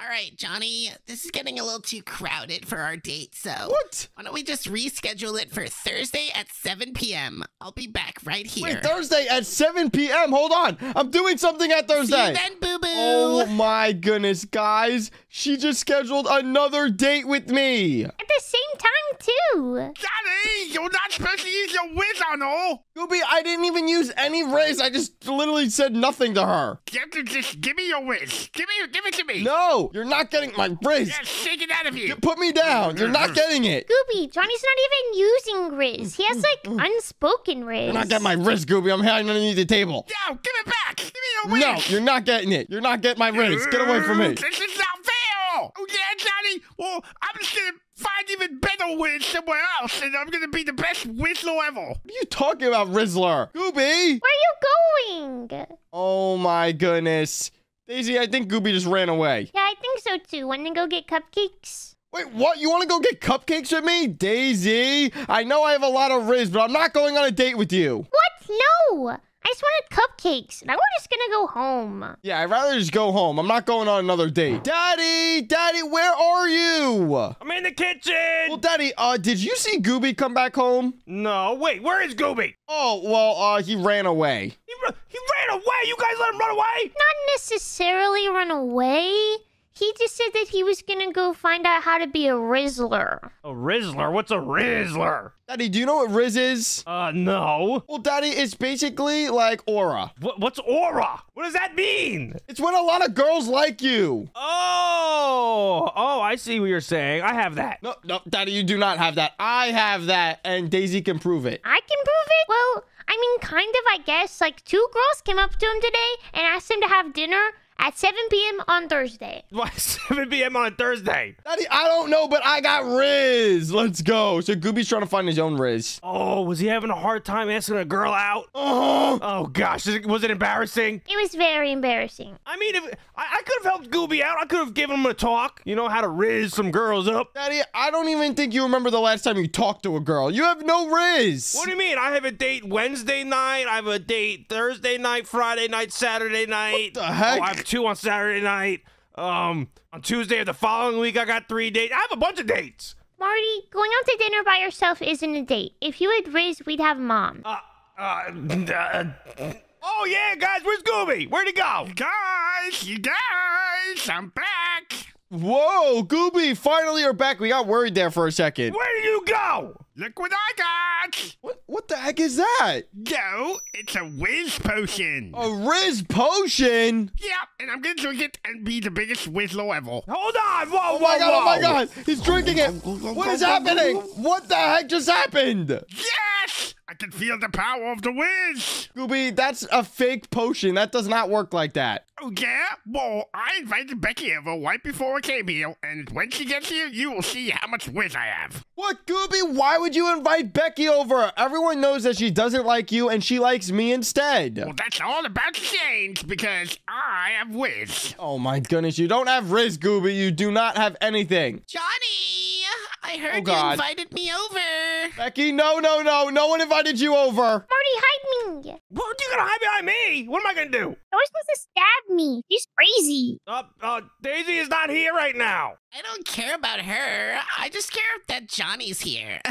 all right, Johnny, this is getting a little too crowded for our date, so What? why don't we just reschedule it for Thursday at 7 p.m.? I'll be back right here. Wait, Thursday at 7 p.m. Hold on. I'm doing something at See Thursday. you then, boo boo. Oh my goodness, guys. She just scheduled another date with me. At the same time, too. Johnny, you're not supposed to use your whiz on her. Gooby, I didn't even use any raise. I just literally said nothing to her. You have to just give me your whiz. Give me, give it to me. No, you're not getting my raise. Yeah, shake it out of you. Put me down. You're not getting it. Gooby, Johnny's not even using Riz. He has like mm. unspoken Riz. You're not getting my wrist, Gooby. I'm hiding underneath the table. No, give it back. Give me your whiz. No, you're not getting it. You're not getting my raise. Get away from me. This is not fair. Oh, yeah, Johnny. Well, I'm just gonna find even better Wiz somewhere else, and I'm gonna be the best Wizzler ever. What are you talking about, Rizzler? Gooby! Where are you going? Oh my goodness. Daisy, I think Gooby just ran away. Yeah, I think so too. Want to go get cupcakes? Wait, what? You want to go get cupcakes with me? Daisy, I know I have a lot of Riz, but I'm not going on a date with you. What? No! I just wanted cupcakes. Now we're just gonna go home. Yeah, I'd rather just go home. I'm not going on another date. Daddy, Daddy, where are you? I'm in the kitchen. Well, Daddy, uh, did you see Gooby come back home? no, wait, where is Gooby? Oh, well, uh, he ran away. He, he ran away. You guys let him run away? Not necessarily run away. He just said that he was gonna go find out how to be a Rizzler. A Rizzler? What's a Rizzler? Daddy, do you know what Riz is? Uh, no. Well, Daddy, it's basically like aura. What, what's aura? What does that mean? It's when a lot of girls like you. Oh, oh, I see what you're saying. I have that. No, no, Daddy, you do not have that. I have that, and Daisy can prove it. I can prove it? Well, I mean, kind of, I guess. Like, two girls came up to him today and asked him to have dinner at 7 p.m. on Thursday. Why 7 p.m. on a Thursday? Daddy, I don't know, but I got Riz. Let's go. So Gooby's trying to find his own Riz. Oh, was he having a hard time asking a girl out? Oh, Oh gosh, is it- was it embarrassing? It was very embarrassing. I mean, if I, I could have helped Gooby out, I could have given him a talk. You know how to riz some girls up. Daddy, I don't even think you remember the last time you talked to a girl. You have no Riz. What do you mean? I have a date Wednesday night. I have a date Thursday night, Friday night, Saturday night. What the heck? Oh, I have two on Saturday night. Um, on Tuesday of the following week, I got three dates. I have a bunch of dates. Marty, going out to dinner by yourself isn't a date. If you had Riz, we'd have mom. Uh, uh, uh, oh yeah, guys, where's Gooby? Where'd he go? Guys, you guys, I'm back. Whoa, Gooby, finally you're back. We got worried there for a second. Where did you go? Look what I got. What, what the heck is that? Go, it's a whiz potion. A Riz potion? Yeah, and I'm gonna drink it and be the biggest Wizzler ever. Hold on! Whoa, Oh whoa, my god, oh my god. He's drinking it. What is happening? What the heck just happened? Yes! I can feel the power of the whiz. Gooby, that's a fake potion. That does not work like that. Oh, yeah? Well, I invited Becky over right before I came here, and when she gets here, you will see how much whiz I have. What, Gooby? Why would you invite Becky over? Everyone knows that she doesn't like you and she likes me instead. Well, that's all about to change because I have whiz. Oh my goodness, you don't have Riz, Gooby. You do not have anything. Johnny, I heard Oh, God. invited me over. Becky, no, no, no. No one invited you over. Marty, hide me. What are you gonna hide behind me? What am I gonna do? You're supposed to stab me. She's crazy. Uh, uh, Daisy is not here right now. I don't care about her. I just care that Johnny's here.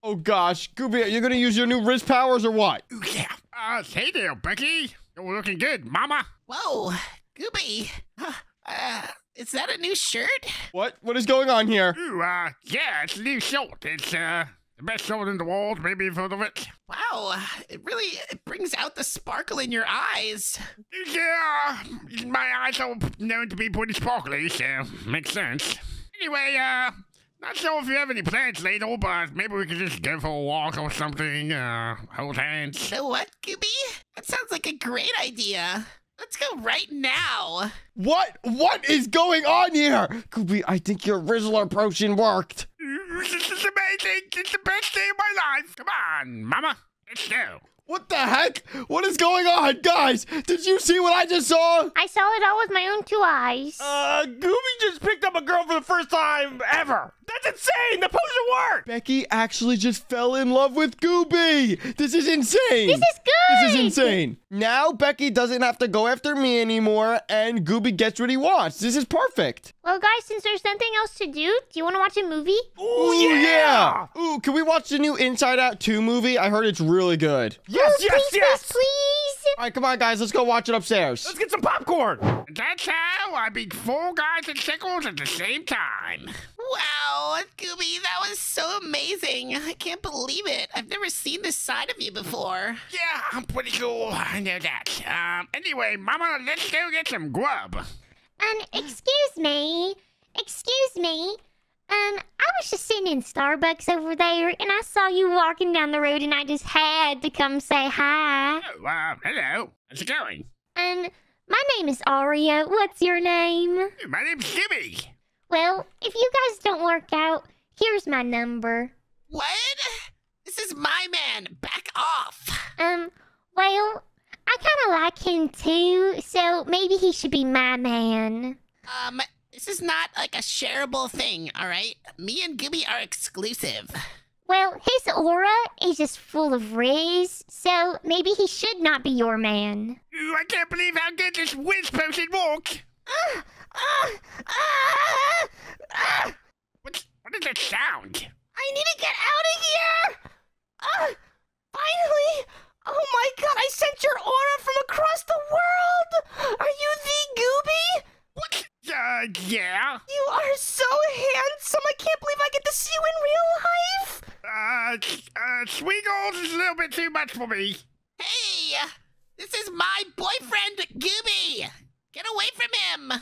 Oh gosh, Gooby, are you gonna use your new wrist powers or what? Ooh, yeah. Uh, hey there, Becky. You're looking good, Mama. Whoa, Gooby. Uh, is that a new shirt? What? What is going on here? Ooh, uh, yeah, it's a new shirt. It's, uh, the best shirt in the world. Maybe you've heard of it. Wow, it really it brings out the sparkle in your eyes. Yeah, my eyes are known to be pretty sparkly, so makes sense. Anyway, uh, not sure if you have any plans later, but maybe we could just go for a walk or something, uh, hold hands. So what, Gooby? That sounds like a great idea. Let's go right now. What? What is going on here? Gooby, I think your Rizzler potion worked. This is amazing. It's the best day of my life. Come on, Mama. Let's go. What the heck? What is going on? Guys, did you see what I just saw? I saw it all with my own two eyes. Uh, Gooby just picked up a girl for the first time ever. That's insane. The potion worked. Becky actually just fell in love with Gooby. This is insane. this is good. This is insane. Now Becky doesn't have to go after me anymore, and Gooby gets what he wants. This is perfect. Well, guys, since there's nothing else to do, do you want to watch a movie? Ooh, Ooh, yeah. Ooh, can we watch the new Inside Out 2 movie? I heard it's really good. Yes, Oh, yes, please, yes. please, please. All right, come on, guys. Let's go watch it upstairs. Let's get some popcorn. That's how I beat four guys and sickles at the same time. Wow, Gooby, that was so amazing. I can't believe it. I've never seen this side of you before. Yeah, I'm pretty cool. I know that. Um, anyway, Mama, let's go get some grub. Um, excuse me. Excuse me. Um, I was just sitting in Starbucks over there, and I saw you walking down the road, and I just had to come say hi. Oh, uh, hello. How's it going? Um, My name is Aria. What's your name? My name's Jimmy. Well, if you guys don't work out, here's my number. What? This is my man. Back off. Um, well, I kind of like him too, so maybe he should be my man. Um, this is not like a shareable thing, all right? Me and Gooby are exclusive. Well, his aura is just full of riz, so maybe he should not be your man. Ooh, I can't believe how good this whiz potion walks. Ah, ah, ah. What, what is that sound? I need to get out of here! Ah, finally! Oh my god, I sent your aura from across the world! Are you the Gooby? What? Uh, yeah. You are so handsome! I can't believe I get to see you in real life! Uh, uh, Sweegles is a little bit too much for me. Hey! This is my boyfriend, Gooby! Get away from him! Um,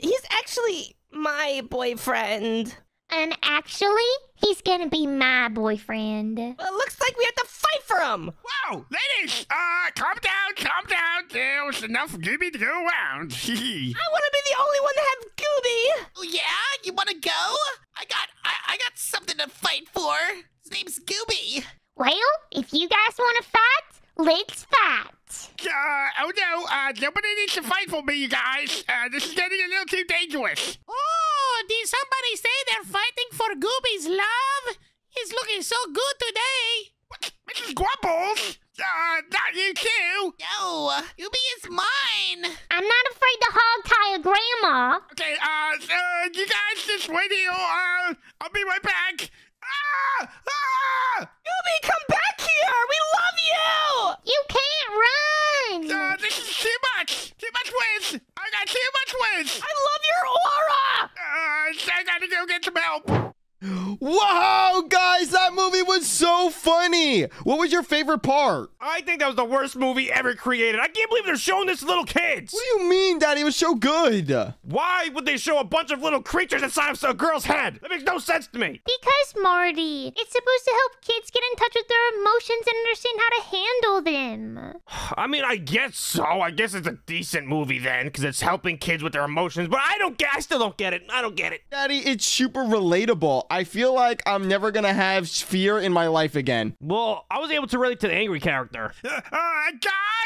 he, he's actually my boyfriend. And actually, he's gonna be my boyfriend. Well, looks like we have to fight for him. Whoa, ladies, uh, calm down, calm down. There's enough Gooby to go around. I want to be the only one to have Gooby. Oh yeah? You wanna go? I got I, I got something to fight for. His name's Gooby. Well, if you guys wanna fight, let's fight. Uh, oh no, uh, nobody needs to fight for me, you guys. Uh, this is getting a little too dangerous. Oh, did somebody say they're fighting for Gooby's love? He's looking so good today. What? Mrs. Grumbles? Uh, not you too. No, Gooby is mine. I'm not afraid to hog tie a grandma. Okay, uh, uh, you guys just wait here. Uh, I'll be right back. Ah! Ah! Gooby, come back here. We love you. You can't run. Uh, this is too much. Too much whiz. I got too much whiz. I love your aura. Uh, I gotta go get some help. Wow, guys, that movie was so funny. What was your favorite part? I think that was the worst movie ever created. I can't believe they're showing this to little kids. What do you mean, Daddy? It was so good. Why would they show a bunch of little creatures inside of a girl's head? That makes no sense to me. Because, Marty, it's supposed to help kids get in touch with their emotions and understand how to handle them. I mean, I guess so. I guess it's a decent movie then, because it's helping kids with their emotions. But I don't get. I still don't get it. I don't get it. Daddy, it's super relatable. I feel like I'm never gonna have fear in my life again. Well, I was able to relate to the angry character. Uh, uh,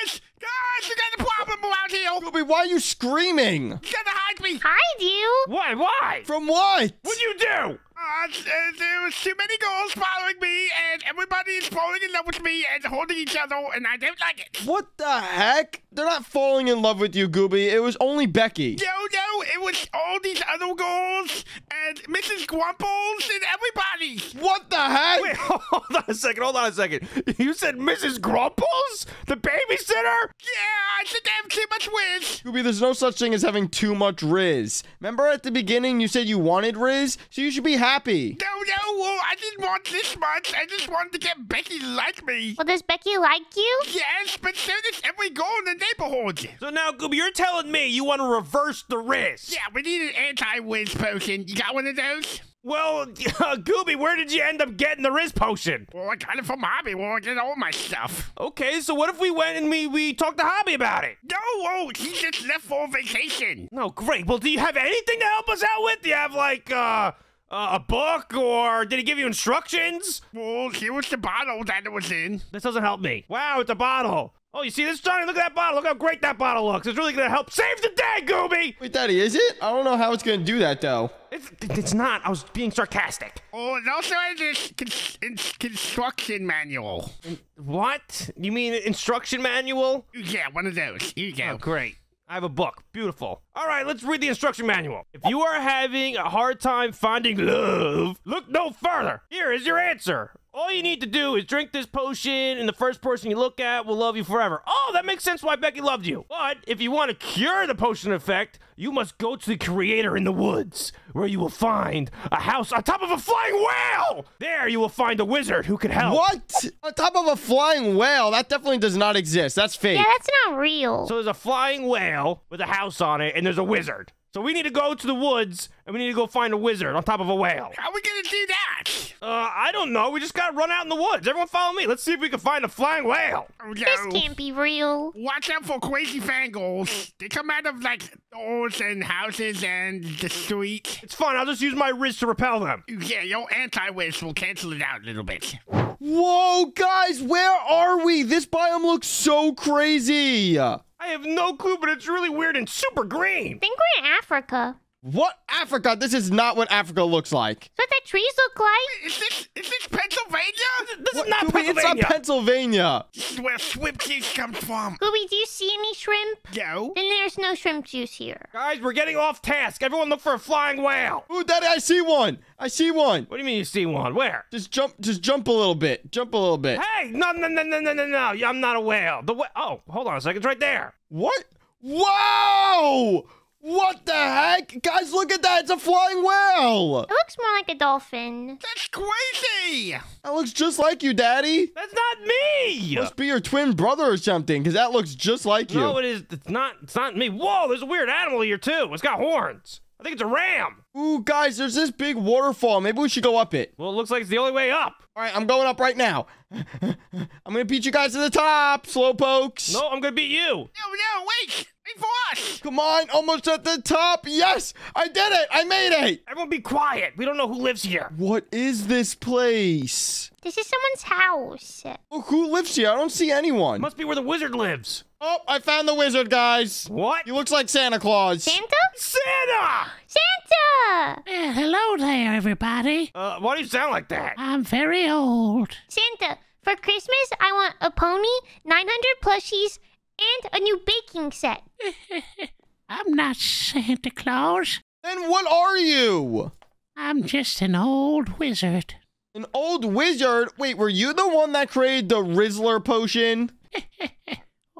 guys, guys, you got a problem around here. Ruby, why are you screaming? You gotta hide me. Hide you? Why? Why? From what? What'd you do? Uh, uh, there was too many girls following me, and everybody is falling in love with me and holding each other, and I don't like it. What the heck? They're not falling in love with you, Gooby. It was only Becky. No, no, it was all these other girls and Mrs. Grumples and everybody. What the heck? Wait, hold on a second. Hold on a second. You said Mrs. Grumples, the babysitter? Yeah, I said they have too much whiz. Gooby, there's no such thing as having too much Riz. Remember at the beginning you said you wanted Riz? So you should be happy. No, no, well, I didn't want this much. I just wanted to get Becky to like me. Well, does Becky like you? Yes, but so does every girl in the neighborhood. So now, Gooby, you're telling me you want to reverse the risk? Yeah, we need an anti-whiz potion. You got one of those? Well, uh, Gooby, where did you end up getting the Riz potion? Well, I got it from Hobby where I did all my stuff. Okay, so what if we went and we, we talked to Hobby about it? No, oh, he just left for vacation. No, great. Well, do you have anything to help us out with? Do you have, like, uh, uh, a book, or did he give you instructions? Well, here was the bottle that it was in. This doesn't help me. Wow, it's a bottle. Oh, you see this, Johnny? Look at that bottle. Look how great that bottle looks. It's really gonna help save the day, Gooby. Wait, Daddy, is it? I don't know how it's gonna do that though. It's, it's not. I was being sarcastic. Oh, it also has this cons- ins- construction manual. What? You mean instruction manual? Yeah, one of those. Here you go. Oh, great. I have a book. Beautiful. All right, let's read the instruction manual. If you are having a hard time finding love, look no further. Here is your answer. All you need to do is drink this potion, and the first person you look at will love you forever. Oh, that makes sense why Becky loved you. But if you want to cure the potion effect, you must go to the creator in the woods, where you will find a house on top of a flying whale. There you will find a wizard who can help. What? On top of a flying whale? That definitely does not exist. That's fake. Yeah, that's not real. So there's a flying whale with a house on it, and there's a wizard. So we need to go to the woods and we need to go find a wizard on top of a whale. How are we gonna do that? Uh, I don't know. We just gotta run out in the woods. Everyone follow me. Let's see if we can find a flying whale. Oh, This can't be real. Watch out for crazy fangles. They come out of like doors and houses and the street. It's fine. I'll just use my wrist to repel them. Yeah, your anti-wish will cancel it out a little bit. Whoa, guys, where are we? This biome looks so crazy. I have no clue, but it's really weird and super green. I think we're in Africa. What Africa? This is not what Africa looks like. Is what the trees look like? Is this is this Pennsylvania? This What- is not Gooby, It's not Pennsylvania. Pennsylvania. This is where shrimp juice comes from. Gooby, do you see any shrimp? No. Then there's no shrimp juice here. Guys, we're getting off task. Everyone look for a flying whale. Ooh, Daddy, I see one. I see one. What do you mean you see one? Where? Just jump, just jump a little bit. Jump a little bit. Hey, no, no, no, no, no, no, no. I'm not a whale. The wh- Oh, hold on a second. It's right there. What? Whoa! What the heck? Guys, look at that. It's a flying whale. It looks more like a dolphin. That's crazy. That looks just like you, Daddy. That's not me. Must be your twin brother or something, because that looks just like you. No, it is. It's not. It's not me. Whoa, there's a weird animal here too. It's got horns. I think it's a ram. Ooh, guys, there's this big waterfall. Maybe we should go up it. Well, it looks like it's the only way up. All right, I'm going up right now. I'm gonna beat you guys to the top, slowpokes. No, I'm gonna beat you. No, no, wait. Wait for us. Come on, almost at the top. Yes, I did it. I made it. Everyone, be quiet. We don't know who lives here. What is this place? This is someone's house. Oh, who lives here? I don't see anyone. Must be where the wizard lives. Oh, I found the wizard, guys. What? He looks like Santa Claus. Santa? Santa. Santa! Well, hello there, everybody. Uh, why do you sound like that? I'm very old. Santa, for Christmas, I want a pony, 900 plushies, and a new baking set. I'm not Santa Claus. Then what are you? I'm just an old wizard. An old wizard? Wait, were you the one that created the Rizzler potion?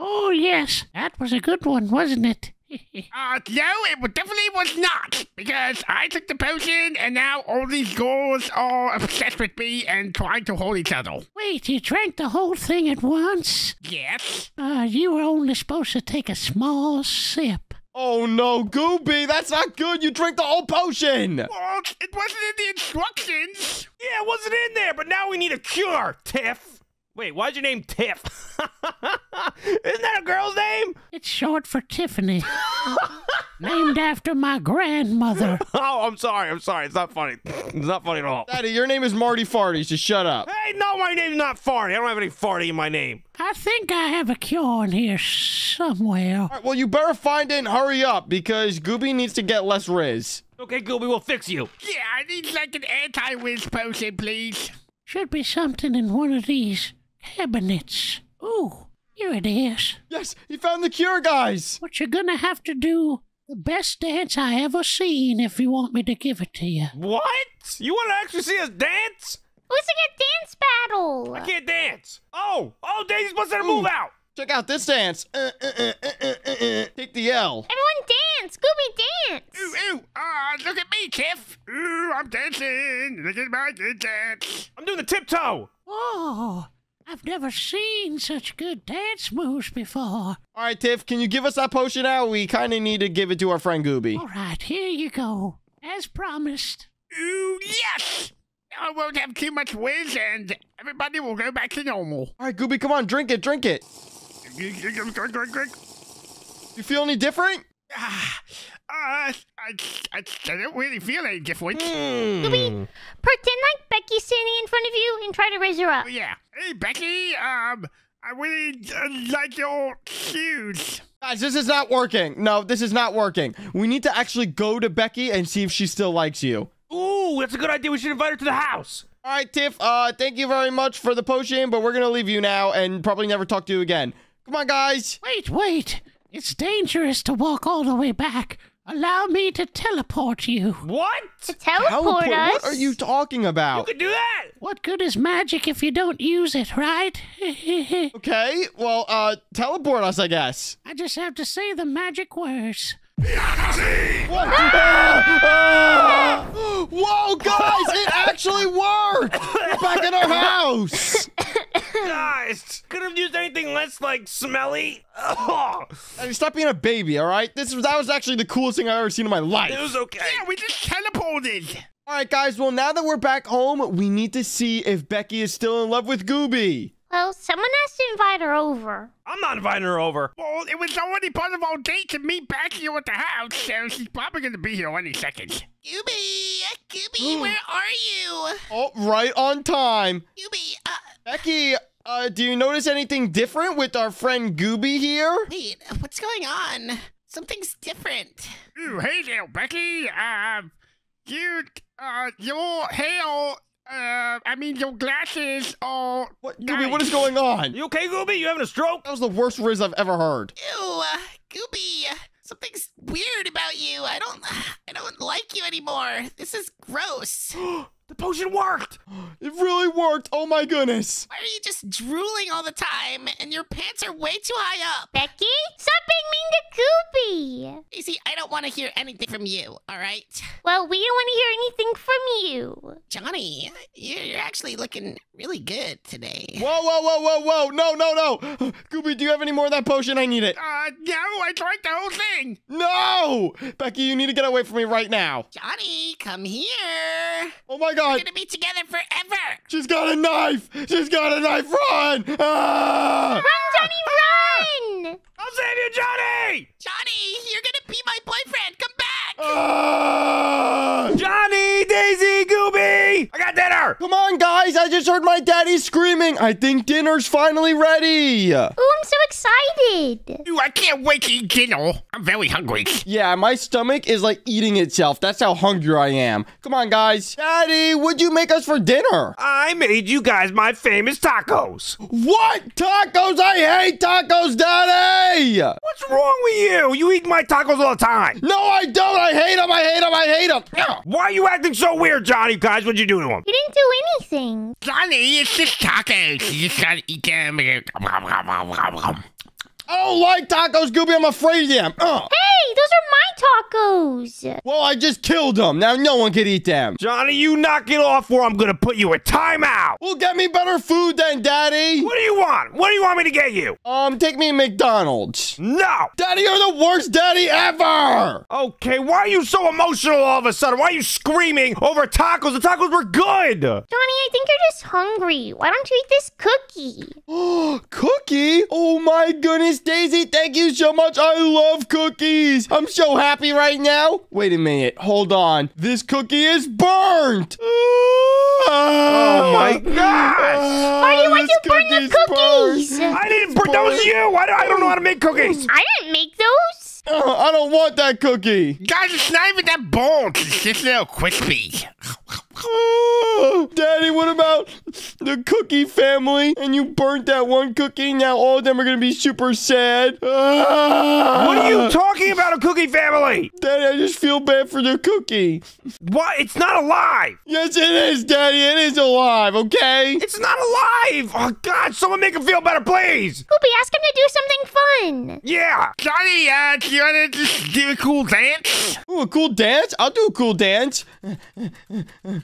Oh, yes, that was a good one, wasn't it? Uh, no, it definitely was not. Because I took the potion and now all these girls are obsessed with me and trying to hold each other. Wait, you drank the whole thing at once? Yes. Uh, you were only supposed to take a small sip. Oh no, Gooby, that's not good. You drank the whole potion. Well, it wasn't in the instructions. Yeah, it wasn't in there, but now we need a cure, Tiff. Wait, why's your name Tiff? Isn't that a girl's name? It's short for Tiffany. Named after my grandmother. Oh, I'm sorry. I'm sorry. It's not funny. It's not funny at all. Daddy, your name is Marty Farty, so shut up. Hey, no, my name's not Farty. I don't have any Farty in my name. I think I have a cure in here somewhere. All right, well, you better find it and hurry up because Gooby needs to get less Riz. Okay, Gooby, we'll fix you. Yeah, I need like an anti-whiz potion, please. Should be something in one of these cabinets. Ooh, here it is. Yes, he found the cure, guys. But you're gonna have to do the best dance I ever seen if you want me to give it to you. What? You want to actually see us dance? Who's like a dance battle? I can't dance. Oh, oh, Daisy's supposed to move out. Check out this dance. Uh, uh, uh, uh, uh, uh, uh. Take the L. Everyone dance! Gooby dance! Ooh, ooh, ah, look at me, Tiff. Ooh, I'm dancing. Look at my good dance. I'm doing the tiptoe. Oh, I've never seen such good dance moves before. All right, Tiff, can you give us that potion now? We kind of need to give it to our friend Gooby. All right, here you go. As promised. Ooh, yes. I won't have too much whiz and everybody will go back to normal. All right, Gooby, come on, drink it, drink it. You feel any different? Ah, I, I, I don't really feel any different. Hmm. Pretend like Becky's standing in front of you and try to raise her up. Yeah. Hey, Becky, um, I really uh, like your shoes. Guys, this is not working. No, this is not working. We need to actually go to Becky and see if she still likes you. Ooh, that's a good idea. We should invite her to the house. All right, Tiff, uh, thank you very much for the potion, but we're going to leave you now and probably never talk to you again. Come on, guys. Wait, wait. It's dangerous to walk all the way back. Allow me to teleport you. What? To teleport, us. What are you talking about? You about? could do that. What good is magic if you don't use it, right? Okay, well, uh, teleport us, I guess. I just have to say the magic words. What? Ah! Whoa, guys, it actually worked! We're back in our house! Guys, could have used anything less like smelly. Oh, Daddy, stop being a baby, all right? This was that was actually the coolest thing I've ever seen in my life. it was okay. Yeah, we just teleported. All right, guys. Well, now that we're back home, we need to see if Becky is still in love with Gooby. Well, someone has to invite her over. I'm not inviting her over. Well, it was already part of our date to meet back here at the house, so she's probably gonna be here any second. Gooby, Gooby, where are you? Oh, right on time. Gooby, uh, Becky, uh, do you notice anything different with our friend Gooby here? wait, what's going on? Something's different. Ooh, hey there, Becky. Uh, you, uh, your hair, uh, I mean, your glasses are. What, Gooby, what is going on? You okay, Gooby? You having a stroke? That was the worst Riz I've ever heard. Ew, uh, Gooby, something's weird about you. I don't, I don't like you anymore. This is gross. The potion worked. It really worked. Oh my goodness. Why are you just drooling all the time and your pants are way too high up? Becky, stop being mean to Gooby. Daisy, I don't want to hear anything from you, all right? Well, we don't want to hear anything from you. Johnny, you're, you're actually looking really good today. Whoa, whoa, whoa, whoa, whoa. No, no, no. Gooby, do you have any more of that potion? I need it. Uh, no, I drank the whole thing. No! Becky, you need to get away from me right now. Johnny, come here. Oh my We're god. We're gonna be together forever. She's got a knife. She's got a knife. Run! Ah! Run, Johnny, run! I'll save you, Johnny. Johnny, you're gonna be my boyfriend. Come back. Ah! Johnny, Daisy, Gooby. I got dinner. Come on, guys. I just heard my daddy screaming. I think dinner's finally ready. Oh, I'm so excited. Ooh, I can't wait to eat dinner. I'm very hungry. Yeah, my stomach is like eating itself. That's how hungry I am. Come on, guys. Daddy, what'd you make us for dinner? I made you guys my famous tacos. What? Tacos? I hate tacos, Daddy! What's wrong with you? You eat my tacos all the time. No, I don't. I hate them. I hate them. I hate them. Why are you acting so weird, Johnny? Guys, what'd you do to him? You didn't do anything. Johnny, it's just tacos. You just gotta eat them. I don't like tacos, Gooby. I'm afraid of them. Ugh. Hey, those are my tacos. Well, I just killed them. Now no one can eat them. Johnny, you knock it off or I'm gonna put you in timeout. Well, get me better food then, Daddy. What do you want? What do you want me to get you? Um, take me to McDonald's. No. Daddy, you're the worst daddy ever. Okay, why are you so emotional all of a sudden? Why are you screaming over tacos? The tacos were good. Johnny, I think you're just hungry. Why don't you eat this cookie? Oh, cookie? Oh my goodness, Daisy, thank you so much. I love cookies. I'm so happy right now. Wait a minute. Hold on. This cookie is burnt. Oh my gosh. Why do you want to burn the cookies? I didn't burn. those. was you. I don't, I don't know how to make cookies. I didn't make those. Uh, I don't want that cookie. Guys, it's not even that bold. It's just a little crispy. Daddy, what about the cookie family? And you burnt that one cookie. Now all of them are going to be super sad. What are you talking about, a cookie family? Daddy, I just feel bad for the cookie. What? It's not alive. Yes, it is, Daddy. It is alive, okay? It's not alive. Oh, God. Someone make him feel better, please. Gooby, ask him to do something fun. Yeah. Johnny, uh, do you wanna just do a cool dance? Ooh, a cool dance? I'll do a cool dance.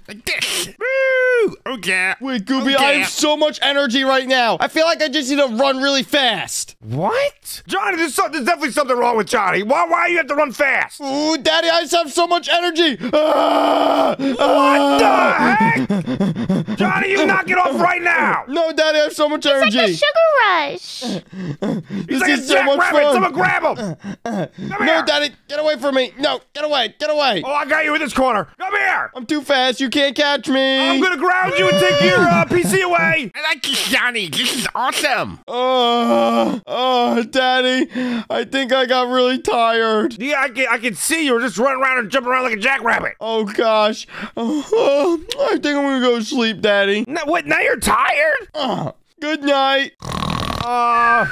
Like this. Woo! Oh, yeah. Wait, Gooby, Oh, I have so much energy right now. I feel like I just need to run really fast. What? Johnny, there's, so, there's definitely something wrong with Johnny. Why, why you have to run fast? Ooh, Daddy, I just have so much energy. Ah, What ah. the heck? Johnny, you knock it off right now. No, Daddy, I have so much energy. Like a sugar rush. He's this like a is so much jackrabbit. fun. Someone grab him. Come No, here. Daddy, get away from me. No, get away, get away. Oh, I got you in this corner. Come here. I'm too fast. You can't catch me. I'm gonna ground you and take your uh, PC away. I like this, Johnny. This is awesome. Oh, oh, Daddy, I think I got really tired. Yeah, I can, I can see you were just running around and jumping around like a jackrabbit. Oh gosh, oh, I think I'm gonna go to sleep, Daddy. Now, what? Now you're tired? Oh, good night. Uh,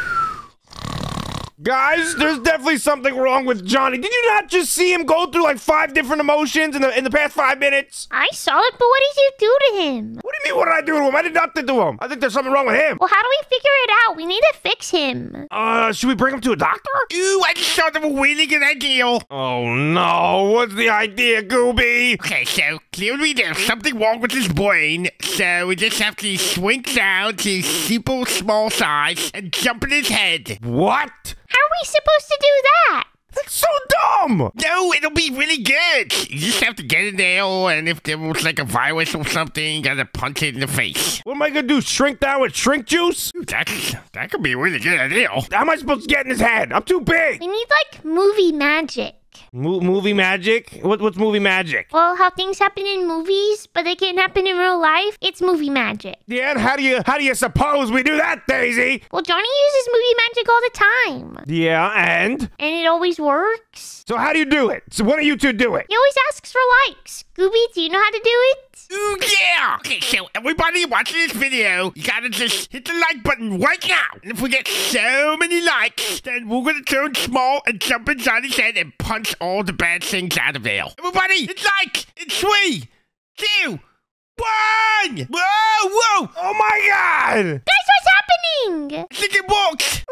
guys, there's definitely something wrong with Johnny. Did you not just see him go through like five different emotions in the in the past five minutes? I saw it, but what did you do to him? What do you me, what did I do to him? I did nothing to him. I think there's something wrong with him. Well, how do we figure it out? We need to fix him. Uh, should we bring him to a doctor? Ooh, I just thought of a really good idea. Oh no, what's the idea, Gooby? Okay, so clearly there's something wrong with his brain, so we just have to shrink down to super small size and jump in his head. What? How are we supposed to do that? That's so dumb! No, it'll be really good. You just have to get in there, and if there was like a virus or something, you gotta punch it in the face. What am I gonna do? Shrink down with shrink juice? Ooh, That's, that could be a really good idea. How am I supposed to get in his head? I'm too big. We need like movie magic. Mo- movie magic? What, what's movie magic? Well, how things happen in movies, but they can't happen in real life. It's movie magic. Yeah, and how do you how do you suppose we do that, Daisy? Well, Johnny uses movie magic all the time, Yeah, and and it always works. So how do you do it? So one of you two do it. He always asks for likes. Gooby, do you know how to do it? Ooh, yeah! Okay, so everybody watching this video, you gotta just hit the like button right now. And if we get so many likes, then we're gonna turn small and jump inside his head and punch all the bad things out of there. Everybody, hit like it's three, two, one! Whoa, whoa! Oh my god! Guys, what's happening? I think it worked!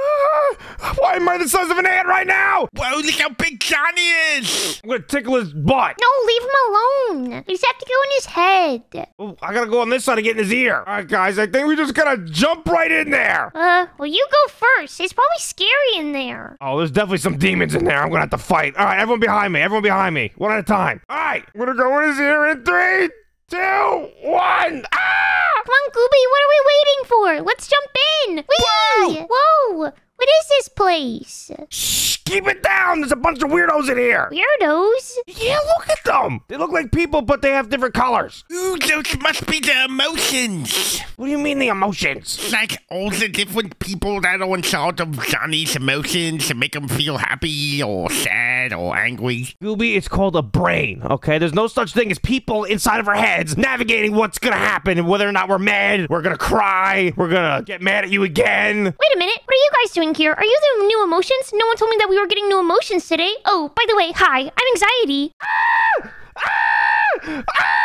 Why am I the size of an ant right now? Whoa, look how big Johnny is! I'm gonna tickle his butt. No, leave him alone. We just have to go in his head. Oh, I gotta go on this side to get in his ear. All right, guys, I think we just gotta jump right in there. Uh, well, you go first. It's probably scary in there. Oh, there's definitely some demons in there. I'm gonna have to fight. All right, everyone behind me. Everyone behind me. One at a time. All right, I'm gonna go in his ear in three, two, one. Ah! Come on, Gooby, what are we waiting for? Let's jump in. Whee! Whoa! What is this place? Shh, keep it down. There's a bunch of weirdos in here. Weirdos? Yeah, look at them. They look like people, but they have different colors. Ooh, those must be the emotions! What do you mean the emotions? Like all the different people that are in charge of Johnny's emotions to make him feel happy or sad or angry. Gooby, it's called a brain, okay? There's no such thing as people inside of our heads navigating what's gonna happen and whether or not we're mad, we're gonna cry, we're gonna get mad at you again. Wait a minute. What are you guys doing here? Are you the new emotions? No one told me that we were getting new emotions today. Oh, by the way, hi. I'm Anxiety. Ah! Ah! Ah!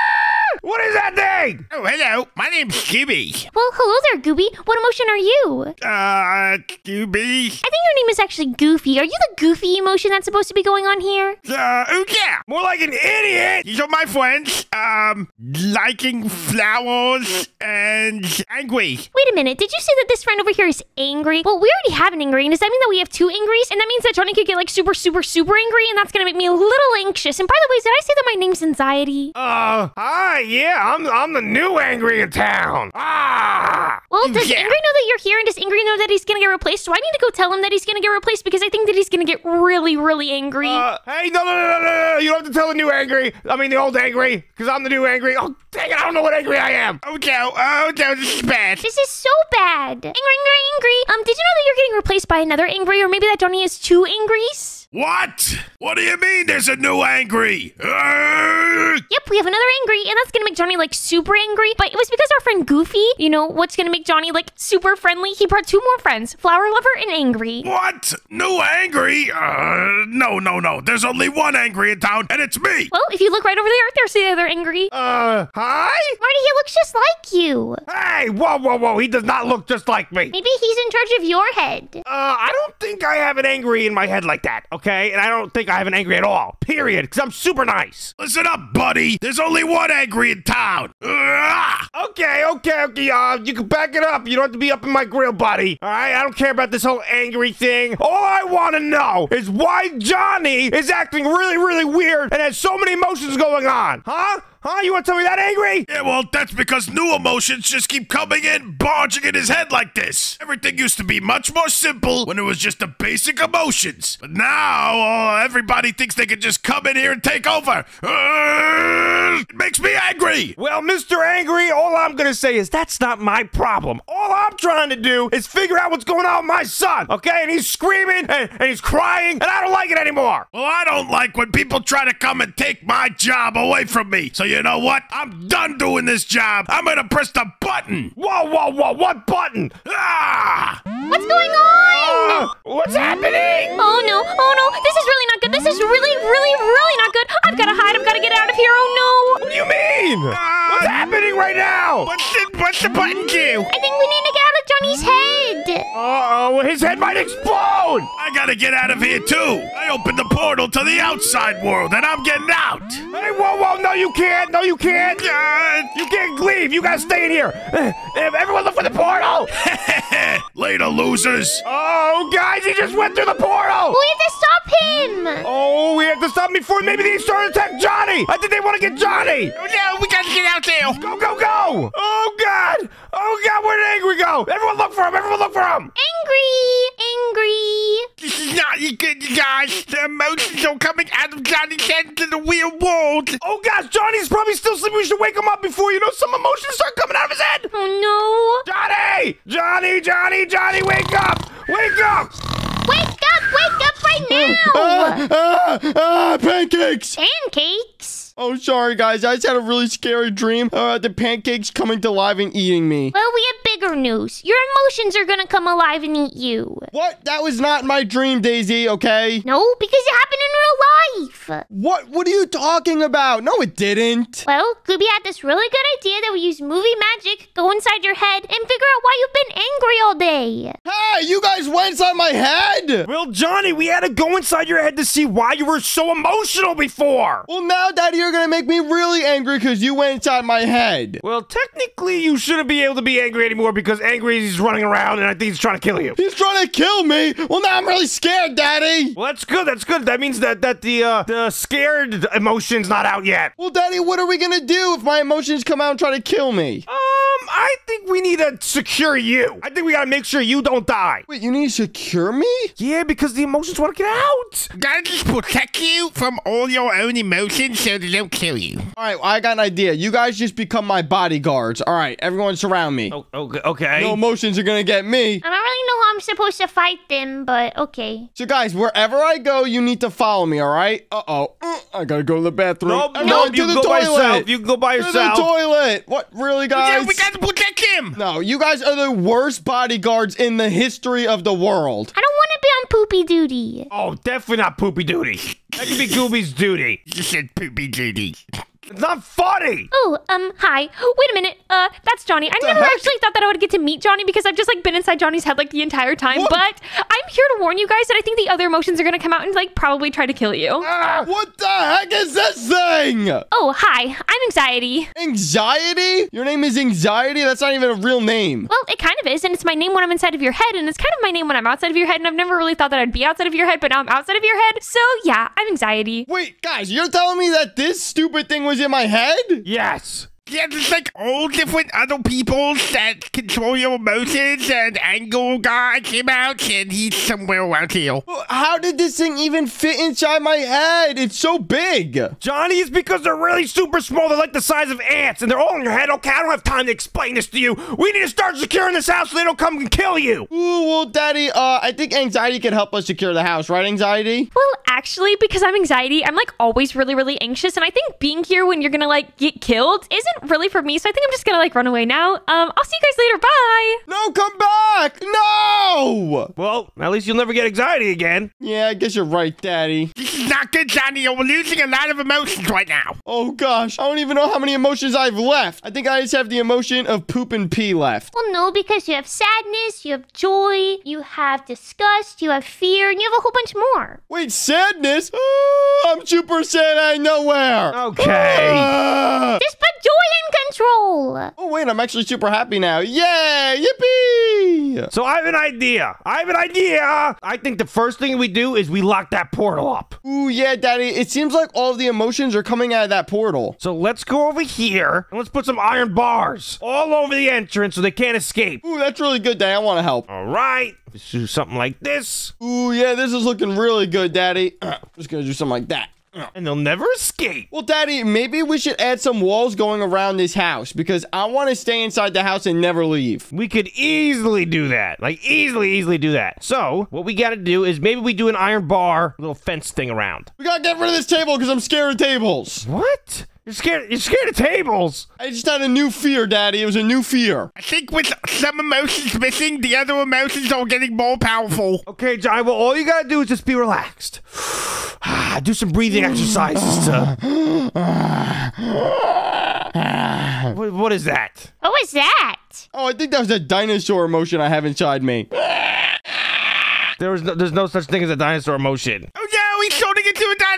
What is that thing? Oh, hello. My name's Gooby. Well, hello there, Gooby. What emotion are you? Uh, Scooby? I think your name is actually Goofy. Are you the goofy emotion that's supposed to be going on here? Uh, oh yeah. More like an idiot. These are my friends. Um, liking flowers and angry. Wait a minute. Did you say that this friend over here is angry? Well, we already have an angry, and does that mean that we have two angries? And that means that Johnny could get like super, super, super angry, and that's gonna make me a little anxious. And by the way, did I say that my name's Anxiety? Uh, hi, yeah, I'm I'm the new angry in town. Ah! Well, does Yeah. Angry know that you're here, and does Angry know that he's gonna get replaced? So I need to go tell him that he's gonna get replaced because I think that he's gonna get really, really angry. Uh, hey, no, no, no, no, no, no, you don't have to tell the new angry. I mean, the old angry, because I'm the new angry. Oh, dang it, I don't know what angry I am. Oh no, oh no, this is bad. This is so bad. Angry, angry, angry. Um, did you know that you're getting replaced by another angry, or maybe that Johnny has two angries? What? What do you mean there's a new angry? Arrgh! Yep, we have another angry, and that's gonna make Johnny like super angry. But it was because our friend Goofy, you know, what's gonna make Johnny like super friendly? He brought two more friends, Flower Lover and Angry. What? New angry? Uh, no, no, no. There's only one angry in town, and it's me. Well, if you look right over there, there's the other angry. Uh, hi? Marty, he looks just like you. Hey, whoa, whoa, whoa, he does not look just like me. Maybe he's in charge of your head. Uh, I don't think I have an angry in my head like that, okay? And I don't think I have an angry at all, period, because I'm super nice. Listen up, buddy. There's only one angry in town. Okay, okay, okay, uh, you can back it up. You don't have to be up in my grill, buddy. All right, I don't care about this whole angry thing. All I want to know is why Johnny is acting really, really weird and has so many emotions going on. Huh? Huh? You want to tell me that angry? Yeah, well, that's because new emotions just keep coming in, barging in his head like this. Everything used to be much more simple when it was just the basic emotions. But now, uh, everybody thinks they can just come in here and take over. Arrgh! It makes me angry. Well, Mr. Angry, all I'm gonna say is that's not my problem. All I'm trying to do is figure out what's going on with my son, okay? And he's screaming and, and he's crying, and I don't like it anymore. Well, I don't like when people try to come and take my job away from me. So you know what? I'm done doing this job. I'm gonna press the button. Whoa, whoa, whoa, what button? Ah! What's going on? Uh, what's happening? Oh no, oh no, this is really not good. This is really, really, really not good. I've gotta hide, I've gotta get out of here, oh no. What do you mean? Ah! What's happening right now? What's in What's the button do? I think we need to get out of Johnny's head. Uh-oh, his head might explode! I gotta get out of here too. I opened the portal to the outside world and I'm getting out. Hey, whoa, whoa, no, you can't, no, you can't! You can't leave, you gotta stay in here! Everyone look for the portal! Later, losers. Oh, guys, he just went through the portal! We have to stop him. Oh, we have to stop him before maybe they start to attack Johnny! I think they want to get Johnny! Oh, no, we gotta get out there. Go, go, go! Oh, God! Oh, God, where did Angry go? Everyone look for him! Everyone look for him! Angry, angry. This is not good, you guys. The emotions are coming out of Johnny's head to the real world. Oh, gosh, Johnny's probably still sleeping. We should wake him up before, you know, some emotions start coming out of his head! Oh no. Johnny! Johnny, Johnny, Johnny, wake up! Wake up! Wake up! Wake up right now! Ah, ah, ah, pancakes! Pancakes. Oh, sorry, guys. I just had a really scary dream about the pancakes coming to life and eating me. Well, we have bigger news. Your emotions are gonna come alive and eat you. What? That was not my dream, Daisy, okay? No, because it happened in real life. What? What are you talking about? No, it didn't. Well, Gooby had this really good idea that we use movie magic, go inside your head, and figure out why you've been angry all day. Hey, you guys went inside my head! Well, Johnny, we had to go inside your head to see why you were so emotional before. Well, now, Daddy, you're gonna make me really angry because you went inside my head. Well, technically, you shouldn't be able to be angry anymore because Angry is running around and I think he's trying to kill you. He's trying to kill me. Well, now I'm really scared, Daddy. Well, that's good. That's good. That means that that the uh, the scared emotion's not out yet. Well, Daddy, what are we gonna do if my emotions come out and try to kill me? Um, I think we need to secure you. I think we gotta make sure you don't die. Wait, you need to secure me? Yeah, because the emotions want to get out. Gotta just protect you from all your own emotions so they don't kill you. All right, I got an idea. You guys just become my bodyguards. All right, everyone surround me. Oh, okay. okay. No emotions are gonna get me. I don't really know how I'm supposed to fight them, but okay. So, guys, wherever I go, you need to follow me. All right? Uh oh. I gotta go to the bathroom. Nope, Everyone nope, to you the can go by toilet. yourself. You can go by yourself. To the toilet. What? Really, guys? Yeah, we gotta protect him. No, you guys are the worst bodyguards in the history of the world. I don't want to be on poopy duty. Oh, definitely not poopy duty. That could be Gooby's duty. You said poopy duty. It's not funny. Oh, um, hi. Wait a minute. Uh, that's Johnny. I never heck? actually thought that I would get to meet Johnny because I've just like been inside Johnny's head like the entire time. What? But I'm here to warn you guys that I think the other emotions are gonna come out and like probably try to kill you. Ah, what the heck is this thing? Oh, hi. I'm Anxiety. Anxiety? Your name is Anxiety? That's not even a real name. Well, it kind of is, and it's my name when I'm inside of your head, and it's kind of my name when I'm outside of your head, and I've never really thought that I'd be outside of your head, but now I'm outside of your head. So yeah, I'm Anxiety. Wait, guys, you're telling me that this stupid thing was in my head? Yes. Yeah, there's like all different other people that control your emotions, and Angle guy came out, and he's somewhere around here. How did this thing even fit inside my head? It's so big. Johnny, it's because they're really super small. They're like the size of ants, and they're all in your head. Okay, I don't have time to explain this to you. We need to start securing this house so they don't come and kill you. Ooh, well, Daddy, uh, I think Anxiety can help us secure the house, right, Anxiety? Well, actually, because I'm Anxiety, I'm like always really, really anxious, and I think being here when you're gonna like get killed isn't really for me. So I think I'm just gonna like run away now. Um, I'll see you guys later. Bye. No, come back! No! Well, at least you'll never get anxiety again. Yeah, I guess you're right, Daddy. This is not good, Johnny. You're losing a lot of emotions right now. Oh gosh, I don't even know how many emotions I've left. I think I just have the emotion of poop and pee left. Well, no, because you have sadness, you have joy, you have disgust, you have fear, and you have a whole bunch more. Wait, sadness? Oh, I'm super sad I ain't nowhere. Okay. Ah. Just put joy in control. Oh wait, I'm actually super happy now. Yay! Yippee! So I have an idea. I have an idea. I think the first thing we do is we lock that portal up. Ooh, yeah, Daddy. It seems like all of the emotions are coming out of that portal. So let's go over here and let's put some iron bars all over the entrance so they can't escape. Ooh, that's really good, Daddy. I want to help. All right. Let's do something like this, Ooh, yeah, this is looking really good, Daddy. Just gonna do something like that. and they'll never escape. Well, Daddy, maybe we should add some walls going around this house because I want to stay inside the house and never leave. We could easily do that. Like, easily, easily do that. So, what we gotta do is maybe we do an iron bar little fence thing around. We gotta get rid of this table because I'm scared of tables. What? You're scared? You're scared of tables? I just had a new fear, Daddy. It was a new fear. I think with some emotions missing, the other emotions are getting more powerful. Okay, Johnny. Well, all you gotta do is just be relaxed. do some breathing exercises to. What, what is that? What was that? Oh, I think that was a dinosaur emotion I have inside me. There was no, there's no such thing as a dinosaur emotion. Oh no, he's turning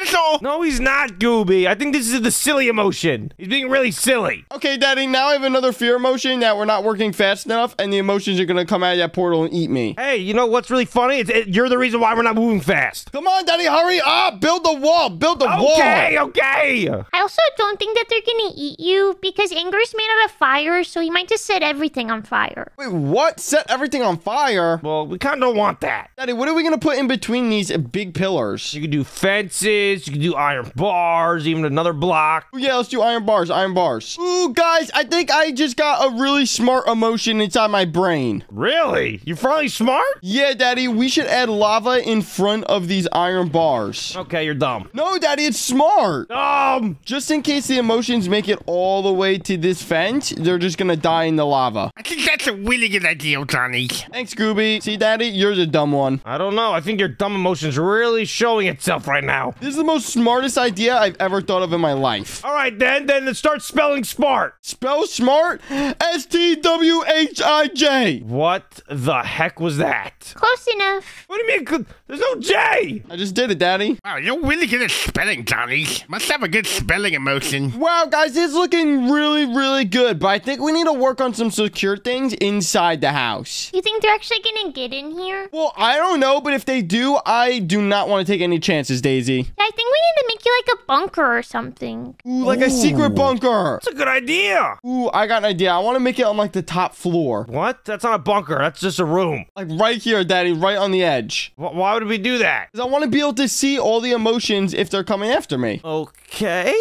into dinosaur. No, he's not, Gooby. I think this is the silly emotion. He's being really silly. Okay, Daddy, now I have another fear emotion that we're not working fast enough, and the emotions are gonna come out of that portal and eat me. Hey, you know what's really funny? It's, it, you're the reason why we're not moving fast. Come on, Daddy, hurry up! Build the wall! Build the wall! Okay, okay. I also don't think that they're gonna eat you because anger's made out of fire, so you might just set everything on fire. Wait, what? Set everything on fire? Well, we kind of don't want that. Daddy, what are we gonna put in between these big pillars? You can do fences, you can do iron bars, even another block. Yeah, let's do iron bars, iron bars. Ooh, guys, I think I just got a really smart emotion inside my brain. Really? You're finally smart? Yeah, Daddy, we should add lava in front of these iron bars. Okay, you're dumb. No, Daddy, it's smart. Um, Just in case the emotions make it all the way to this fence, they're just gonna die in the lava. I think that's a really good idea, Johnny. Thanks, Gooby. See, Daddy, you're the dumb one. I don't know. I think your dumb emotion's really showing itself right now. This is the most smartest idea I've ever thought of in my life. All right, then, then let's start spelling smart. Spell smart S T W H I J. What the heck was that? Close enough. What do you mean? Cl- There's no J. I just did it, Daddy. Wow, oh, you're really good at spelling, Johnny. Must have a good spelling emotion. Wow, guys, it's looking really, really good, but I think we need to work on some secure things inside the house. You think they're actually gonna get in here? Well, I don't know, but if they do, I do not want to take any chances, Daisy. Yeah, I think we need to make you like a bunker or something. Ooh, like a secret bunker. That's a good idea. Ooh, I got an idea. I want to make it on like the top floor. What? That's not a bunker. That's just a room. Like right here, Daddy, right on the edge. Wh- why would we do that? Because I want to be able to see all the emotions if they're coming after me. Okay.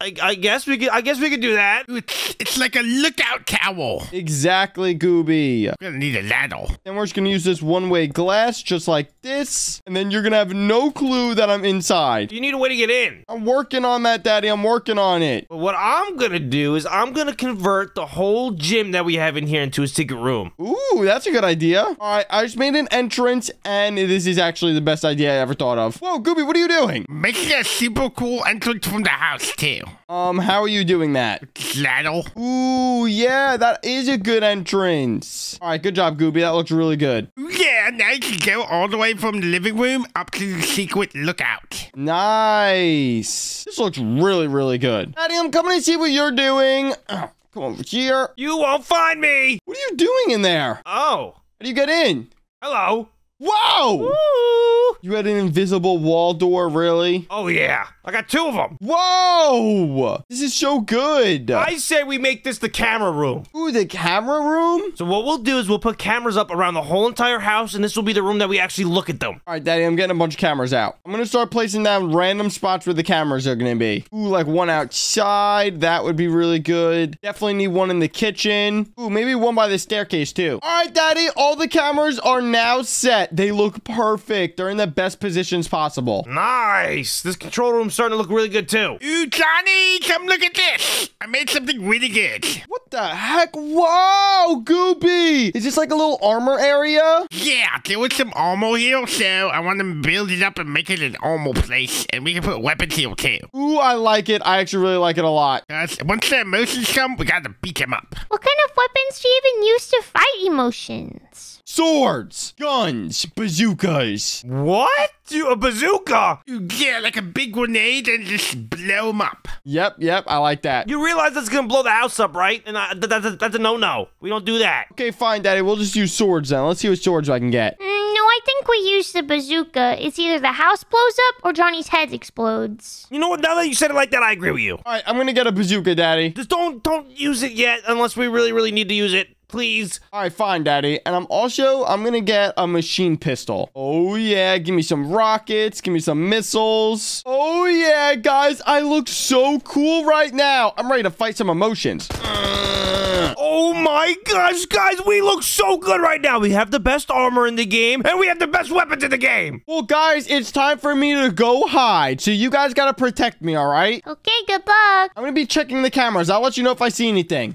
I, I guess we could. I guess we could do that. It's, it's like a lookout tower. Exactly, Gooby. We're gonna need a ladder. Then we're just going to use this one-way glass just like this. And then you're going to have no clue that I'm inside. You need a way to get in. I'm working on that, Daddy. I'm working on it. But what I'm gonna do is I'm gonna convert the whole gym that we have in here into a secret room. Ooh, that's a good idea. All right, I just made an entrance, and this is actually the best idea I ever thought of. Whoa, Gooby, what are you doing? Making a super cool entrance from the house, too. Um, how are you doing that? This. Ooh, yeah, that is a good entrance. All right, good job, Gooby. That looks really good. Yeah, now you can go all the way from the living room up to the secret lookout. Nice. This looks really, really good. Daddy, I'm coming to see what you're doing. Ugh, Come over here. You won't find me. What are you doing in there? Oh, How do you get in? hello. Whoa! Ooh. You had an invisible wall door, really? Oh yeah, I got two of them. Whoa! This is so good. I say we make this the camera room. Ooh, the camera room? So what we'll do is we'll put cameras up around the whole entire house, and this will be the room that we actually look at them. All right, Daddy, I'm getting a bunch of cameras out. I'm gonna start placing down random spots where the cameras are gonna be. Ooh, like one outside. That would be really good. Definitely need one in the kitchen. Ooh, maybe one by the staircase too. All right, Daddy, all the cameras are now set. They look perfect. They're in the best positions possible. Nice. This control room's starting to look really good too. Ooh, Johnny, come look at this. I made something really good. What the heck? Whoa, Gooby! Is this like a little armor area? Yeah, there was some armor here, so I want to build it up and make it an armor place, and we can put weapons here too. Ooh, I like it. I actually really like it a lot. Cause once the emotions come, we gotta beat them up. What kind of weapons do you even use to fight emotions? Swords, guns, bazookas. What? You a bazooka? Yeah, like a big grenade and just blow them up. Yep, yep, I like that. You realize that's gonna blow the house up, right? And I, th- that's, a, that's a no-no. We don't do that. Okay, fine, Daddy. We'll just use swords then. Let's see what swords I can get. Mm, no, I think we use the bazooka. It's either the house blows up or Johnny's head explodes. You know what? Now that you said it like that, I agree with you. All right, I'm gonna get a bazooka, Daddy. Just don't don't use it yet unless we really really need to use it. Please. All right, fine, Daddy. And I'm also I'm gonna get a machine pistol. Oh yeah, give me some rockets, give me some missiles. Oh yeah, guys, I look so cool right now. I'm ready to fight some emotions. Uh. Oh my gosh, guys, we look so good right now. We have the best armor in the game, and we have the best weapons in the game. Well, guys, it's time for me to go hide. So you guys gotta protect me, all right? Okay, good luck. I'm gonna be checking the cameras. I'll let you know if I see anything.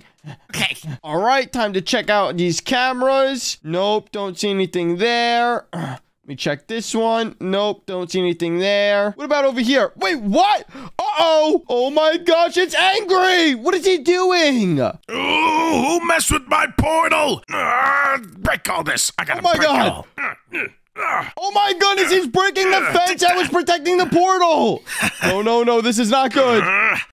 Okay. All right, time to check out these cameras. Nope, don't see anything there. Let me check this one. Nope, don't see anything there. What about over here? Wait, what? Uh-oh. Oh my gosh, it's angry. What is he doing? Ooh, who messed with my portal? Uh, break all this. I gotta Oh my break God. it all. Uh, uh, uh. Oh my goodness, he's breaking the fence that was protecting the portal. No, no, no, this is not good.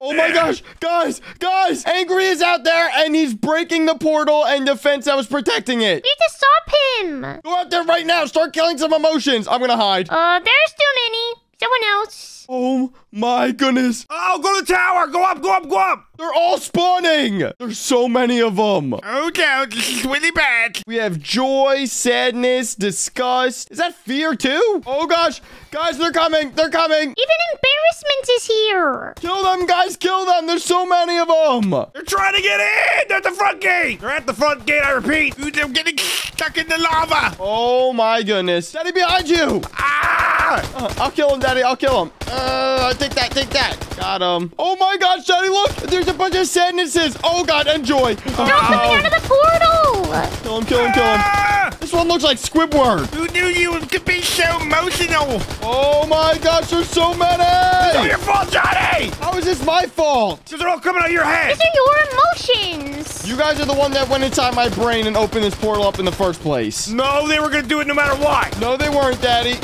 Oh my gosh, guys, guys, Angry is out there and he's breaking the portal and the fence that was protecting it. We have to stop him. Go out there right now, start killing some emotions. I'm gonna hide. Uh, there's too many. Someone else. Oh my goodness, Oh, go to the tower. Go up, go up, go up. They're all spawning. There's so many of them. Oh no, this is really bad. We have joy, sadness, disgust. Is that fear too? Oh gosh, guys, they're coming. They're coming. Even embarrassment is here. Kill them, guys, kill them. There's so many of them. They're trying to get in. They're at the front gate. They're at the front gate. I repeat. Ooh, I'm getting stuck in the lava. Oh my goodness. Daddy behind you. Ah! Uh, I'll kill him, Daddy. I'll kill him. Uh, take that, take that. Got him. Oh my gosh, Daddy, look. There's a bunch of sadnesses. Oh god, enjoy. joy. They're all coming out of the portal. Kill him, kill him, kill him. Ah! This one looks like Squidward. Who knew you could be so emotional? Oh my gosh, there's so many. It's all many. your fault, Johnny. How is this my fault? Because they're all coming out of your head. These are your emotions. You guys are the one that went inside my brain and opened this portal up in the first place. No, they were gonna do it no matter what. No, they weren't, Daddy.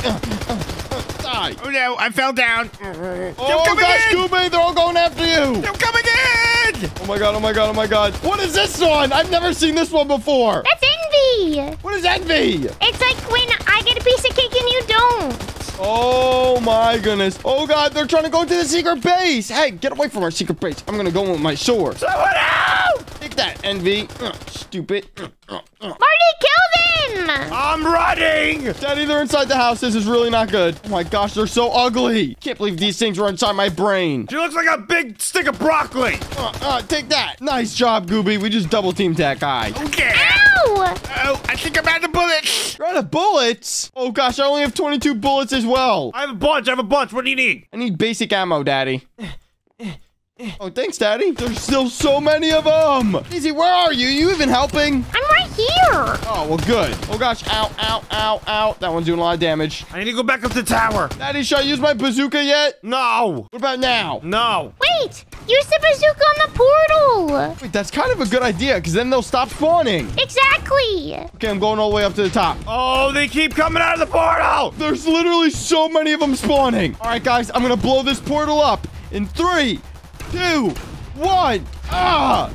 Die. Oh no, I fell down. Oh coming gosh, in. Scooby, they're all going after you. They're coming in. Oh my god, oh my god, oh my god. What is this one? I've never seen this one before. That's envy. What is envy? It's like when I get a piece of cake and you don't. Oh my goodness. Oh god, they're trying to go to the secret base. Hey, get away from our secret base. I'm gonna go with my sword. Someone out! Take that, envy. Uh, stupid. Uh, uh. Marty, kill them. I'm running. Daddy, they're inside the house. This is really not good. Oh my gosh, they're so ugly. Can't believe these things were inside my brain. She looks like a big stick of broccoli. Uh, uh, take that. Nice job, Gooby. We just double teamed that guy. Okay. Ow. Oh, I think I'm out of bullets. You're out of bullets. Oh gosh, I only have 22 bullets as well. I have a bunch. I have a bunch. What do you need? I need basic ammo, Daddy. Oh, thanks, Daddy. There's still so many of them. Easy, where are you? You even helping? I'm right here. Oh, well, good. Oh, gosh. Ow, ow, ow, ow. That one's doing a lot of damage. I need to go back up the tower. Daddy, should I use my bazooka yet? No. What about now? No. Wait, use the bazooka on the portal. Wait, that's kind of a good idea, because then they'll stop spawning. Exactly. Okay, I'm going all the way up to the top. Oh, they keep coming out of the portal. There's literally so many of them spawning. All right, guys, I'm going to blow this portal up in three, two, one. Ah!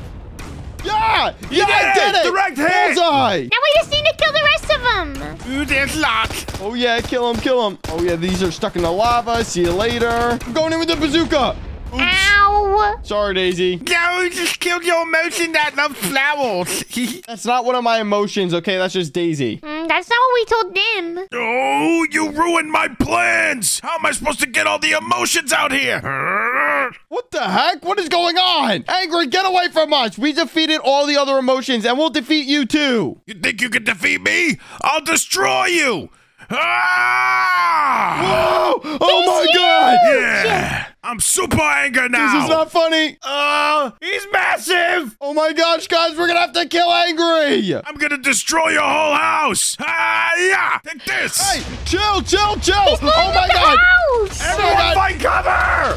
Yeah! Yeah, I did it! did it! Direct hit! Bullseye! Now we just need to kill the rest of them. Ooh, there's lots. Oh, yeah, kill him, kill him. Oh, yeah, these are stuck in the lava. See you later. I'm going in with the bazooka. Oops. Ow. Sorry, Daisy. No, you just killed your emotion that loves flowers. That's not one of my emotions, okay? That's just Daisy. Mm, that's not what we told them. Oh, you ruined my plans. How am I supposed to get all the emotions out here? What the heck? What is going on? Angry, get away from us. We defeated all the other emotions, and we'll defeat you too. You think you can defeat me? I'll destroy you. Ah! Oh, oh my god! Yeah! I'm super angry now. This is not funny. Uh, he's massive. Oh my gosh, guys, we're gonna have to kill Angry. I'm gonna destroy your whole house. Ah, yeah! Take this. Hey, chill, chill, chill. He's blowing oh my the god. house. Everyone God. find cover.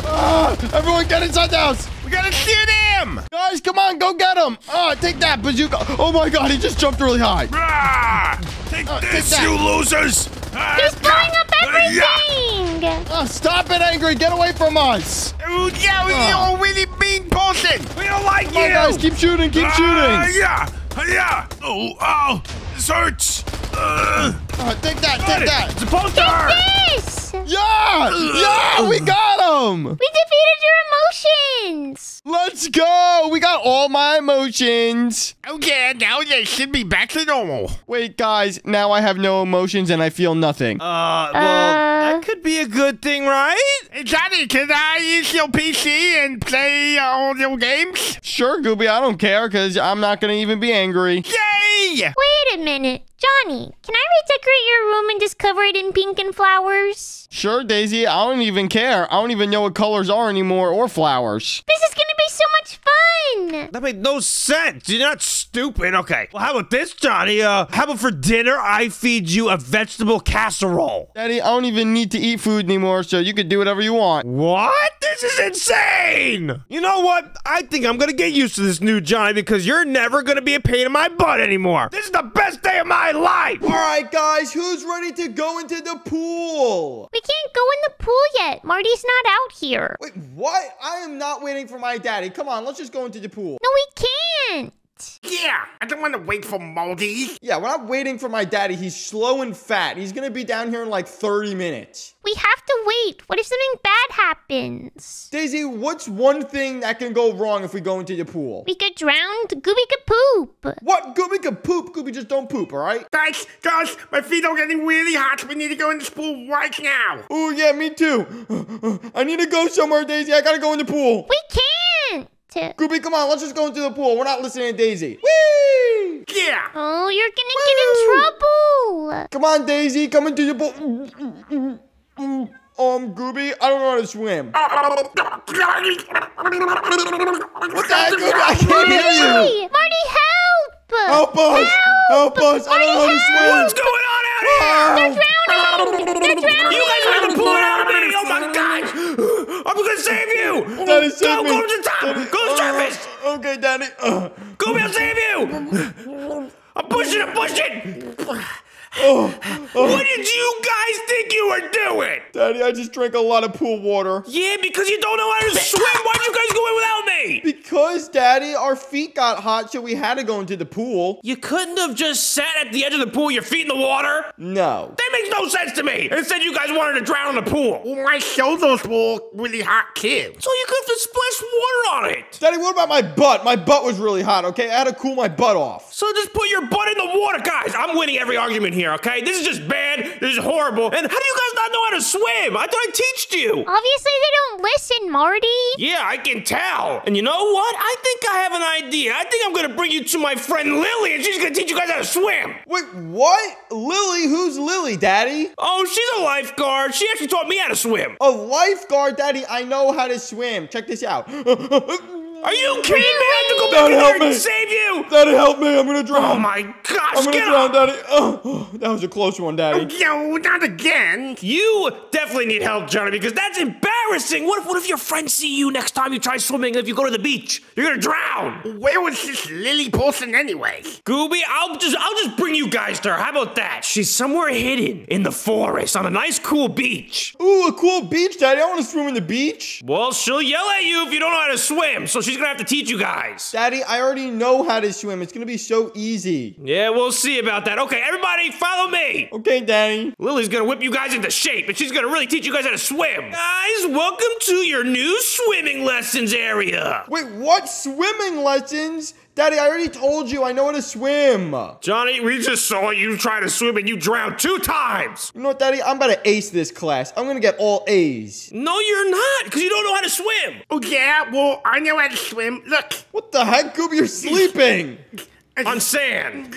Ah, everyone get inside the house. we gotta shoot him. Guys, come on, go get him. Ah, take that, bazooka. Oh my god, he just jumped really high. Ah! Take Uh, take this, that. you losers. He's blowing up yeah. everything. Ah, stop it, Angry. Get away from us. Ooh, yeah, you're a really mean person. We don't like Come on, you. guys, keep shooting, keep Ah, shooting. yeah! Ah, Yeah! Oh, oh! This hurts! Uh, Ah, take that, take it. that. It's supposed to hurt. This. Yeah! Yeah! We got him! We defeated your emotions. Let's go! We got all my emotions. Okay, now they should be back to normal. Wait, guys, now I have no emotions and I feel nothing. Uh, well, Uh. that could be a good thing, right? Hey, Johnny, can I use your PC and play uh, all your games? Sure, Gooby, I don't care because I'm not going to even be angry. Yay! Wait a minute. Johnny, can I redecorate your room and just cover it in pink and flowers? Sure, Daisy, I don't even care. I don't even know what colors are anymore or flowers. This is gonna be so much fun. That made no sense. You're not stupid. Okay. Well, how about this, Johnny? Uh, how about for dinner, I feed you a vegetable casserole? Daddy, I don't even need to eat food anymore, so you could do whatever you want. What? This is insane! You know what? I think I'm gonna get used to this new Johnny because you're never gonna be a pain in my butt anymore. This is the best day of my life! All right, guys, who's ready to go into the pool? We can't go in the pool yet. Marty's not out here. Wait, what? I am not waiting for my daddy. Come on, let's just go into the pool. No, we can't. Yeah, I don't want to wait for Moldy. Yeah, we're not waiting for my daddy. He's slow and fat. He's gonna be down here in like 30 minutes. We have to wait. What if something bad happens? Daisy, what's one thing that can go wrong if we go into the pool? We could drown. Gooby could poop. What? Gooby can poop. Gooby just don't poop, all right? Guys, guys, my feet are getting really hot. We need to go in this pool right now. Oh, yeah, me too. I need to go somewhere, Daisy. I gotta go in the pool. We can't. Gooby, come on, let's just go into the pool. We're not listening to Daisy. Whee! Yeah. Oh, you're gonna get in trouble. Come on, Daisy, come into the pool. Um, Gooby, I don't know how to swim. What the heck, Gooby? I can't hear you. Marty, Marty, help! Help us! Help us! I don't know how to swim. What's going on out here? They're Drowning! They're drowning! You guys are gonna pull it out of me! Oh my gosh! I'm gonna save you! Daddy, save go, me. go to the top! Daddy, Go to the uh, surface! Okay, Daddy. Uh, Go, I'll save you! I'm pushing, I'm pushing! Oh, oh, What did you guys think you were doing? Daddy, I just drank a lot of pool water. Yeah, because you don't know how to swim. Why'd you guys go in without me? Because, Daddy, our feet got hot, so we had to go into the pool. You couldn't have just sat at the edge of the pool, your feet in the water? No. That makes no sense to me. Instead, you guys wanted to drown in the pool. Oh, my shoulders were really hot too. So you could have splashed water on it. Daddy, what about my butt? My butt was really hot, okay? I had to cool my butt off. So just put your butt in the water, guys. I'm winning every argument here, okay? This is just bad. This is horrible. And how do you guys not know how to swim? I thought I taught you. Obviously, they don't listen, Marty. Yeah, I can tell. And you know what? I think I have an idea. I think I'm gonna bring you to my friend Lily, and she's gonna teach you guys how to swim. Wait, what? Lily? Who's Lily, Daddy? Oh, she's a lifeguard. She actually taught me how to swim. A lifeguard, Daddy. I know how to swim. Check this out. Are you kidding me? I have to go Don't back in help there me. and save you. Daddy, help me. I'm gonna drown. Oh my gosh, I'm gonna get drown, up. Daddy. Oh, oh, that was a close one, Daddy. Uh, no, not again. You definitely need help, Johnny, because that's embarrassing. What if, what if your friends see you next time you try swimming? If you go to the beach, you're gonna drown. Where was this Lily person anyway? Gooby, I'll just I'll just bring you guys to her. How about that? She's somewhere hidden in the forest on a nice, cool beach. Ooh, a cool beach, Daddy. I want to swim in the beach. Well, she'll yell at you if you don't know how to swim, so she's gonna have to teach you guys. Daddy, I already know how to swim. It's gonna be so easy. Yeah, we'll see about that. Okay, everybody, follow me. Okay, Daddy. Lily's gonna whip you guys into shape, and she's gonna really teach you guys how to swim. Guys, welcome to your new swimming lessons area. Wait, what? Swimming lessons? Daddy, I already told you I know how to swim. Johnny, we just saw you try to swim and you drowned two times. You know what, Daddy? I'm about to ace this class. I'm gonna get all A's. No, you're not, because you don't know how to swim. Oh, yeah, well, I know how to swim. Look. What the heck, Gooby? You're sleeping. On sand.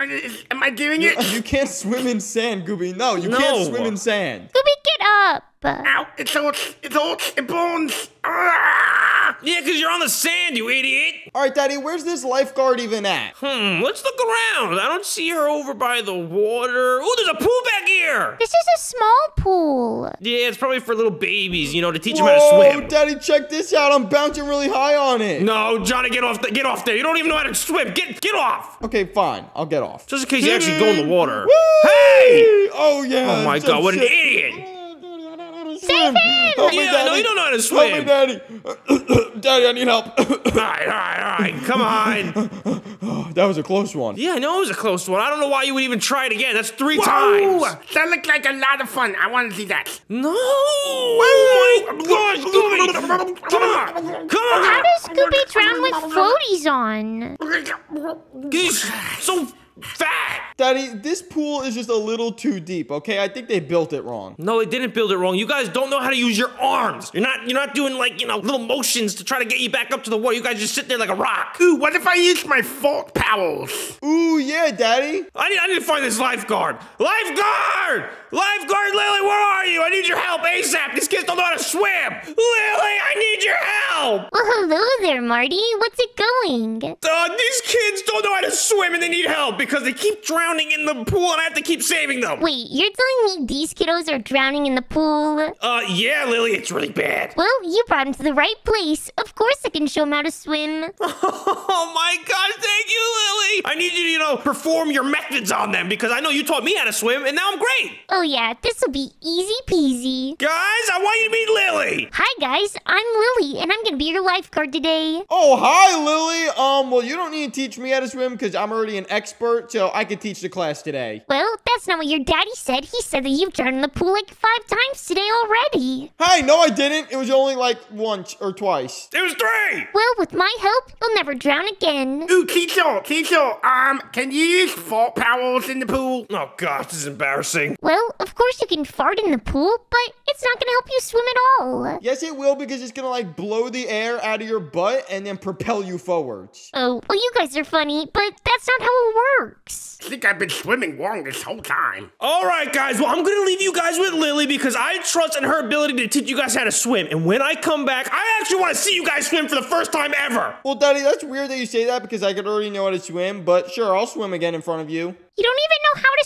Am I doing it? You can't swim in sand, Gooby. No, you No. can't swim in sand. Gooby, get up. Ow, it's hot. It's hot. It burns. Ah! Yeah, because you're on the sand, you idiot. All right, Daddy, where's this lifeguard even at? Hmm, let's look around. I don't see her over by the water. Oh, there's a pool back here. This is a small pool. Yeah, it's probably for little babies, you know, to teach them how to Whoa, swim. Daddy, check this out. I'm bouncing really high on it. No, Johnny, get off! The, get off there! You don't even know how to swim. Get get off! Okay, fine. I'll get off. Just in case you actually go in the water. Whee! Hey! Oh, yeah. Oh my god, what an shit. Idiot! Save him! Help me, Yeah, Daddy. no, you don't know how to swim. Help me, swim. Daddy. Daddy, I need help. All right, all right, all right. Come on. that was a close one. Yeah, I know it was a close one. I don't know why you would even try it again. That's three Whoa! times. That looked like a lot of fun. I want to see that. No! Oh my gosh, Gooby! Come on! Come on. How does Gooby drown with floaties on? He's so fat! Daddy, this pool is just a little too deep, okay? I think they built it wrong. No, they didn't build it wrong. You guys don't know how to use your arms. You're not you're not doing like, you know, little motions to try to get you back up to the water. You guys just sit there like a rock. Ooh, what if I use my fault powers? Ooh, yeah, Daddy. I need, I need to find this lifeguard. Lifeguard! Lifeguard Lily, where are you? I need your help ASAP. These kids don't know how to swim. Lily, I need your help. Well, Hello there, Marty. What's it going? Uh, these kids don't know how to swim and they need help because they keep drowning in the pool and I have to keep saving them. Wait, you're telling me these kiddos are drowning in the pool? Uh, yeah, Lily, it's really bad. Well, you brought them to the right place. Of course I can show them how to swim. Oh my gosh, thank you, Lily. I need you to, you know, perform your methods on them because I know you taught me how to swim and now I'm great. Oh yeah, this will be easy peasy. Guys, I want you to meet Lily. Hi guys, I'm Lily, and I'm gonna be your lifeguard today. Oh, hi, Lily. Um, well, you don't need to teach me how to swim because I'm already an expert, so I could teach the class today. Well, that's not what your daddy said. He said that you've drowned in the pool like five times today already. Hey, no, I didn't. It was only like once or twice. It was three. Well, with my help, you'll never drown again. Ooh, teacher, teacher, um, can you use fart powers in the pool? Oh gosh, this is embarrassing. Well, of course you can fart in the pool, but it's not gonna help you swim at all. Yes, it will because it's gonna like blow the air out of your butt and then propel you forwards. Oh, well, you guys are funny, but that's not how it works. I think I've been swimming wrong this whole time. All right, guys. Well, I'm going to leave you guys with Lily because I trust in her ability to teach you guys how to swim. And when I come back, I actually want to see you guys swim for the first time ever. Well, Daddy, that's weird that you say that because I could already know how to swim, but sure, I'll swim again in front of you. You don't even know how to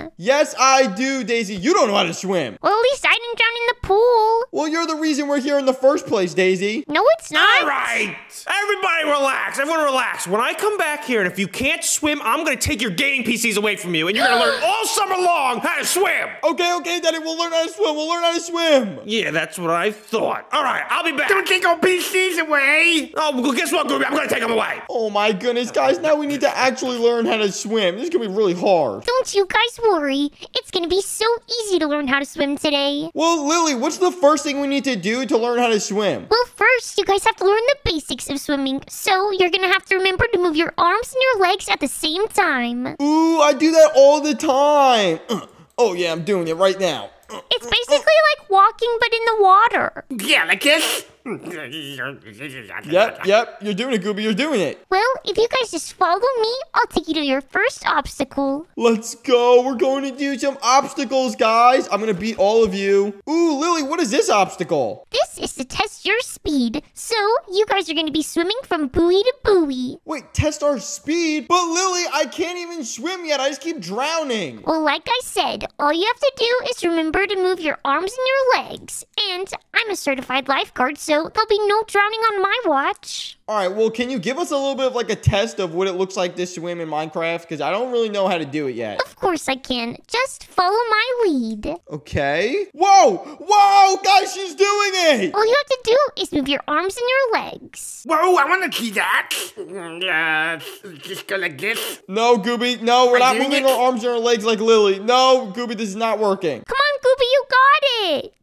swim. Yes, I do, Daisy. You don't know how to swim. Well, at least I didn't drown in the pool. Well, you're the reason we're here in the first place, Daisy. No, it's not. All right. Everybody relax. Everyone relax. When I come back here and if you can't swim, I'm going to take your gaming PCs away from you and you're going to learn all summer long how to swim. Okay, okay, Daddy, we'll learn how to swim. We'll learn how to swim. Yeah, that's what I thought. All right, I'll be back. Don't take our PCs away. Oh, well, guess what, Gooby? I'm going to take them away. Oh my goodness, guys, now we need to actually learn how to swim. This is gonna be really hard. Don't you guys worry. It's gonna be so easy to learn how to swim today. Well, Lily, what's the first thing we need to do to learn how to swim? Well, first, you guys have to learn the basics of swimming. So, you're gonna have to remember to move your arms and your legs at the same time. Ooh, I do that all the time. Oh yeah, I'm doing it right now. It's basically like walking, but in the water. Yeah, like this. Yep, yep, you're doing it, Gooby, you're doing it. Well, if you guys just follow me, I'll take you to your first obstacle. Let's go. We're going to do some obstacles, guys. I'm gonna beat all of you. Ooh, Lily, what is this obstacle? This is to test your speed. So, you guys are gonna be swimming from buoy to buoy. Wait, test our speed? But Lily, I can't even swim yet. I just keep drowning. Well, like I said, all you have to do is remember to move your arms and your legs. And I'm a certified lifeguard, so there'll be no drowning on my watch. All right, well, can you give us a little bit of like a test of what it looks like to swim in Minecraft? Because I don't really know how to do it yet. Of course I can. Just follow my lead. Okay. Whoa! Whoa! Guys, she's doing it! All you have to do is move your arms and your legs. Whoa, I want to see that. Uh, just go like this. No, Gooby. No, we're Are not moving it? our arms and our legs like Lily. No, Gooby, this is not working. Come on, Gooby, you got it.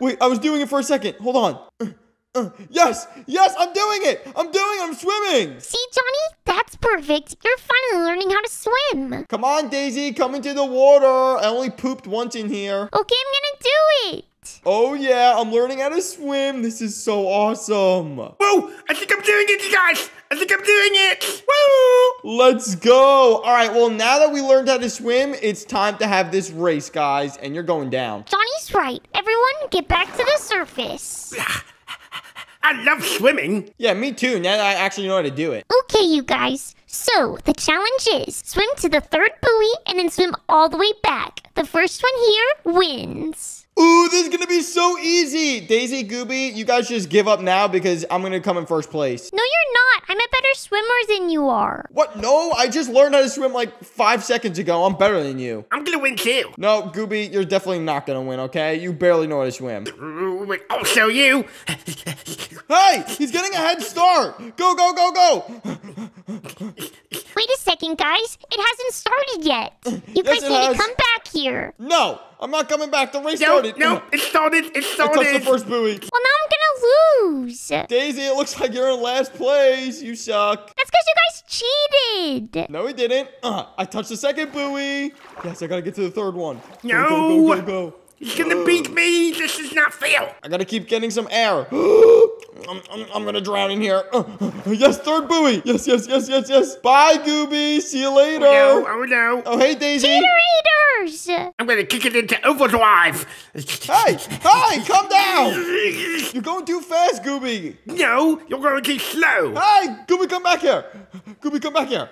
Wait, I was doing it for a second. Hold on. Uh, uh, yes! Yes, I'm doing it! I'm doing it! I'm swimming! See, Johnny? That's perfect. You're finally learning how to swim. Come on, Daisy, come into the water. I only pooped once in here. Okay, I'm gonna do it. Oh, yeah, I'm learning how to swim. This is so awesome. Whoa, I think I'm doing it, you guys. I think I'm doing it. Woo! Let's go. All right, well, now that we learned how to swim, it's time to have this race, guys, and you're going down. Johnny's right. Everyone, get back to the surface. I love swimming. Yeah, me too. Now that I actually know how to do it. Okay, you guys. So, the challenge is swim to the third buoy and then swim all the way back. The first one here wins. Ooh, this is gonna be so easy. Daisy, Gooby, you guys just give up now because I'm gonna come in first place. No, you're not. I'm a better swimmer than you are. What? No, I just learned how to swim like five seconds ago. I'm better than you. I'm gonna win too. No, Gooby, you're definitely not gonna win, okay? You barely know how to swim. I'll show you. Hey, he's getting a head start. Go, go, go, go. Wait a second, guys. It hasn't started yet. You Yes, guys it need has. to come back here. No, I'm not coming back. The race No, started. no, it started. It I touched the first buoy. Well, now I'm gonna lose. Daisy, it looks like you're in last place. You suck. That's because you guys cheated. No, we didn't. Uh, I touched the second buoy. Yes, I gotta get to the third one. Go, No. Go, go, go, go. He's gonna beat me. This is not fair. I gotta keep getting some air. I'm, I'm, I'm gonna drown in here. Yes, third buoy. Yes, yes, yes, yes, yes. Bye, Gooby. See you later. Oh no, oh no. Oh, hey, Daisy. Cheater yours. I'm gonna kick it into overdrive. Hey, hey, calm down. You're going too fast, Gooby. No, you're going too slow. Hey, Gooby, come back here. Gooby, come back here.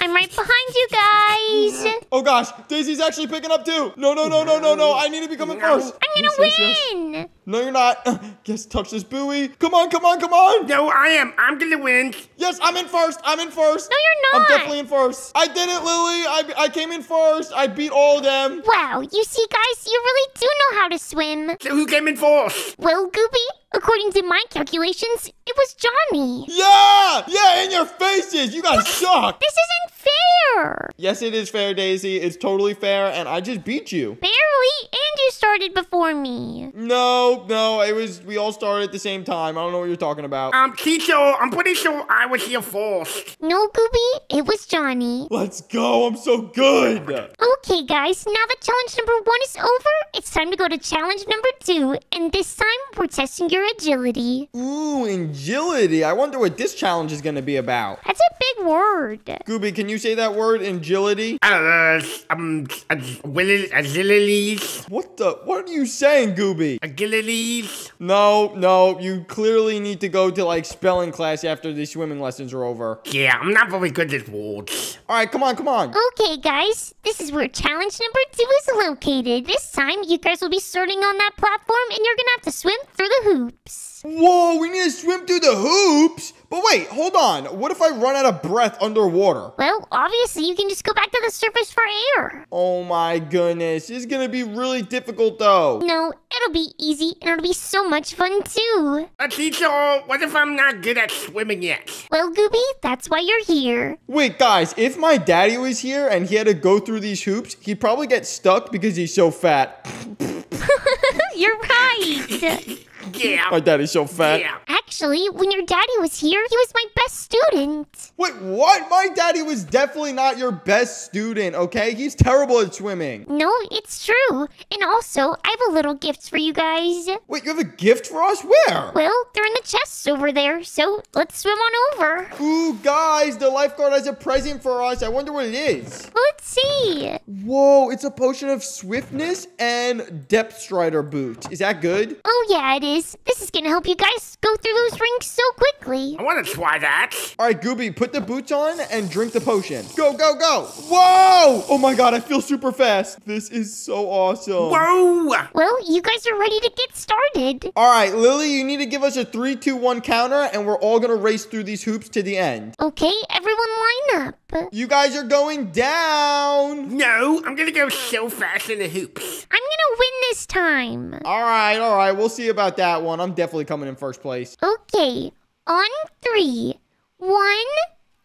I'm right behind you guys. Oh gosh, Daisy's actually picking up too. No, no, no, no, no, no. I need to be coming first. I'm gonna Yes, yes, yes. win. No, you're not. Yes, touch this buoy. Come on, come on, come on. No, I am. I'm gonna win. Yes, I'm in first. I'm in first. No, you're not. I'm definitely in first. I did it, Lily. I, I came in first. I beat all of them. Wow, you see, guys, you really do know how to swim. So who came in first? Well, Gooby, according to my calculations, it was Johnny. Yeah, yeah, in your faces. You guys suck. This isn't fair. Yes, it is fair, Daisy. It's totally fair, and I just beat you. Barely, and you started before me. No, no, it was. We all started at the same time. I don't know what you're talking about. Um, Chicho, I'm pretty sure I was here first. No, Gooby, it was Johnny. Let's go. I'm so good. Okay, guys, now that challenge number one is over, it's time to go to challenge number two. And this time, we're testing your agility. Ooh, agility. I wonder what this challenge is going to be about. That's a big word. Gooby, can you say that word, agility? Uh, um, agility. What the? What are you saying, Gooby? Agility. No, no, you clearly need to go to like spelling class after the swimming lessons are over. Yeah, I'm not very good at words. All right, come on, come on. Okay, guys, this is where challenge number two is located. This time, you guys will be starting on that platform, and you're gonna have to swim through the hoops. Whoa, we need to swim through the hoops. But wait, hold on. What if I run out of breath underwater? Well, obviously, you can just go back to the surface for air. Oh my goodness. This is going to be really difficult though. No, it'll be easy, and it'll be so much fun, too. Uh, Chicho, what if I'm not good at swimming yet? Well, Gooby, that's why you're here. Wait, guys, if my daddy was here and he had to go through these hoops, he'd probably get stuck because he's so fat. you're right. Yeah. My daddy's so fat. Yeah. Actually, when your daddy was here, he was my best student. Wait, what? My daddy was definitely not your best student, okay? He's terrible at swimming. No, it's true. And also, I have a little gift for you guys. Wait, you have a gift for us? Where? Well, they're in the chests over there, so let's swim on over. Ooh, guys, the lifeguard has a present for us. I wonder what it is. Let's see. Whoa, it's a potion of swiftness and depth strider boots. Is that good? Oh, yeah, it is. This is gonna help you guys go through those rings so quickly. I want to try that. All right, Gooby, put the boots on and drink the potion. Go, go, go. Whoa! Oh my god, I feel super fast. This is so awesome. Whoa! Well, you guys are ready to get started. All right, Lily, you need to give us a three, two, one counter, and we're all gonna race through these hoops to the end. Okay, everyone line up. You guys are going down. No, I'm gonna go so fast in the hoops. I'm gonna win this time. All right, all right, we'll see about that one. I'm definitely coming in first place. Okay, on three. One,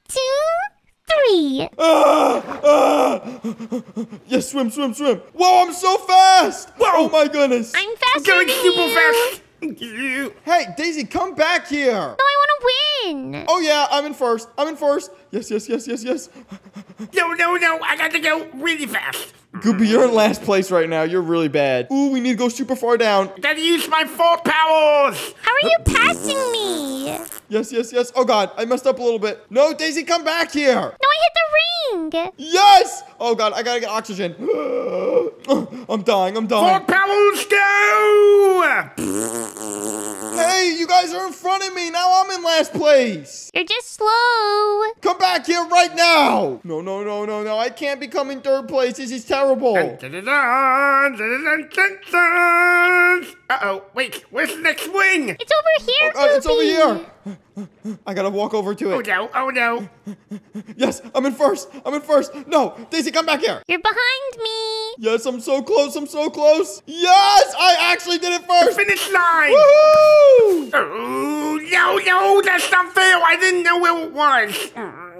two, three. Ah, ah. Yes, swim, swim, swim. Whoa, I'm so fast. Whoa. Oh my goodness. I'm I'm faster going than super you. fast. Hey, Daisy, come back here. No, I want to win. Oh yeah, I'm in first. I'm in first. Yes, yes, yes, yes, yes. No, no, no, I got to go really fast. Gooby, you're in last place right now. You're really bad. Ooh, we need to go super far down. I gotta use my full powers. How are you passing me? Yes, yes, yes. Oh god, I messed up a little bit. No, Daisy, come back here. No, I hit the ring. Yes. Oh god, I gotta get oxygen. I'm dying. I'm dying. dying. powers, go! Hey, you guys are in front of me. Now I'm in last place. You're just slow. Come back here right now. No, no, no, no, no. I can't be coming third place. This is terrible. Uh-oh, wait, where's the next wing? It's over here, Oh, God, it's over here. I gotta walk over to it. Oh no, oh no. Yes, I'm in first. I'm in first. No, Daisy, come back here. You're behind me. Yes, I'm so close. I'm so close. Yes, I actually did it first. Finish line! Woohoo! Oh, no, no, that's not fair. I didn't know where it was.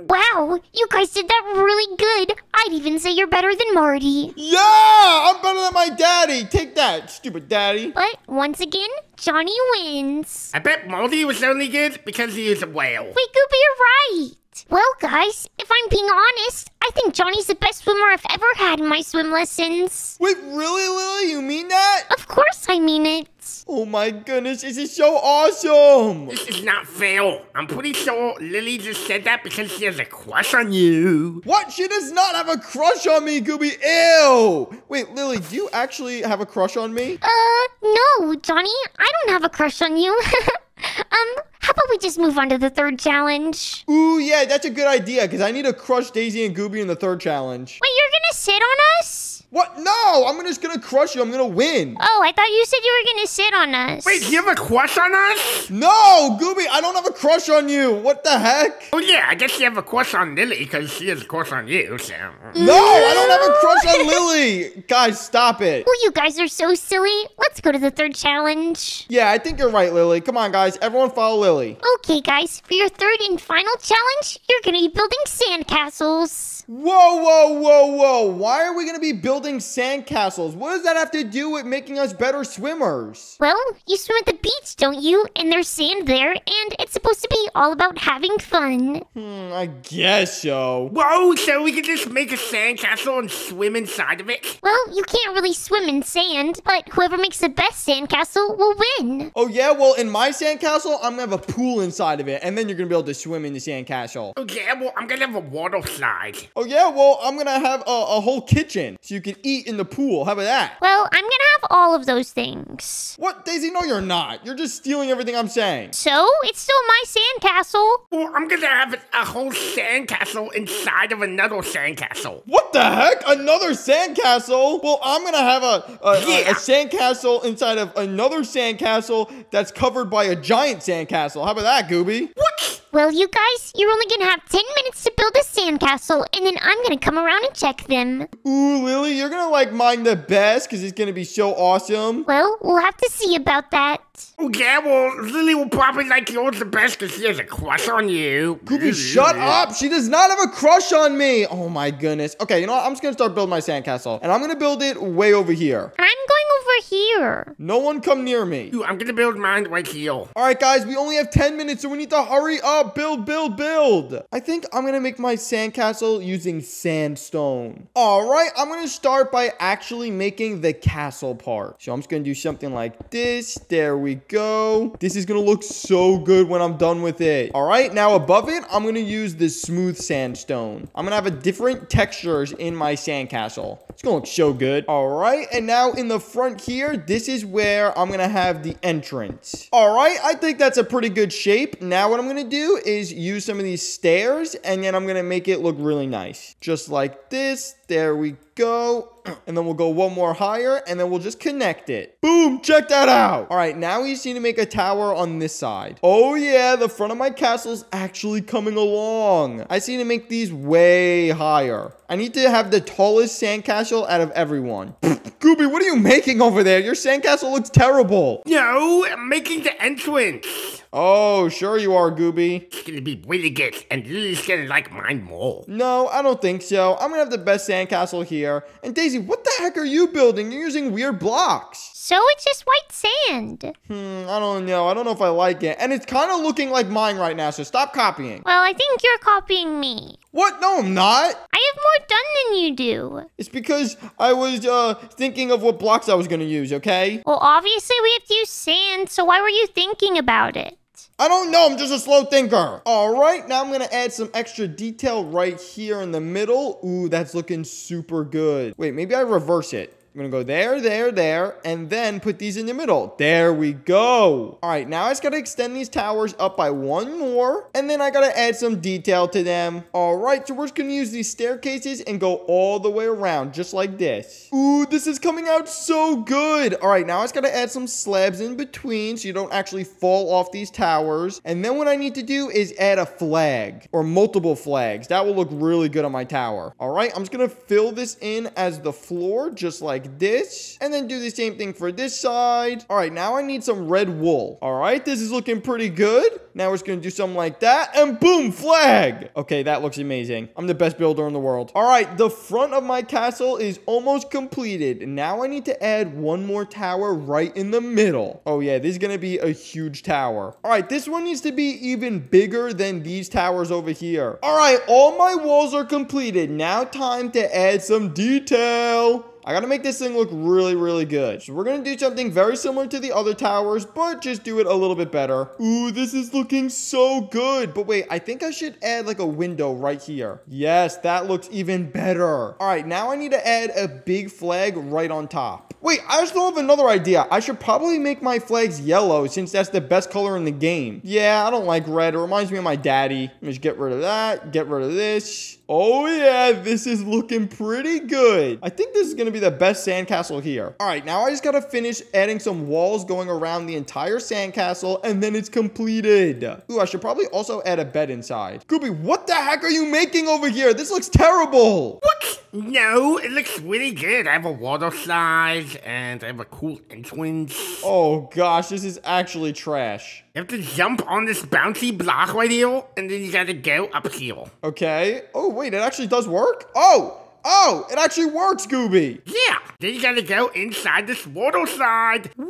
Wow, you guys did that really good. I'd even say you're better than Marty. Yeah, I'm better than my daddy. Take that, stupid daddy. But once again, Johnny wins. I bet Moldy was only good because he is a whale. Wait, Gooby, you're right. Well, guys, if I'm being honest, I think Johnny's the best swimmer I've ever had in my swim lessons. Wait, really, Lily? You mean that? Of course I mean it. Oh my goodness, this is so awesome! This is not fair. I'm pretty sure Lily just said that because she has a crush on you. What? She does not have a crush on me, Gooby. Ew! Wait, Lily, do you actually have a crush on me? Uh, no, Johnny, I don't have a crush on you. um, how about we just move on to the third challenge? Ooh, yeah, that's a good idea, because I need to crush Daisy and Gooby in the third challenge. Wait, you're gonna sit on us? What? No, I'm just gonna crush you. I'm gonna win. Oh, I thought you said you were gonna sit on us. Wait, you have a crush on us? No, Gooby, I don't have a crush on you. What the heck? Oh yeah, I guess you have a crush on Lily because she has a crush on you. So. No, I don't have a crush on Lily. Guys, stop it. Oh, you guys are so silly. Let's go to the third challenge. Yeah, I think you're right, Lily. Come on, guys. Everyone follow Lily. Okay, guys, for your third and final challenge, you're gonna be building sandcastles. Whoa, whoa, whoa, whoa. Why are we going to be building sandcastles? What does that have to do with making us better swimmers? Well, you swim at the beach, don't you? And there's sand there, and it's supposed to be all about having fun. Hmm, I guess so. Whoa, so we can just make a sandcastle and swim inside of it? Well, you can't really swim in sand, but whoever makes the best sandcastle will win. Oh, yeah? Well, in my sandcastle, I'm going to have a pool inside of it, and then you're going to be able to swim in the sandcastle. Okay, well, I'm gonna have a water slide. Oh, yeah? Well, I'm going to have a, a whole kitchen so you can eat in the pool. How about that? Well, I'm gonna have all of those things. What, Daisy? No, you're not. You're just stealing everything I'm saying. So, it's still my sandcastle. Well, I'm gonna have a whole sandcastle inside of another sandcastle. What the heck? Another sandcastle? Well, I'm gonna have a a, a- a sandcastle inside of another sandcastle that's covered by a giant sandcastle. How about that, Gooby? What? Well, you guys, you're only gonna have 10 minutes to build a sandcastle, and then I'm gonna come around and check them. Ooh, Lily, you're gonna like mine the best because it's gonna be so awesome. Well, we'll have to see about that. Oh, yeah, well, Lily will probably like yours the best because she has a crush on you. Gooby, shut up! She does not have a crush on me. Oh my goodness. Okay, you know what? I'm just gonna start building my sandcastle, and I'm gonna build it way over here. I'm going over here. No one come near me. Ooh, I'm gonna build mine right here. All right, guys, we only have 10 minutes, so we need to hurry up. Build, build, build. I think I'm going to make my sandcastle using sandstone. All right, I'm going to start by actually making the castle part. So I'm just going to do something like this. There we go. This is going to look so good when I'm done with it. All right, now above it, I'm going to use this smooth sandstone. I'm going to have a different textures in my sandcastle. It's going to look so good. All right, and now in the front here, this is where I'm going to have the entrance. All right, I think that's a pretty good shape. Now what I'm going to do is use some of these stairs, and then I'm going to make it look really nice. Just like this. There we go. And then we'll go one more higher, and then we'll just connect it. Boom, check that out. All right, now we just need to make a tower on this side. Oh yeah, the front of my castle's actually coming along. I just need to make these way higher. I need to have the tallest sandcastle out of everyone. Gooby, what are you making over there? Your sandcastle looks terrible. No, I'm making the entrance. Oh, sure you are, Gooby. It's gonna be really good, and Lily's gonna like mine more. No, I don't think so. I'm gonna have the best sandcastle here. And Daisy, what the heck are you building? You're using weird blocks. So it's just white sand. Hmm, I don't know. I don't know if I like it. And it's kind of looking like mine right now, so stop copying. Well, I think you're copying me. What? No, I'm not. I have more done than you do. It's because I was uh thinking of what blocks I was gonna use, okay? Well, obviously we have to use sand, so why were you thinking about it? I don't know, I'm just a slow thinker. All right, now I'm gonna add some extra detail right here in the middle. Ooh, that's looking super good. Wait, maybe I reverse it. I'm gonna go there, there, there, and then put these in the middle. There we go. All right, now I just gotta extend these towers up by one more, and then I gotta add some detail to them. All right, so we're just gonna use these staircases and go all the way around, just like this. Ooh, this is coming out so good. All right, now I just gotta add some slabs in between so you don't actually fall off these towers. And then what I need to do is add a flag or multiple flags. That will look really good on my tower. All right, I'm just gonna fill this in as the floor, just like like this. And then do the same thing for this side. All right, now I need some red wool. All right, this is looking pretty good. Now we're just gonna do something like that, and boom, flag. Okay, that looks amazing. I'm the best builder in the world. All right, the front of my castle is almost completed. Now I need to add one more tower right in the middle. Oh yeah, this is gonna be a huge tower. All right, this one needs to be even bigger than these towers over here. All right, all my walls are completed. Now time to add some detail. I gotta make this thing look really, really good. So we're gonna do something very similar to the other towers, but just do it a little bit better. Ooh, this is looking so good. But wait, I think I should add like a window right here. Yes, that looks even better. All right, now I need to add a big flag right on top. Wait, I still have another idea. I should probably make my flags yellow since that's the best color in the game. Yeah, I don't like red. It reminds me of my daddy. Let me just get rid of that. Get rid of this. Oh yeah, this is looking pretty good. I think this is gonna be the best sandcastle here. All right, now I just gotta finish adding some walls going around the entire sandcastle and then it's completed. Ooh, I should probably also add a bed inside. Gooby, what the heck are you making over here? This looks terrible. What? No, it looks really good. I have a water slide and I have a cool entrance. Oh gosh, this is actually trash. You have to jump on this bouncy block right here, and then you gotta go up here. Okay. Oh, wait, it actually does work? Oh, oh, it actually works, Gooby. Yeah. Then you gotta go inside this water slide. Woo!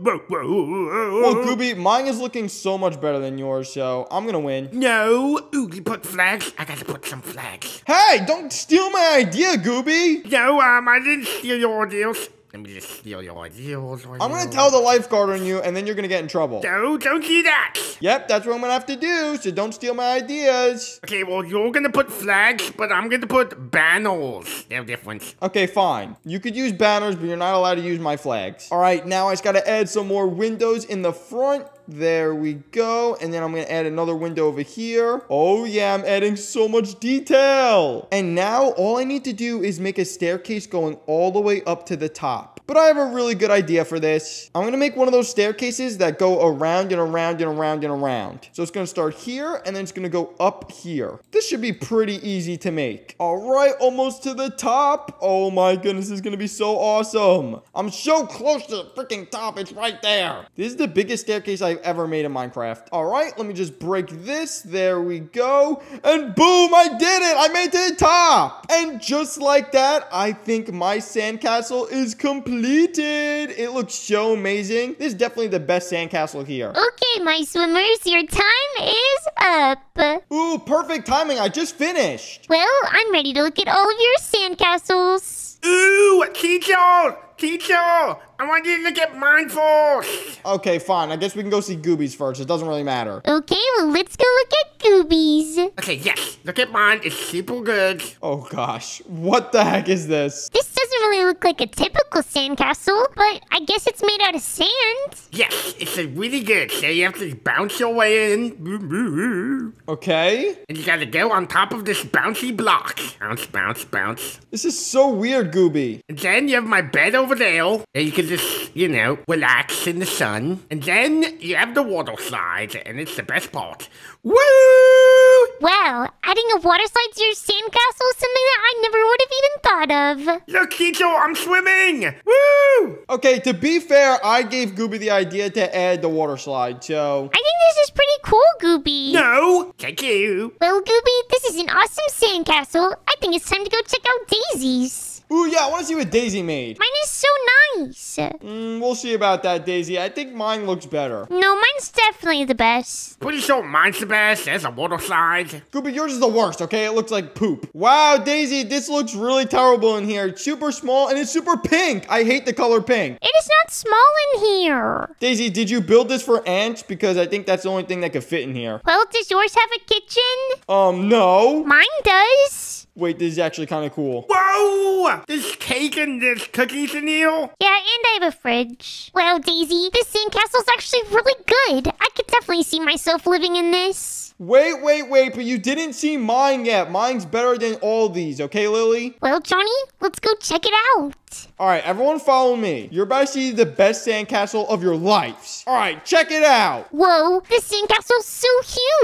Whoa, whoa, whoa, Well, Gooby, mine is looking so much better than yours, so I'm gonna win. No. Ooh, you put flags? I gotta put some flags. Hey, don't steal my idea, Gooby. No, um, I didn't steal your ideas. Let me just steal your ideas. I'm gonna tell the lifeguard on you, and then you're gonna get in trouble. No, don't do that. Yep, that's what I'm gonna have to do, so don't steal my ideas. Okay, well, you're gonna put flags, but I'm gonna put banners. They're different. Okay, fine. You could use banners, but you're not allowed to use my flags. All right, now I just gotta add some more windows in the front. There we go. And then I'm going to add another window over here. Oh, yeah, I'm adding so much detail. And now all I need to do is make a staircase going all the way up to the top. But I have a really good idea for this. I'm to make one of those staircases that go around and around and around and around. So it's to start here and then it's to go up here. This should be pretty easy to make. All right, almost to the top. Oh my goodness, this is to be so awesome. I'm so close to the freaking top. It's right there. This is the biggest staircase I've ever made in Minecraft. All right, let me just break this. There we go. And boom, I did it. I made it to the top. And just like that, I think my sandcastle is completed. It looks so amazing. This is definitely the best sandcastle here. Okay, my swimmers, your time is up. Ooh, perfect timing. I just finished. Well, I'm ready to look at all of your sandcastles. Ooh, teacher! Teacher! I want you to look at mine first! Okay, fine. I guess we can go see Gooby's first. It doesn't really matter. Okay, well, let's go look at Gooby's. Okay, yes, look at mine. It's super good. Oh gosh. What the heck is this? This doesn't really look like a typical sandcastle, but I guess it's made out of sand. Yes, it's a really good. So you have to bounce your way in. Okay. And you gotta go on top of this bouncy block. Bounce, bounce, bounce. This is so weird, Gooby. And then you have my bed over there. And you can just, you know, relax in the sun. And then you have the water slide. And it's the best part. Woo! Wow, adding a water slide to your sandcastle is something that I never would have even thought of. Look, teacher, I'm swimming! Woo! Okay, to be fair, I gave Gooby the idea to add the water slide, so... I think this is pretty cool, Gooby. No! Thank you! Well, Gooby, this is an awesome sandcastle. I think it's time to go check out Daisy's. Ooh, yeah, I want to see what Daisy made. Mine is so nice. Mm, we'll see about that, Daisy. I think mine looks better. No, mine's definitely the best. Pretty sure mine's the best. There's a water slide. Gooby, yours is the worst, okay? It looks like poop. Wow, Daisy, this looks really terrible in here. It's super small and it's super pink. I hate the color pink. It is not small in here. Daisy, did you build this for ants? Because I think that's the only thing that could fit in here. Well, does yours have a kitchen? Um, no. Mine does. Wait, this is actually kind of cool. Whoa! There's cake and there's cookies in here. Yeah, and I have a fridge. Well, Daisy, this sandcastle's actually really good. I could definitely see myself living in this. Wait, wait, wait, but you didn't see mine yet. Mine's better than all these, okay, Lily? Well, Johnny, let's go check it out. All right, everyone follow me. You're about to see the best sandcastle of your lives. All right, check it out. Whoa, this sandcastle's so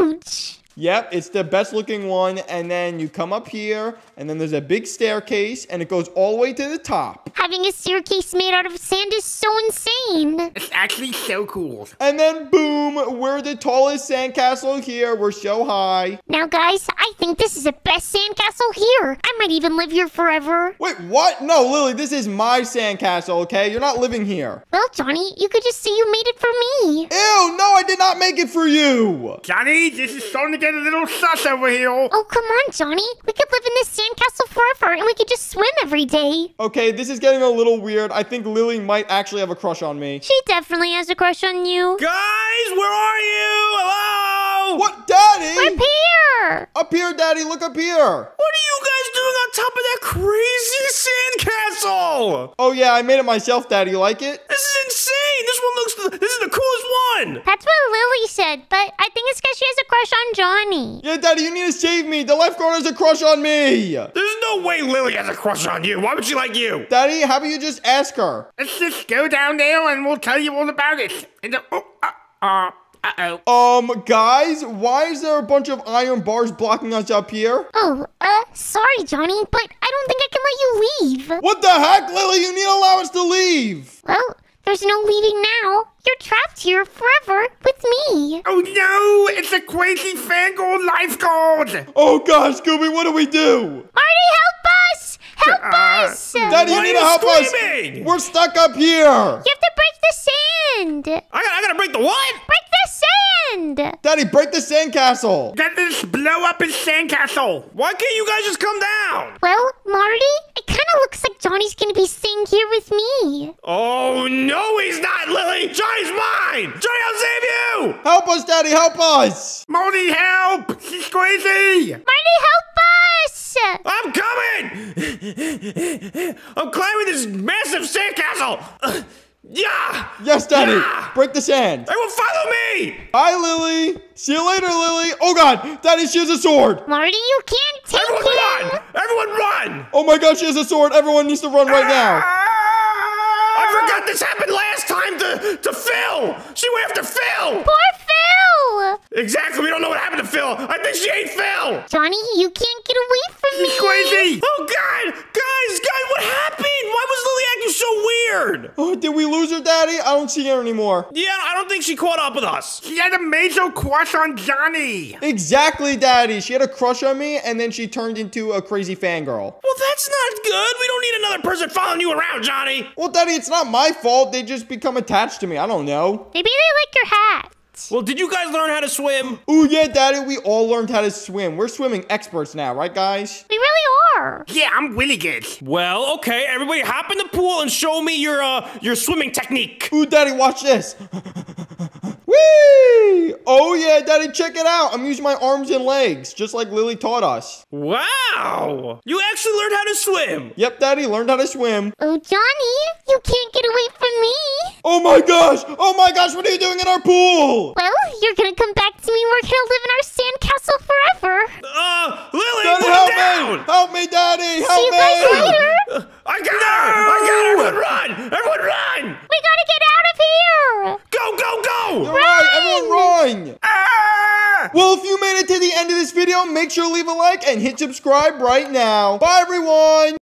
huge. Yep, it's the best looking one. And then you come up here, and then there's a big staircase, and it goes all the way to the top. Having a staircase made out of sand is so insane. It's actually so cool. And then boom, we're the tallest sandcastle here. We're so high. Now, guys, I think this is the best sandcastle here. I might even live here forever. Wait, what? No, Lily, this is my sandcastle, okay? You're not living here. Well, Johnny, you could just say you made it for me. Ew, no, I did not make it for you. Johnny, this is starting to get a little sus over here. Oh, come on, Johnny. We could live in this sandcastle forever, and we could just swim every day. Okay, this is getting a little weird. I think Lily might actually have a crush on me. She definitely has a crush on you. Guys, where are you? Hello? What, Daddy? Up here! Up here, Daddy, look up here. What are you guys doing on top of that crazy sandcastle? Oh, yeah, I made it myself, Daddy. You like it? This is insane. This one looks. This is the coolest one. That's what Lily said, but I think it's because she has a crush on Johnny. Yeah, Daddy, you need to save me. The lifeguard has a crush on me. There's no way Lily has a crush on you. Why would she like you? Daddy, how about you just ask her? Let's just go down there and we'll tell you all about it. And, uh, oh, uh, uh, uh-oh. Um, guys, why is there a bunch of iron bars blocking us up here? Oh, uh, sorry, Johnny, but I don't think I can let you leave. What the heck, Lily? You need to allow us to leave. Well, there's no leaving now. You're trapped here forever with me. Oh no, it's a crazy fangirl lifeguard. Oh gosh, Scooby, what do we do? Marty, help us! Help Uh, us! Daddy, you need to help screaming? us. We're stuck up here. You have to break the sand. I gotta, I gotta break the what? Break the sand. Daddy, break the sandcastle. Let this blow up his sandcastle. Why can't you guys just come down? Well, Marty, it kind of looks like Johnny's gonna be staying here with me. Oh no, he's not, Lily. Johnny's mine. Johnny, I'll save you. Help us, Daddy, help us. Marty, help! She's crazy. Marty, help us! I'm coming. I'm climbing this massive sandcastle. Yeah. Yes, Daddy. Yeah. Break the sand. Everyone, follow me. Bye, Lily. See you later, Lily. Oh God, Daddy, she has a sword. Marty, you can't take Everyone, him. run. Everyone, run. Oh my God, she has a sword. Everyone needs to run right now. Ah! I forgot this happened last time to, to Phil. She went after Phil. Poor Phil. Exactly. We don't know what happened to Phil. I think she ate Phil. Johnny, you can't get away from me. She's crazy. Oh God, guys, guys, what happened? Why was Lily acting so weird? Oh, did we lose her, Daddy? I don't see her anymore. Yeah, I don't think she caught up with us. She had a major crush on Johnny. Exactly, Daddy. She had a crush on me, and then she turned into a crazy fangirl. Well, that's not good. We don't need another person following you around, Johnny. Well, Daddy, it's not my fault. They just become attached to me. I don't know. Maybe they like your hat. Well, did you guys learn how to swim? Oh, yeah, Daddy, we all learned how to swim. We're swimming experts now, right, guys? We really are. Yeah, I'm really good. Well, okay. Everybody, hop in the pool and show me your uh your swimming technique. Ooh, Daddy, watch this. Whee! Oh, yeah, Daddy, check it out. I'm using my arms and legs, just like Lily taught us. Wow! You actually learned how to swim. Yep, Daddy, learned how to swim. Oh, Johnny, you can't get away from me. Oh my gosh! Oh my gosh, what are you doing in our pool? Well, you're gonna come back to me. We're gonna live in our sandcastle forever. Uh, Lily, Daddy, put help it down. me! Help me, Daddy! Help See you me! guys later. I got her! I got her! Everyone run! Everyone run! We gotta get out of here. Go, go, go! All right, everyone run! Ah! Well, if you made it to the end of this video, make sure to leave a like and hit subscribe right now. Bye, everyone!